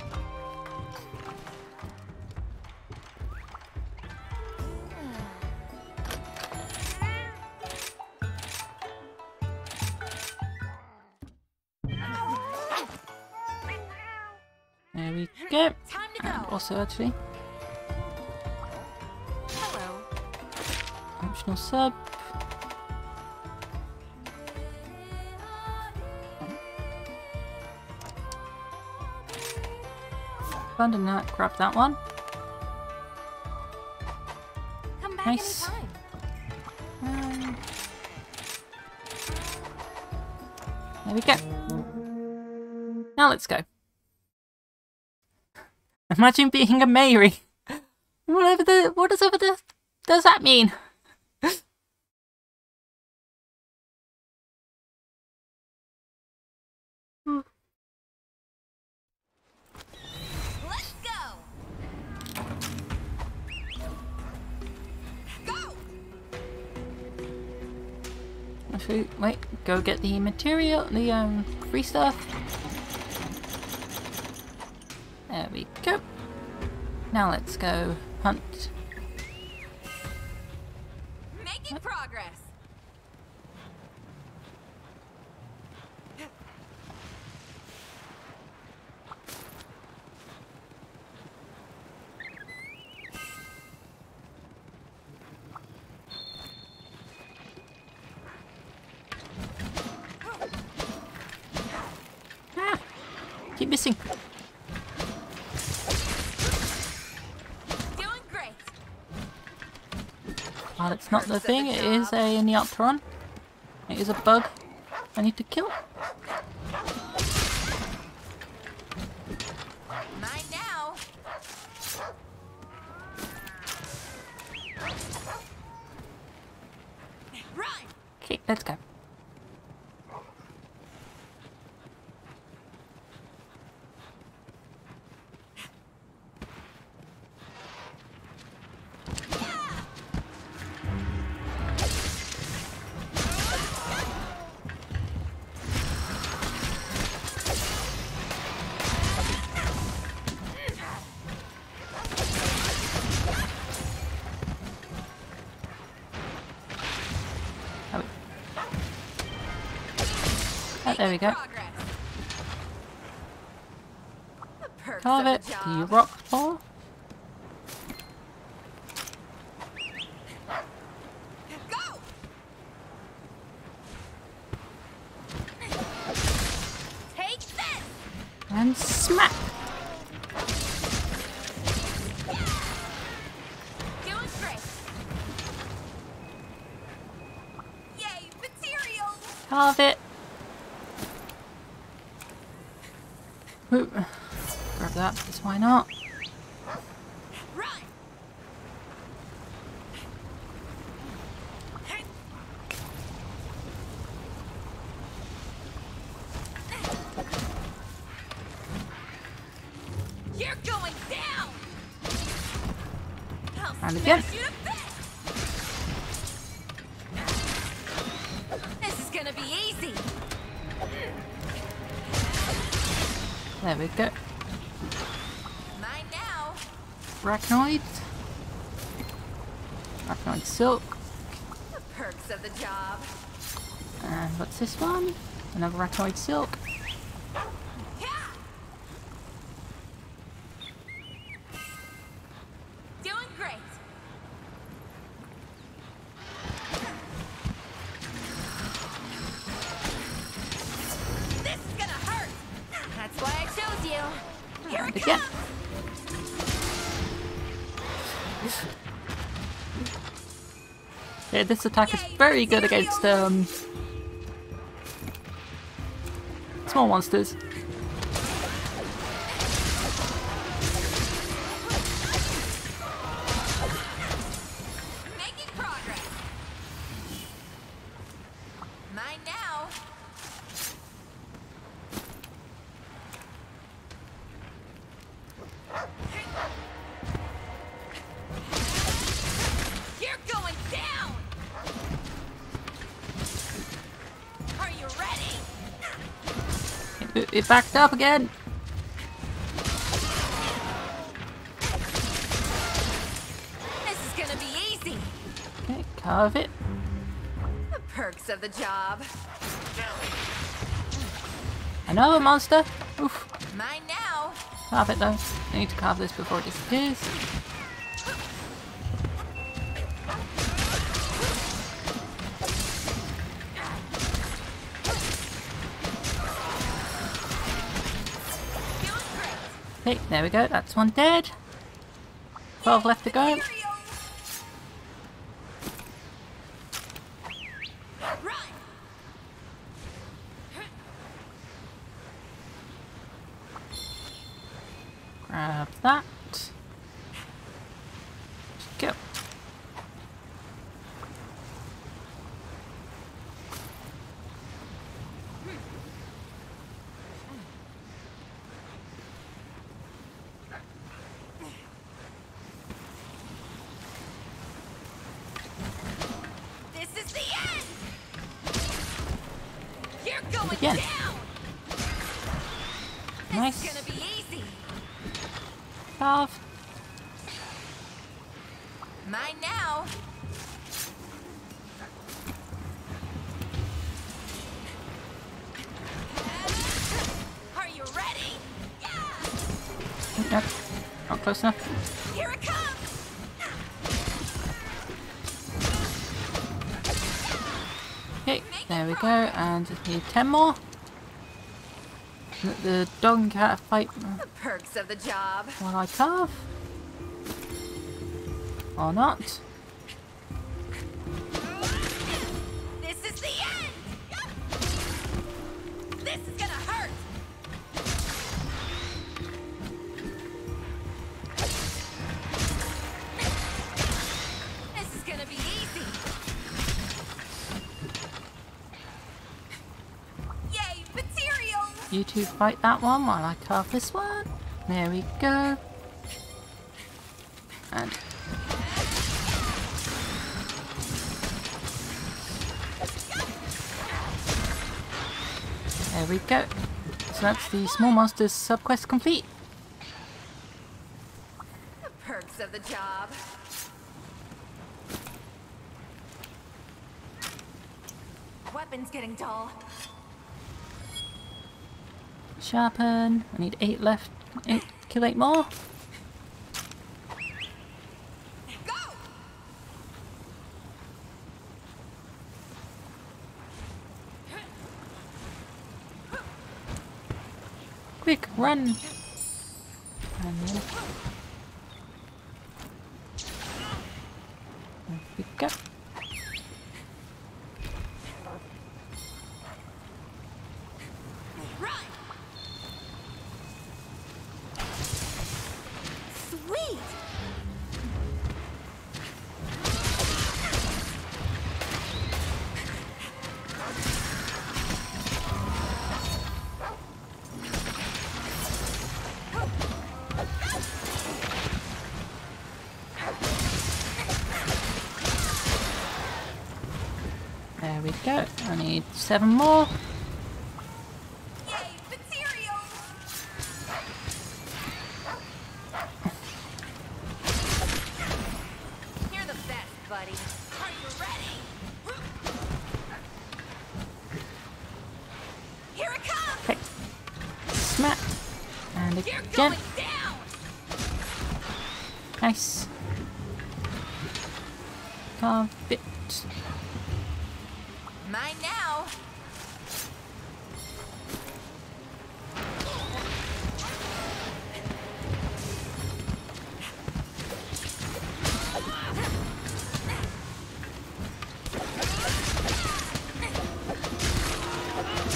Also, actually, Hello. optional sub. Abandon that, grab that one. Come back Nice. Um, there we go. Now let's go. Imagine being a Mary. Whatever the what does over the does that mean? Let's go. Go. Actually, wait, go get the material, the um free stuff. Now let's go hunt. The thing. It is uh, a Neopteron. It is a bug. I need to there we go. Carve it. The rock Again. comes! Okay, this is going to hurt. That's why I chose you. This attack is very good against um small monsters. It backed up again. This is gonna be easy! Okay, carve it. The perks of the job. Another monster. Oof. Mine now! Carve it though. I need to carve this before it disappears. There we go. That's one dead. Twelve left to go. Nope, not close enough. Here it comes! Okay, there we go. And just need ten more. Let the dog and cat fight The perks of the job. while I carve. Or not. Fight that one while I carve this one. There we go. And there we go. So that's the small monsters subquest complete. The perks of the job. Weapons getting dull. Sharpen. I need eight left. Eight, kill eight more. Quick, run! Seven more.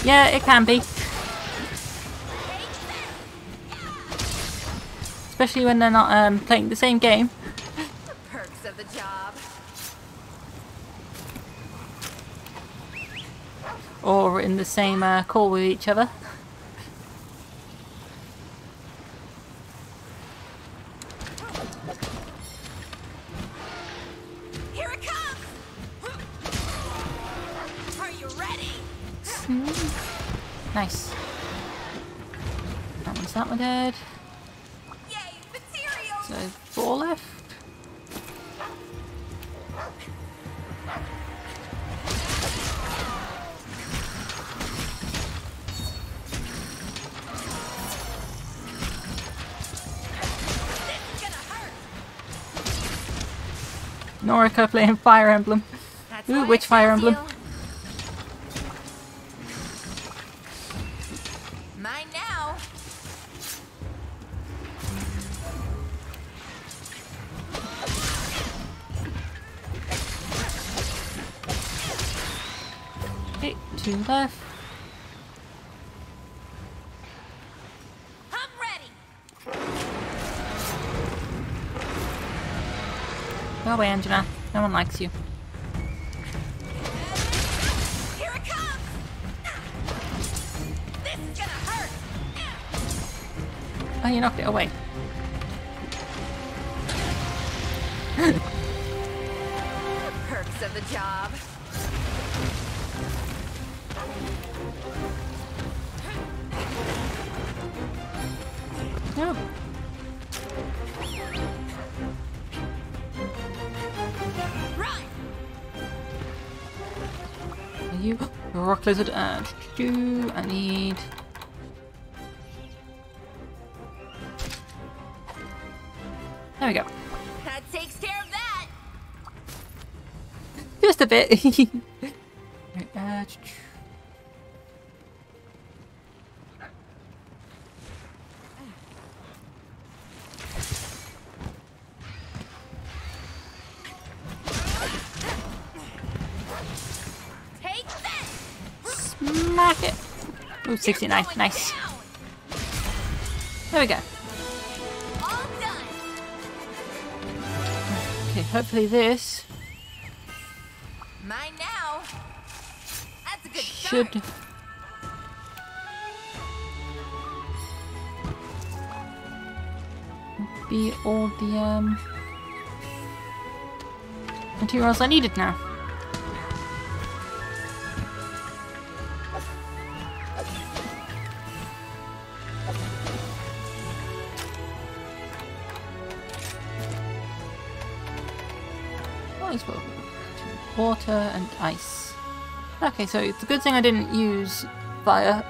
Yeah, it can be. Especially when they're not um, playing the same game. The perks of the job. Or in the same uh, call with each other. Norika playing Fire Emblem. That's Ooh, which Fire Emblem? you. Mine now. Okay, two left. I'm ready. Go away, Angela. One likes you. Here it comes. This is gonna hurt. Oh, you knocked it away. Perks of the job. Rock lizard? Uh, do I need? There we go. That takes care of that. Just a bit. 69. Nice. There we go. Okay, hopefully this Mine now. That's a good should start. be all the um, materials I needed now. Ice. Okay, so it's a good thing I didn't use fire.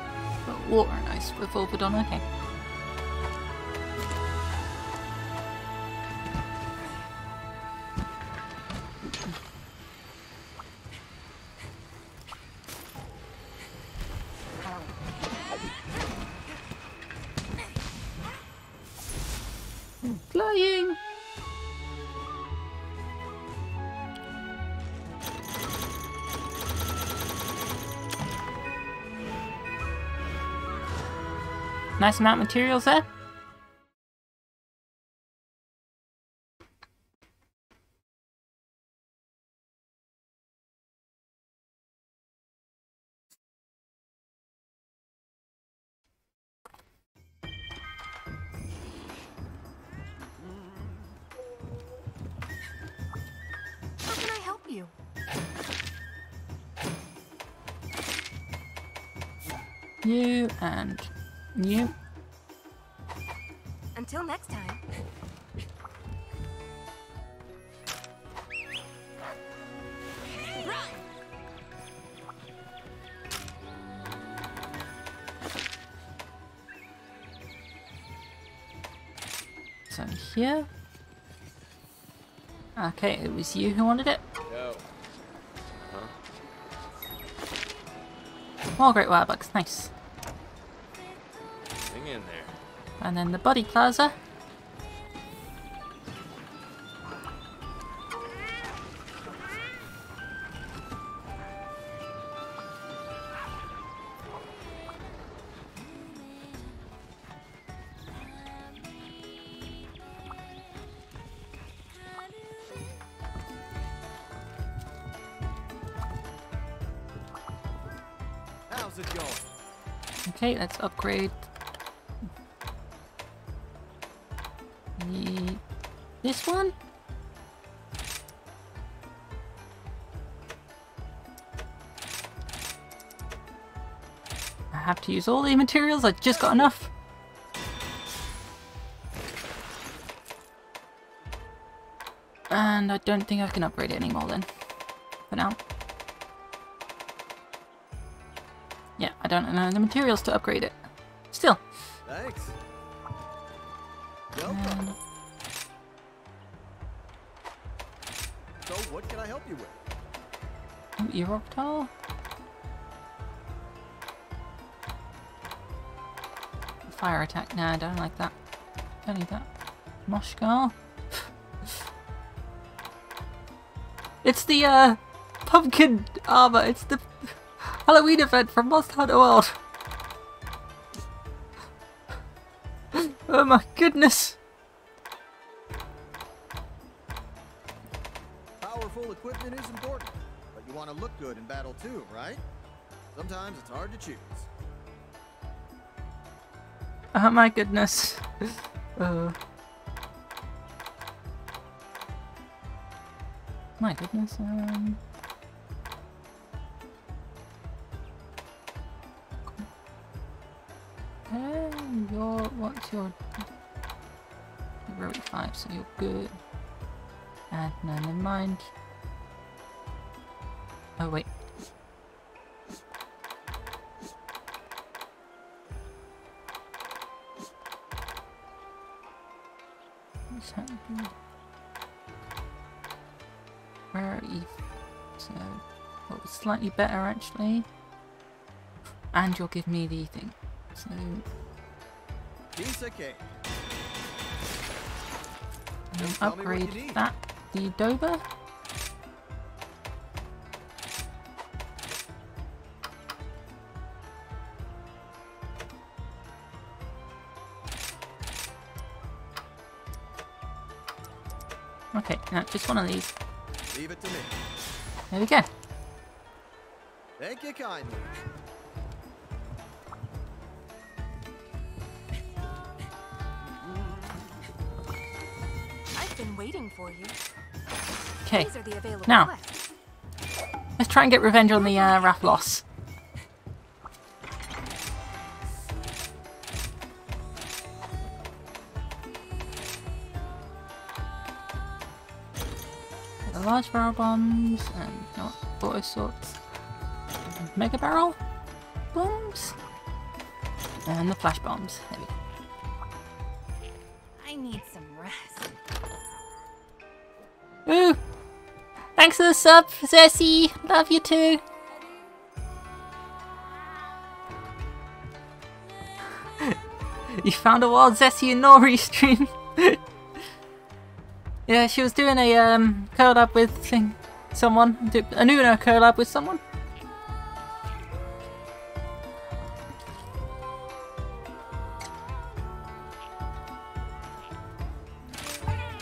water and ice with Volvidon, okay. Nice amount of materials there. Here. Okay, it was you who wanted it. Yo. More great wirebugs, nice. Hang in there. And then the Buddy Plaza. Okay, let's upgrade the this one. I have to use all the materials, I just got enough. And I don't think I can upgrade it anymore then, for now. I don't know the materials to upgrade it. Still. Thanks. Welcome. Um, So, what can I help you with? Eroptal? Fire attack. Nah, I don't like that. Don't need that. Moshgar? it's the, uh, pumpkin armor. It's the Halloween event from Monster Hunter World. oh my goodness. Powerful equipment is important, but you want to look good in battle too, right? Sometimes it's hard to choose. Oh my goodness. uh. My goodness. Um. You're heroic five, so you're good. And no, never mind. Oh wait. What's happening? Where are you? So, well, slightly better actually. And you'll give me the thing. So, Piece of cake. Just tell you upgrade that. The Dober. Okay, now just one of these. Leave it to me. There we go. Thank you kindly. Okay, These are the available Now. let's try and get revenge on the uh, Rathalos. The large barrel bombs and no, auto sorts. Mega barrel bombs? And the flash bombs. There we go. For the sub, Zessie! Love you too! you found a wild Zessie and Nori stream! yeah, she was doing a um, collab with thing, someone. A Nuno collab with someone.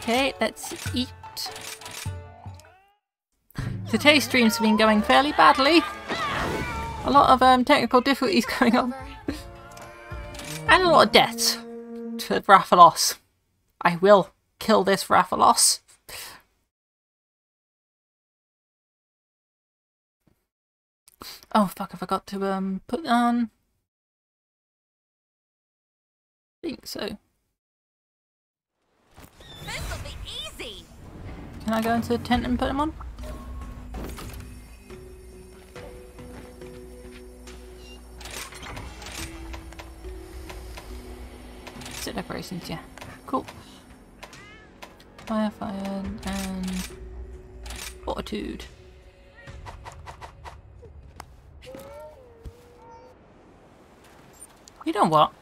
Okay, let's eat. Today's stream's been going fairly badly. A lot of um, technical difficulties going on. and a lot of deaths to Rathalos. I will kill this Rathalos. Oh fuck, I forgot to um put on. think so. This'll be easy. Can I go into the tent and put them on? Set decorations, yeah. Cool. Fire, fire, and fortitude. You know what?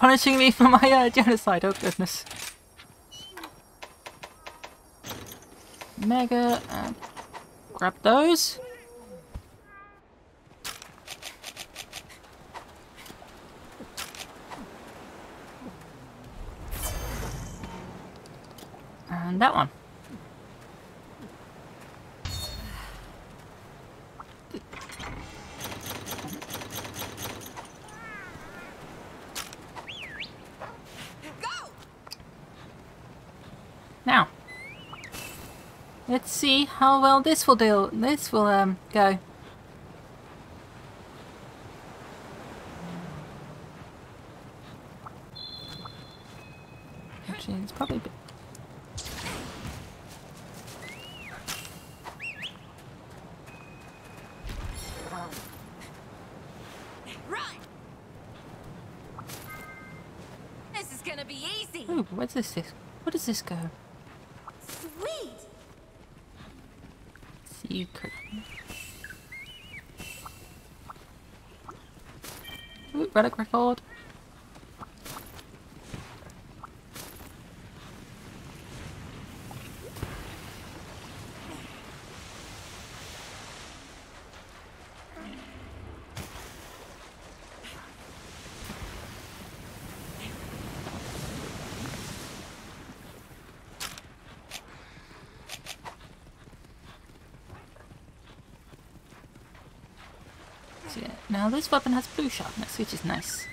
Punishing me for my uh, genocide, oh goodness. Mega and grab those. That one. Now, let's see how well this will do. This will um go. Actually, it's probably. a bit- Run! This is gonna be easy. Ooh, where's this? this? Where does this go? Sweet. Secret. Ooh, relic record. So yeah, now this weapon has blue sharpness, which is nice.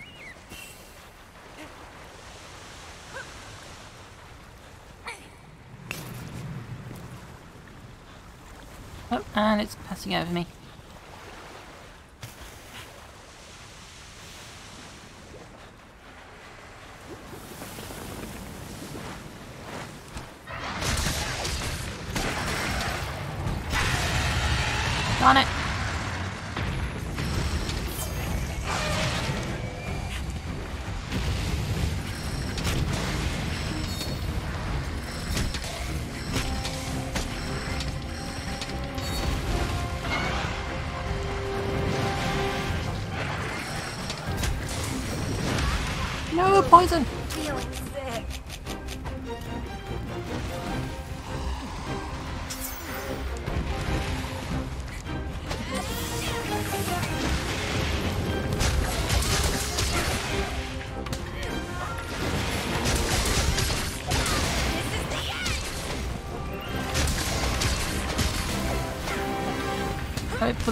Oh, and it's passing over me.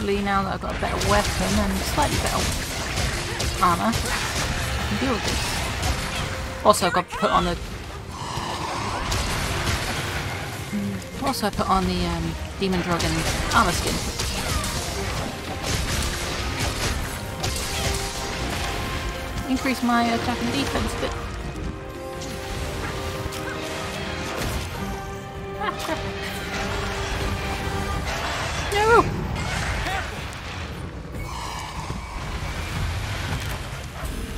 Now that I've got a better weapon and slightly better armor, I can deal with this. Also I've got to put on the... Mm, Also I put on the um, Demon Dragon armor skin. Increase my attack and defense a bit.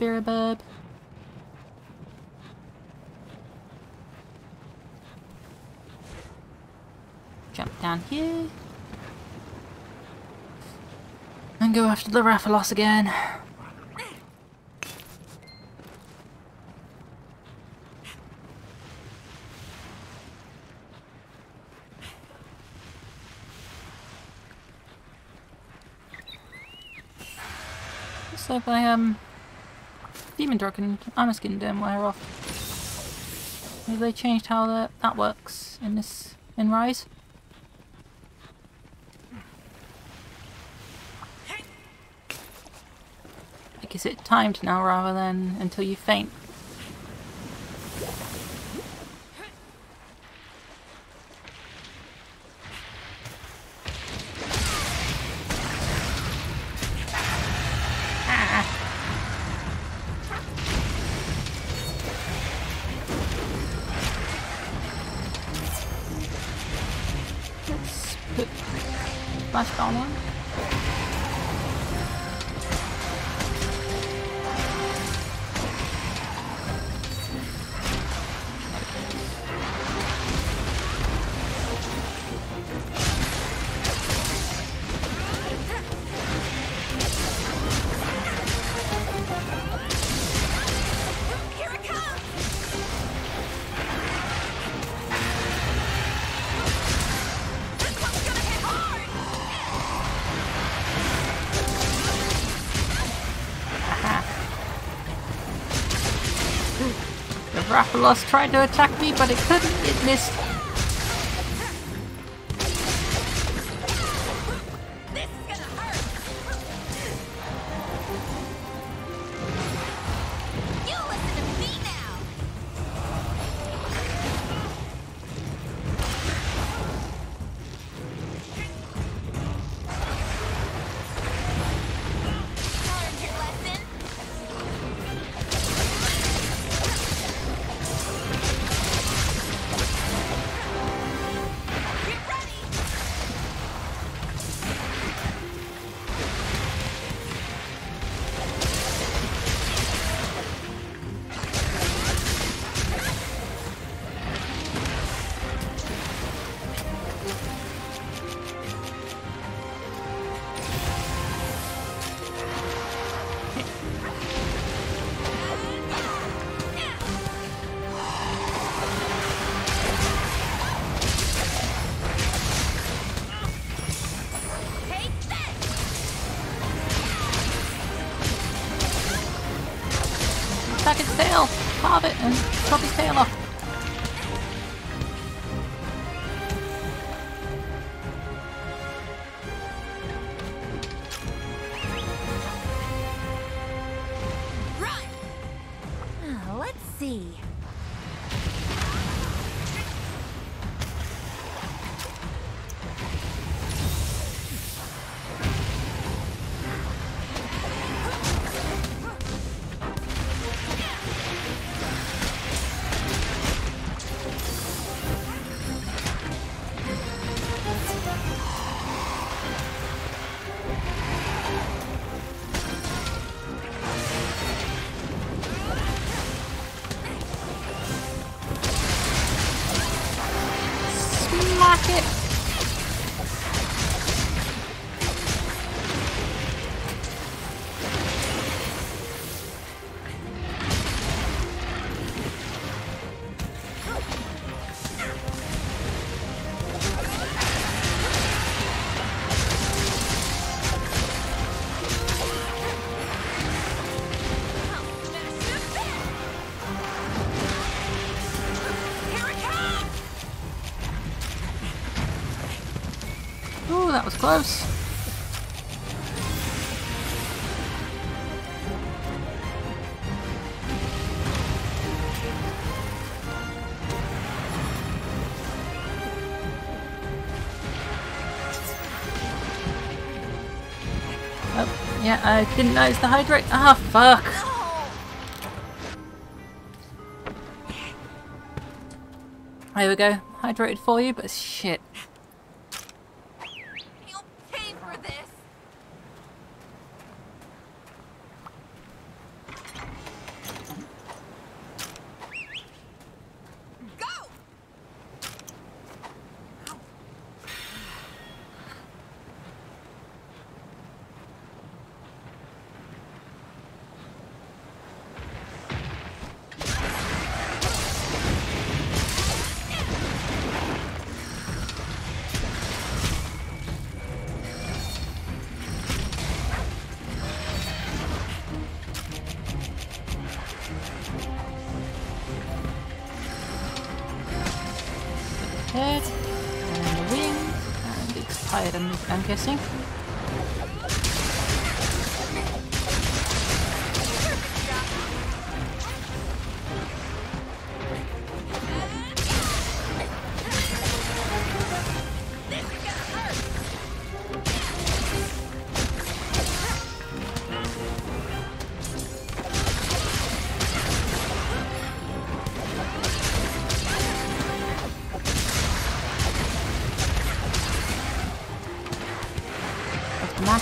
That. Jump down here. And go after the Rathalos again. So if I um Armor skin didn't wear off. Maybe they changed how that that works in this in Rise. Like is it timed now rather than until you faint? Rathalos tried to attack me, but it couldn't. It missed. I didn't notice the hydrate. Ah, fuck. There we go. Hydrated for you, but shit.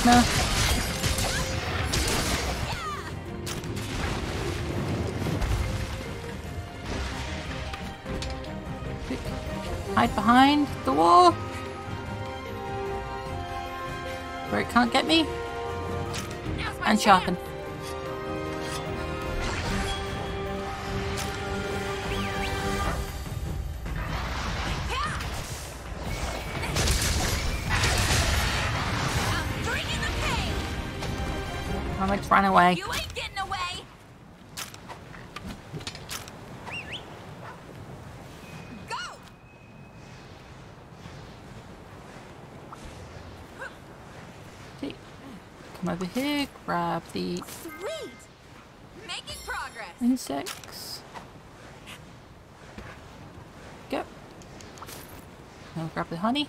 Magna. Hide behind the wall. Where it can't get me. And sharpen. Away. You ain't getting away. Go! Come over here, grab the Sweet. Making progress. insects. Go. Now grab the honey.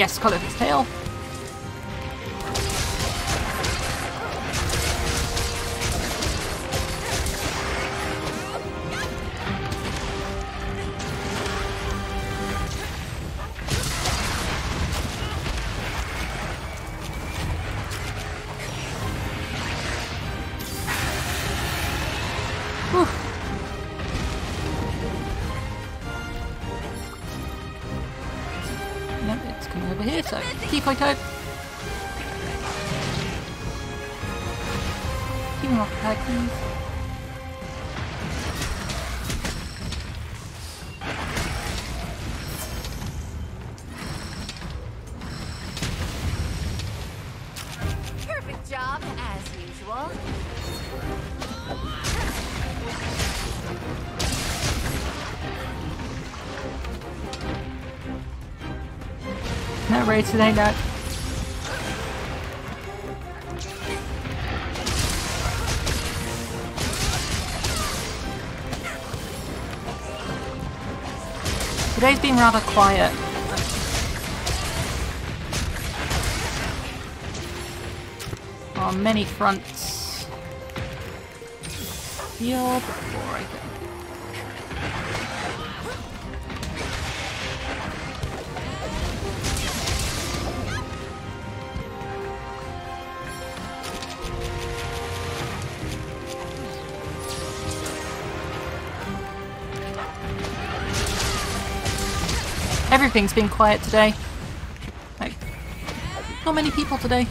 Yes, cut off his tail. Today, Dad. Today's been rather quiet. On many fronts. Heal Everything's been quiet today. Like, not many people today.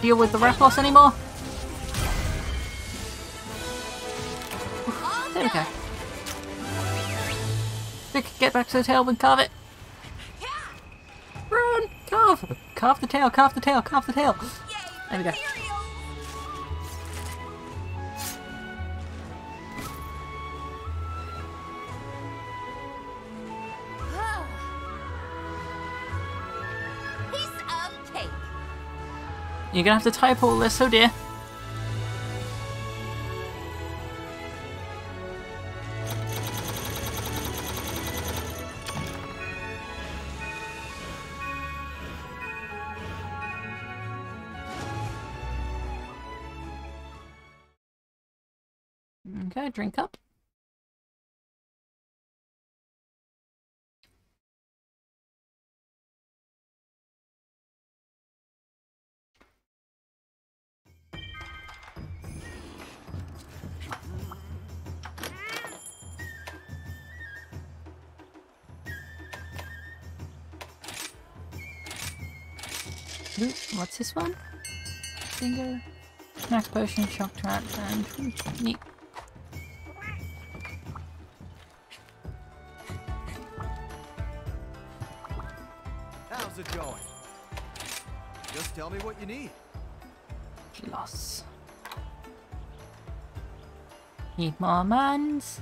Deal with the Rathalos anymore. There we go. Quick, get back to the tail and carve it. Run! Carve! Carve the tail, carve the tail, carve the tail. There we go. You're gonna have to type all this, oh dear. What's this one? Bingo. Max potion, shock trap, and neat. How's it going? Just tell me what you need. Loss. Need more mans.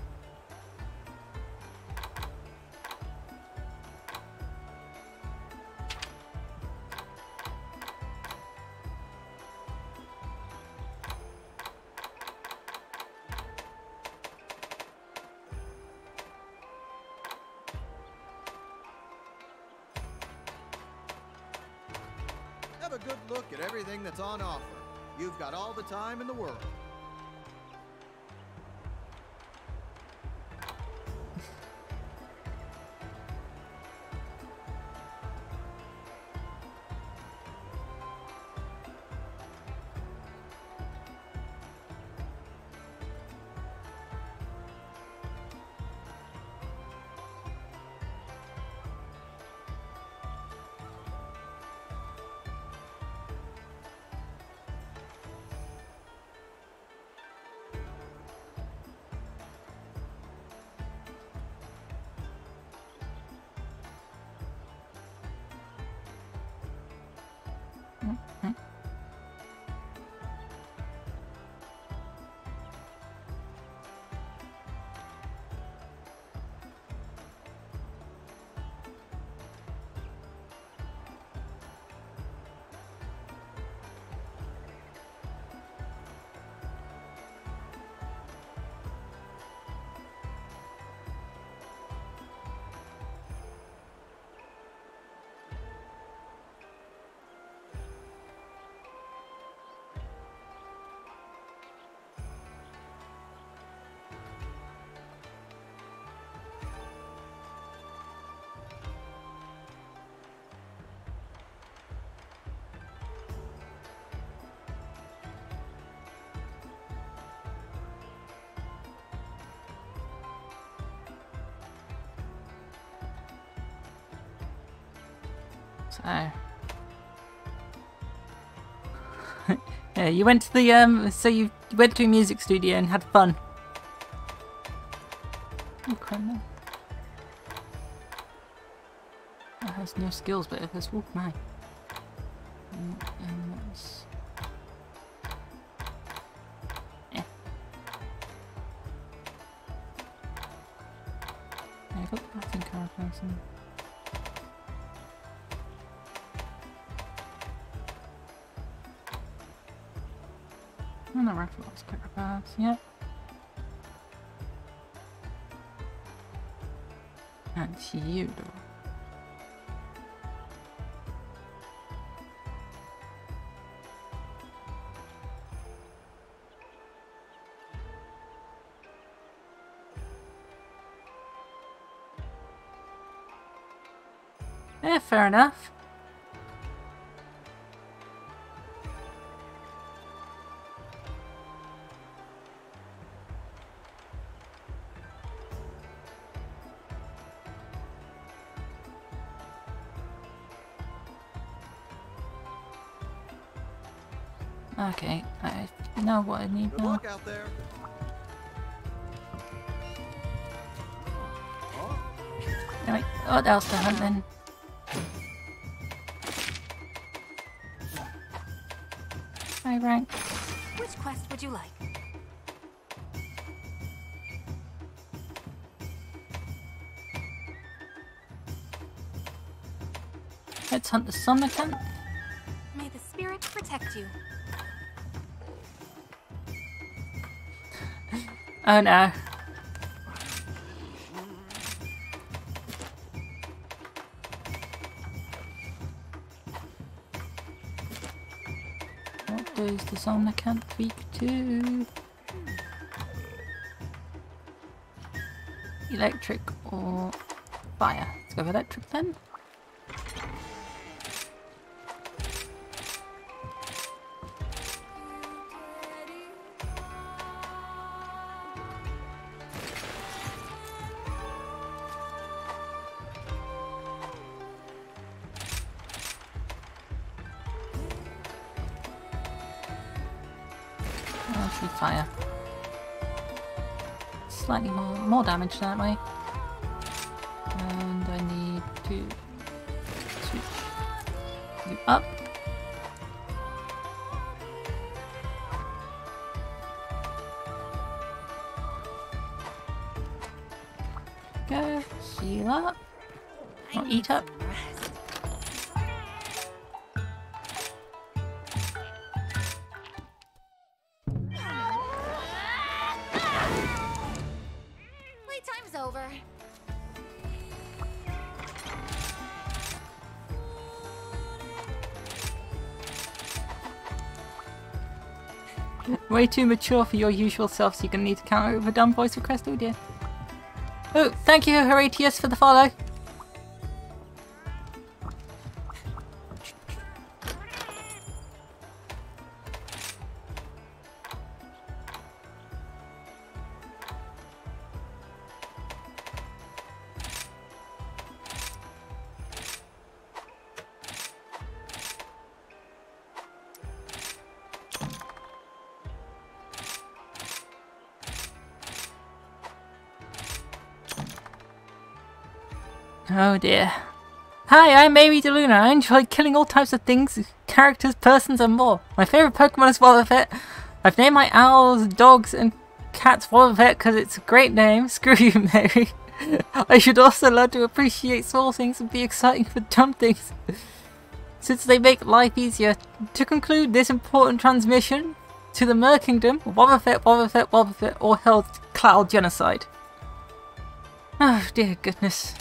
So. yeah, you went to the um. So you went to a music studio and had fun. Oh, criminal. That has no skills, but it has walk my. Yep. And you do. Yeah, fair enough. Know what I need Good now. luck out there. Oh, Anyway, what else to hunt then? Hi, rank. Which quest would you like? Let's hunt the Somnacanth. May the spirit protect you. Oh no. What is the does the Somnacanth speak to? Electric or fire? Let's go electric then. That way. Way too mature for your usual self, so you're gonna need to count dumb voice request, oh dear. Oh, thank you, Horatius, for the follow. Oh dear. Hi, I'm Maeri Deluna. I enjoy killing all types of things, characters, persons, and more. My favorite Pokemon is Wobbuffet. I've named my owls, dogs, and cats Wobbuffet because it's a great name. Screw you, Maeri. I should also learn to appreciate small things and be exciting for dumb things, since they make life easier. To conclude this important transmission to the Mer Kingdom, Wobbuffet, Wobbuffet, Wobbuffet, or held cloud genocide. Oh dear goodness.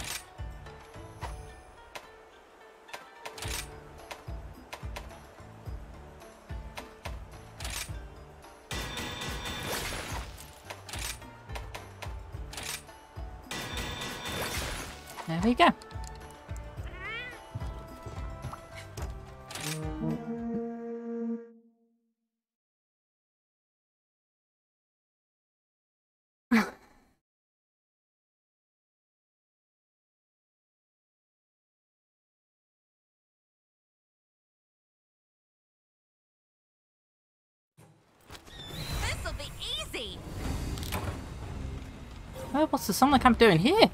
The summoner camp doing here?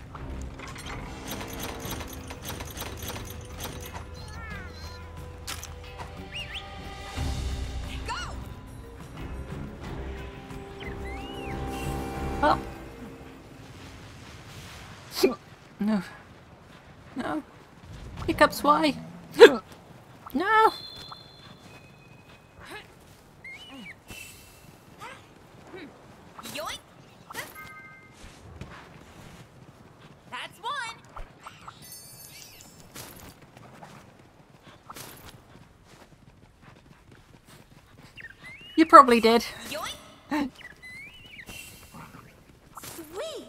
Probably did. Yoink! Sweet!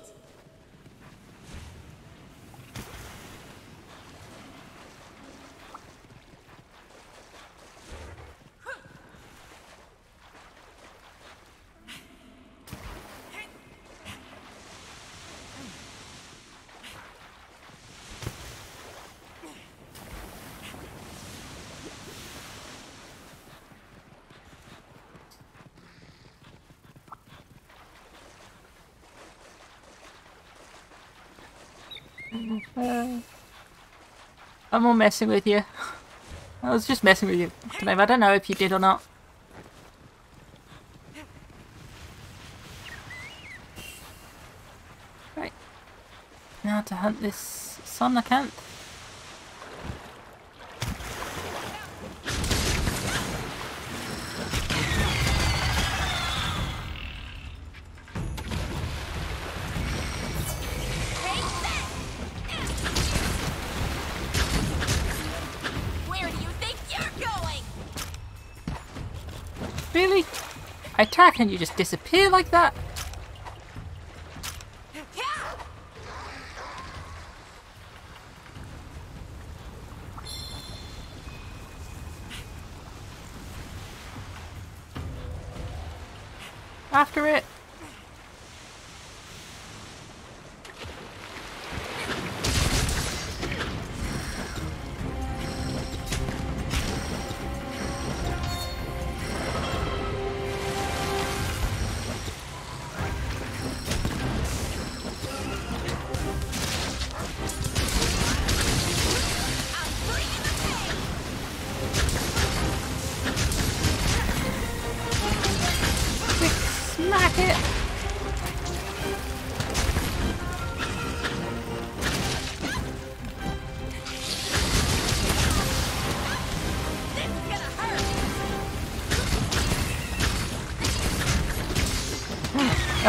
Uh, Uh, I'm all messing with you. I was just messing with you. I don't know if you did or not. Right. Now to hunt this Somnacanth. Attack and you just disappear like that?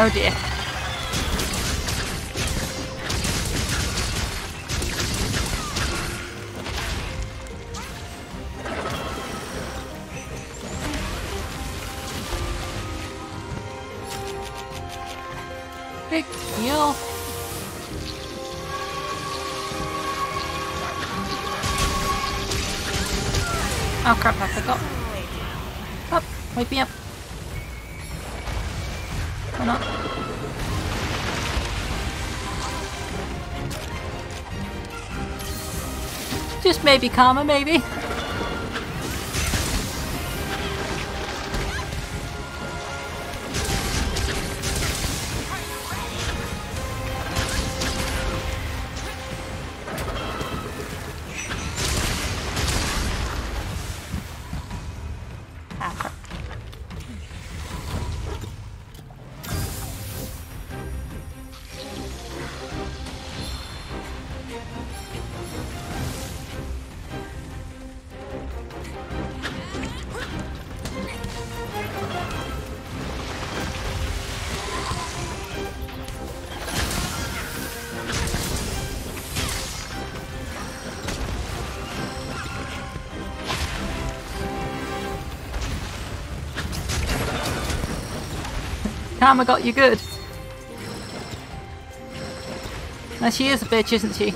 Oh dear. Maybe karma, maybe. Karma got you good. Now she is a bitch, isn't she?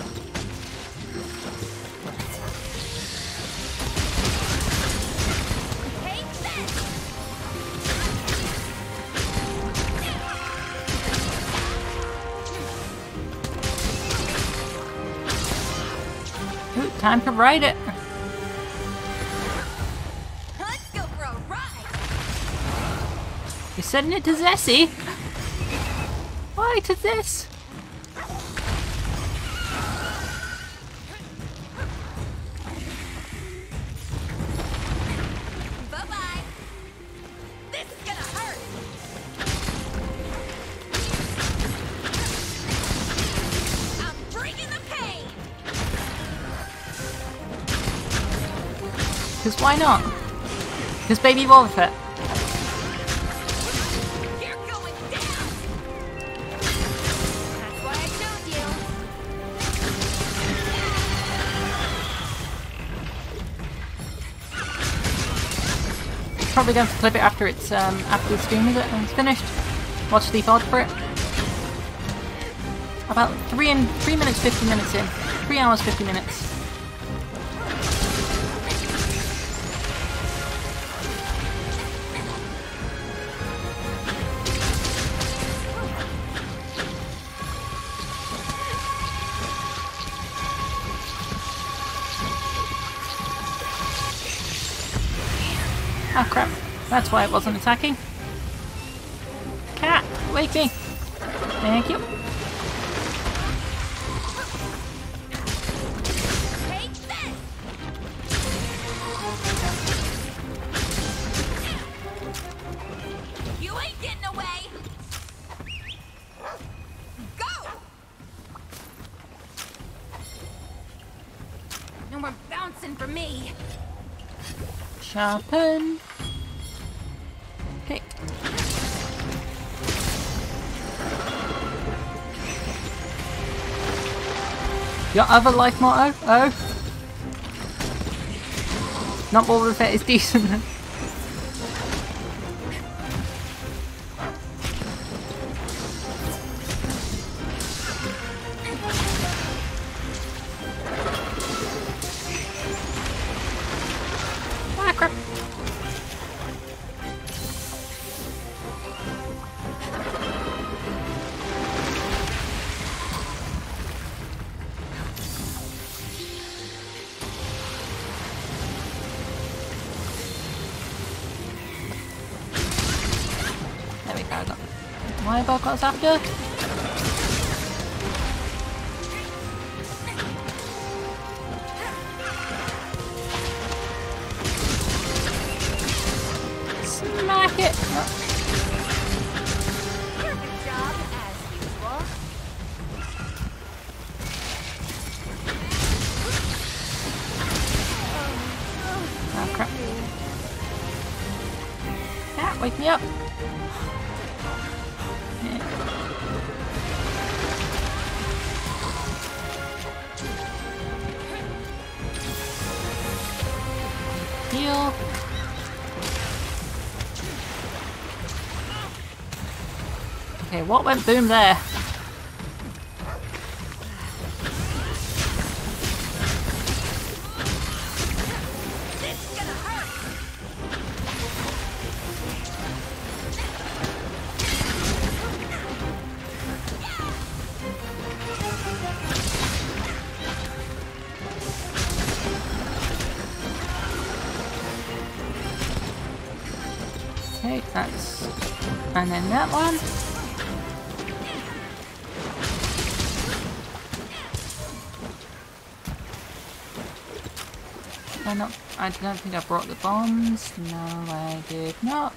Ooh, time to ride it. Sending it to Zessie? Why to this? Bye-bye. This is gonna hurt. I'm bringing the pain. Because why not? Because baby Wolf it. Probably going to clip it after it's um, after the stream is it and it's finished. Watch the VOD for it. About three and three minutes, fifty minutes in. Three hours, fifty minutes. That's why it wasn't attacking. Cat, wake me. Thank you. Take other life motto? Oh. Not all of it is decent. after. What went boom there? I not. I don't think I brought the bombs. No, I did not.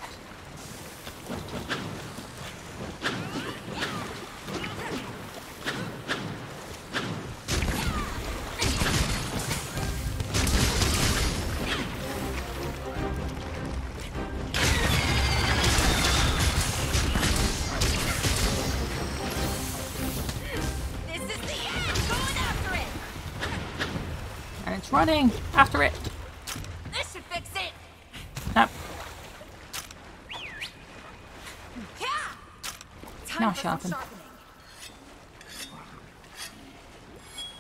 Running after it. This should fix it. No, Yeah. Now sharpen.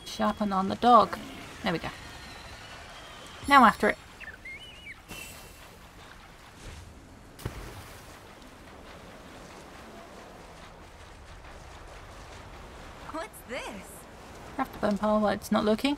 sharpen on the dog. There we go. Now after it. What's this? Craft the bone pile while it's not looking.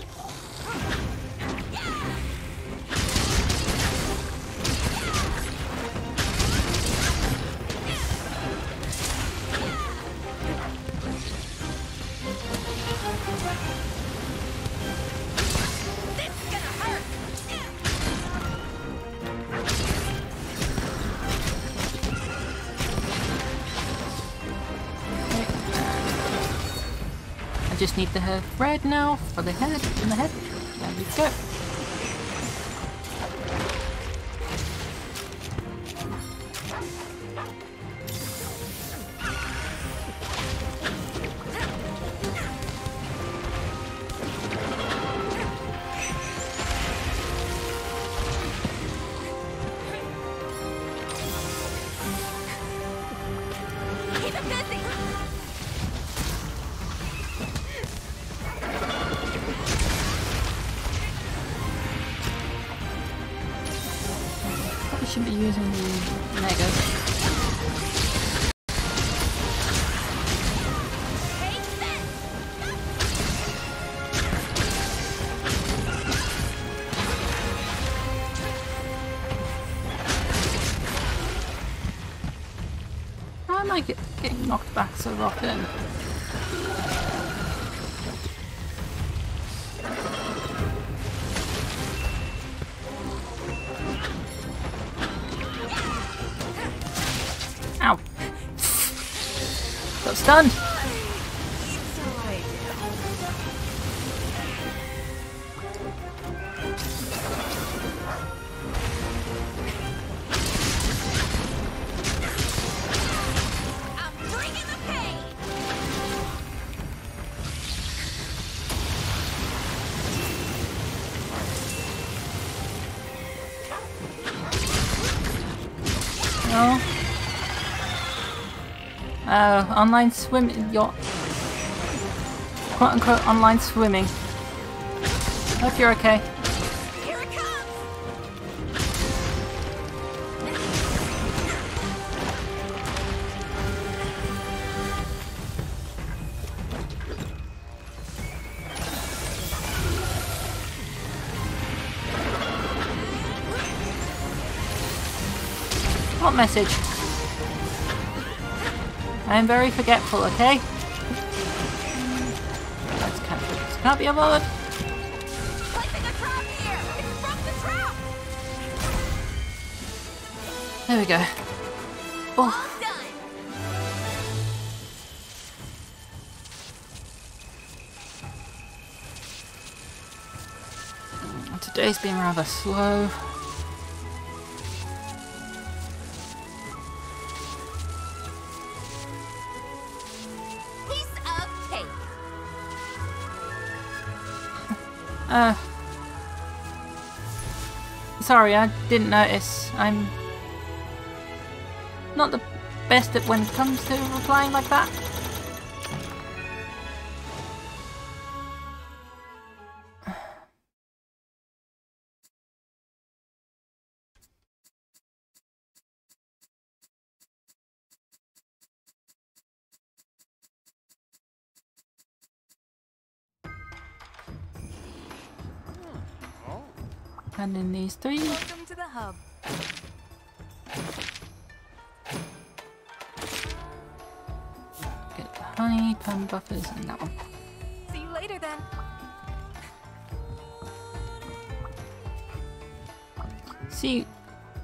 need the red now for the head in the head. There we go. So often? Online swimming. Your quote unquote online swimming. Hope you're okay. What message? I am very forgetful, okay? That's kind of can't be avoided. A trap here. It's from the trap. There we go. Oh, today's been rather slow. Sorry, I didn't notice. I'm not the best at when it comes to replying like that. Three. Welcome to the hub. Get the honey, pen buffers, and that one. See you later then. See,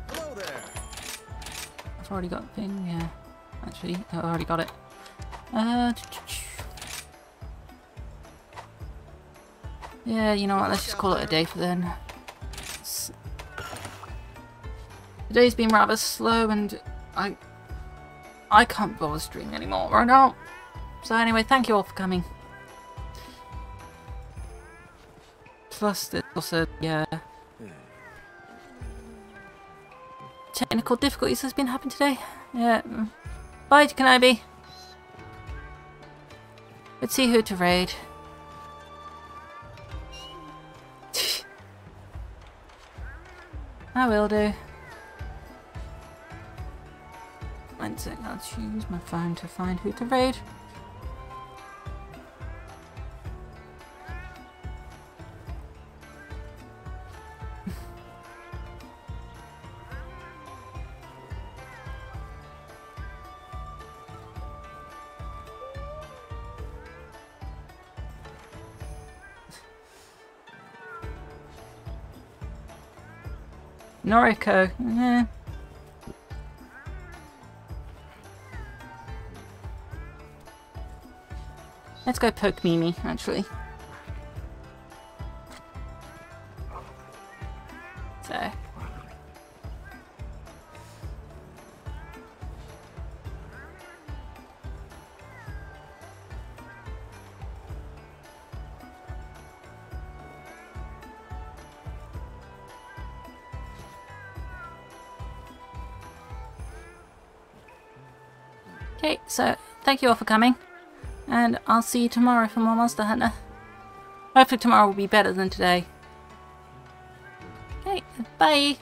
Hello there. I've already got a thing, yeah. Actually, I already got it. Uh, yeah, you know what, let's just call it a day for then. Today's been rather slow and I I can't bother streaming anymore right now. So anyway, thank you all for coming. Plus, there's also, yeah, technical difficulties has been happening today. Yeah. mm. Bye, Kenobi. Let's see who to raid. I will do. my phone to find who to raid. Noriko, Yeah. Let's go poke Mimi, actually. So. Okay, so thank you all for coming. And I'll see you tomorrow for more Monster Hunter. Hopefully tomorrow will be better than today. Okay, bye!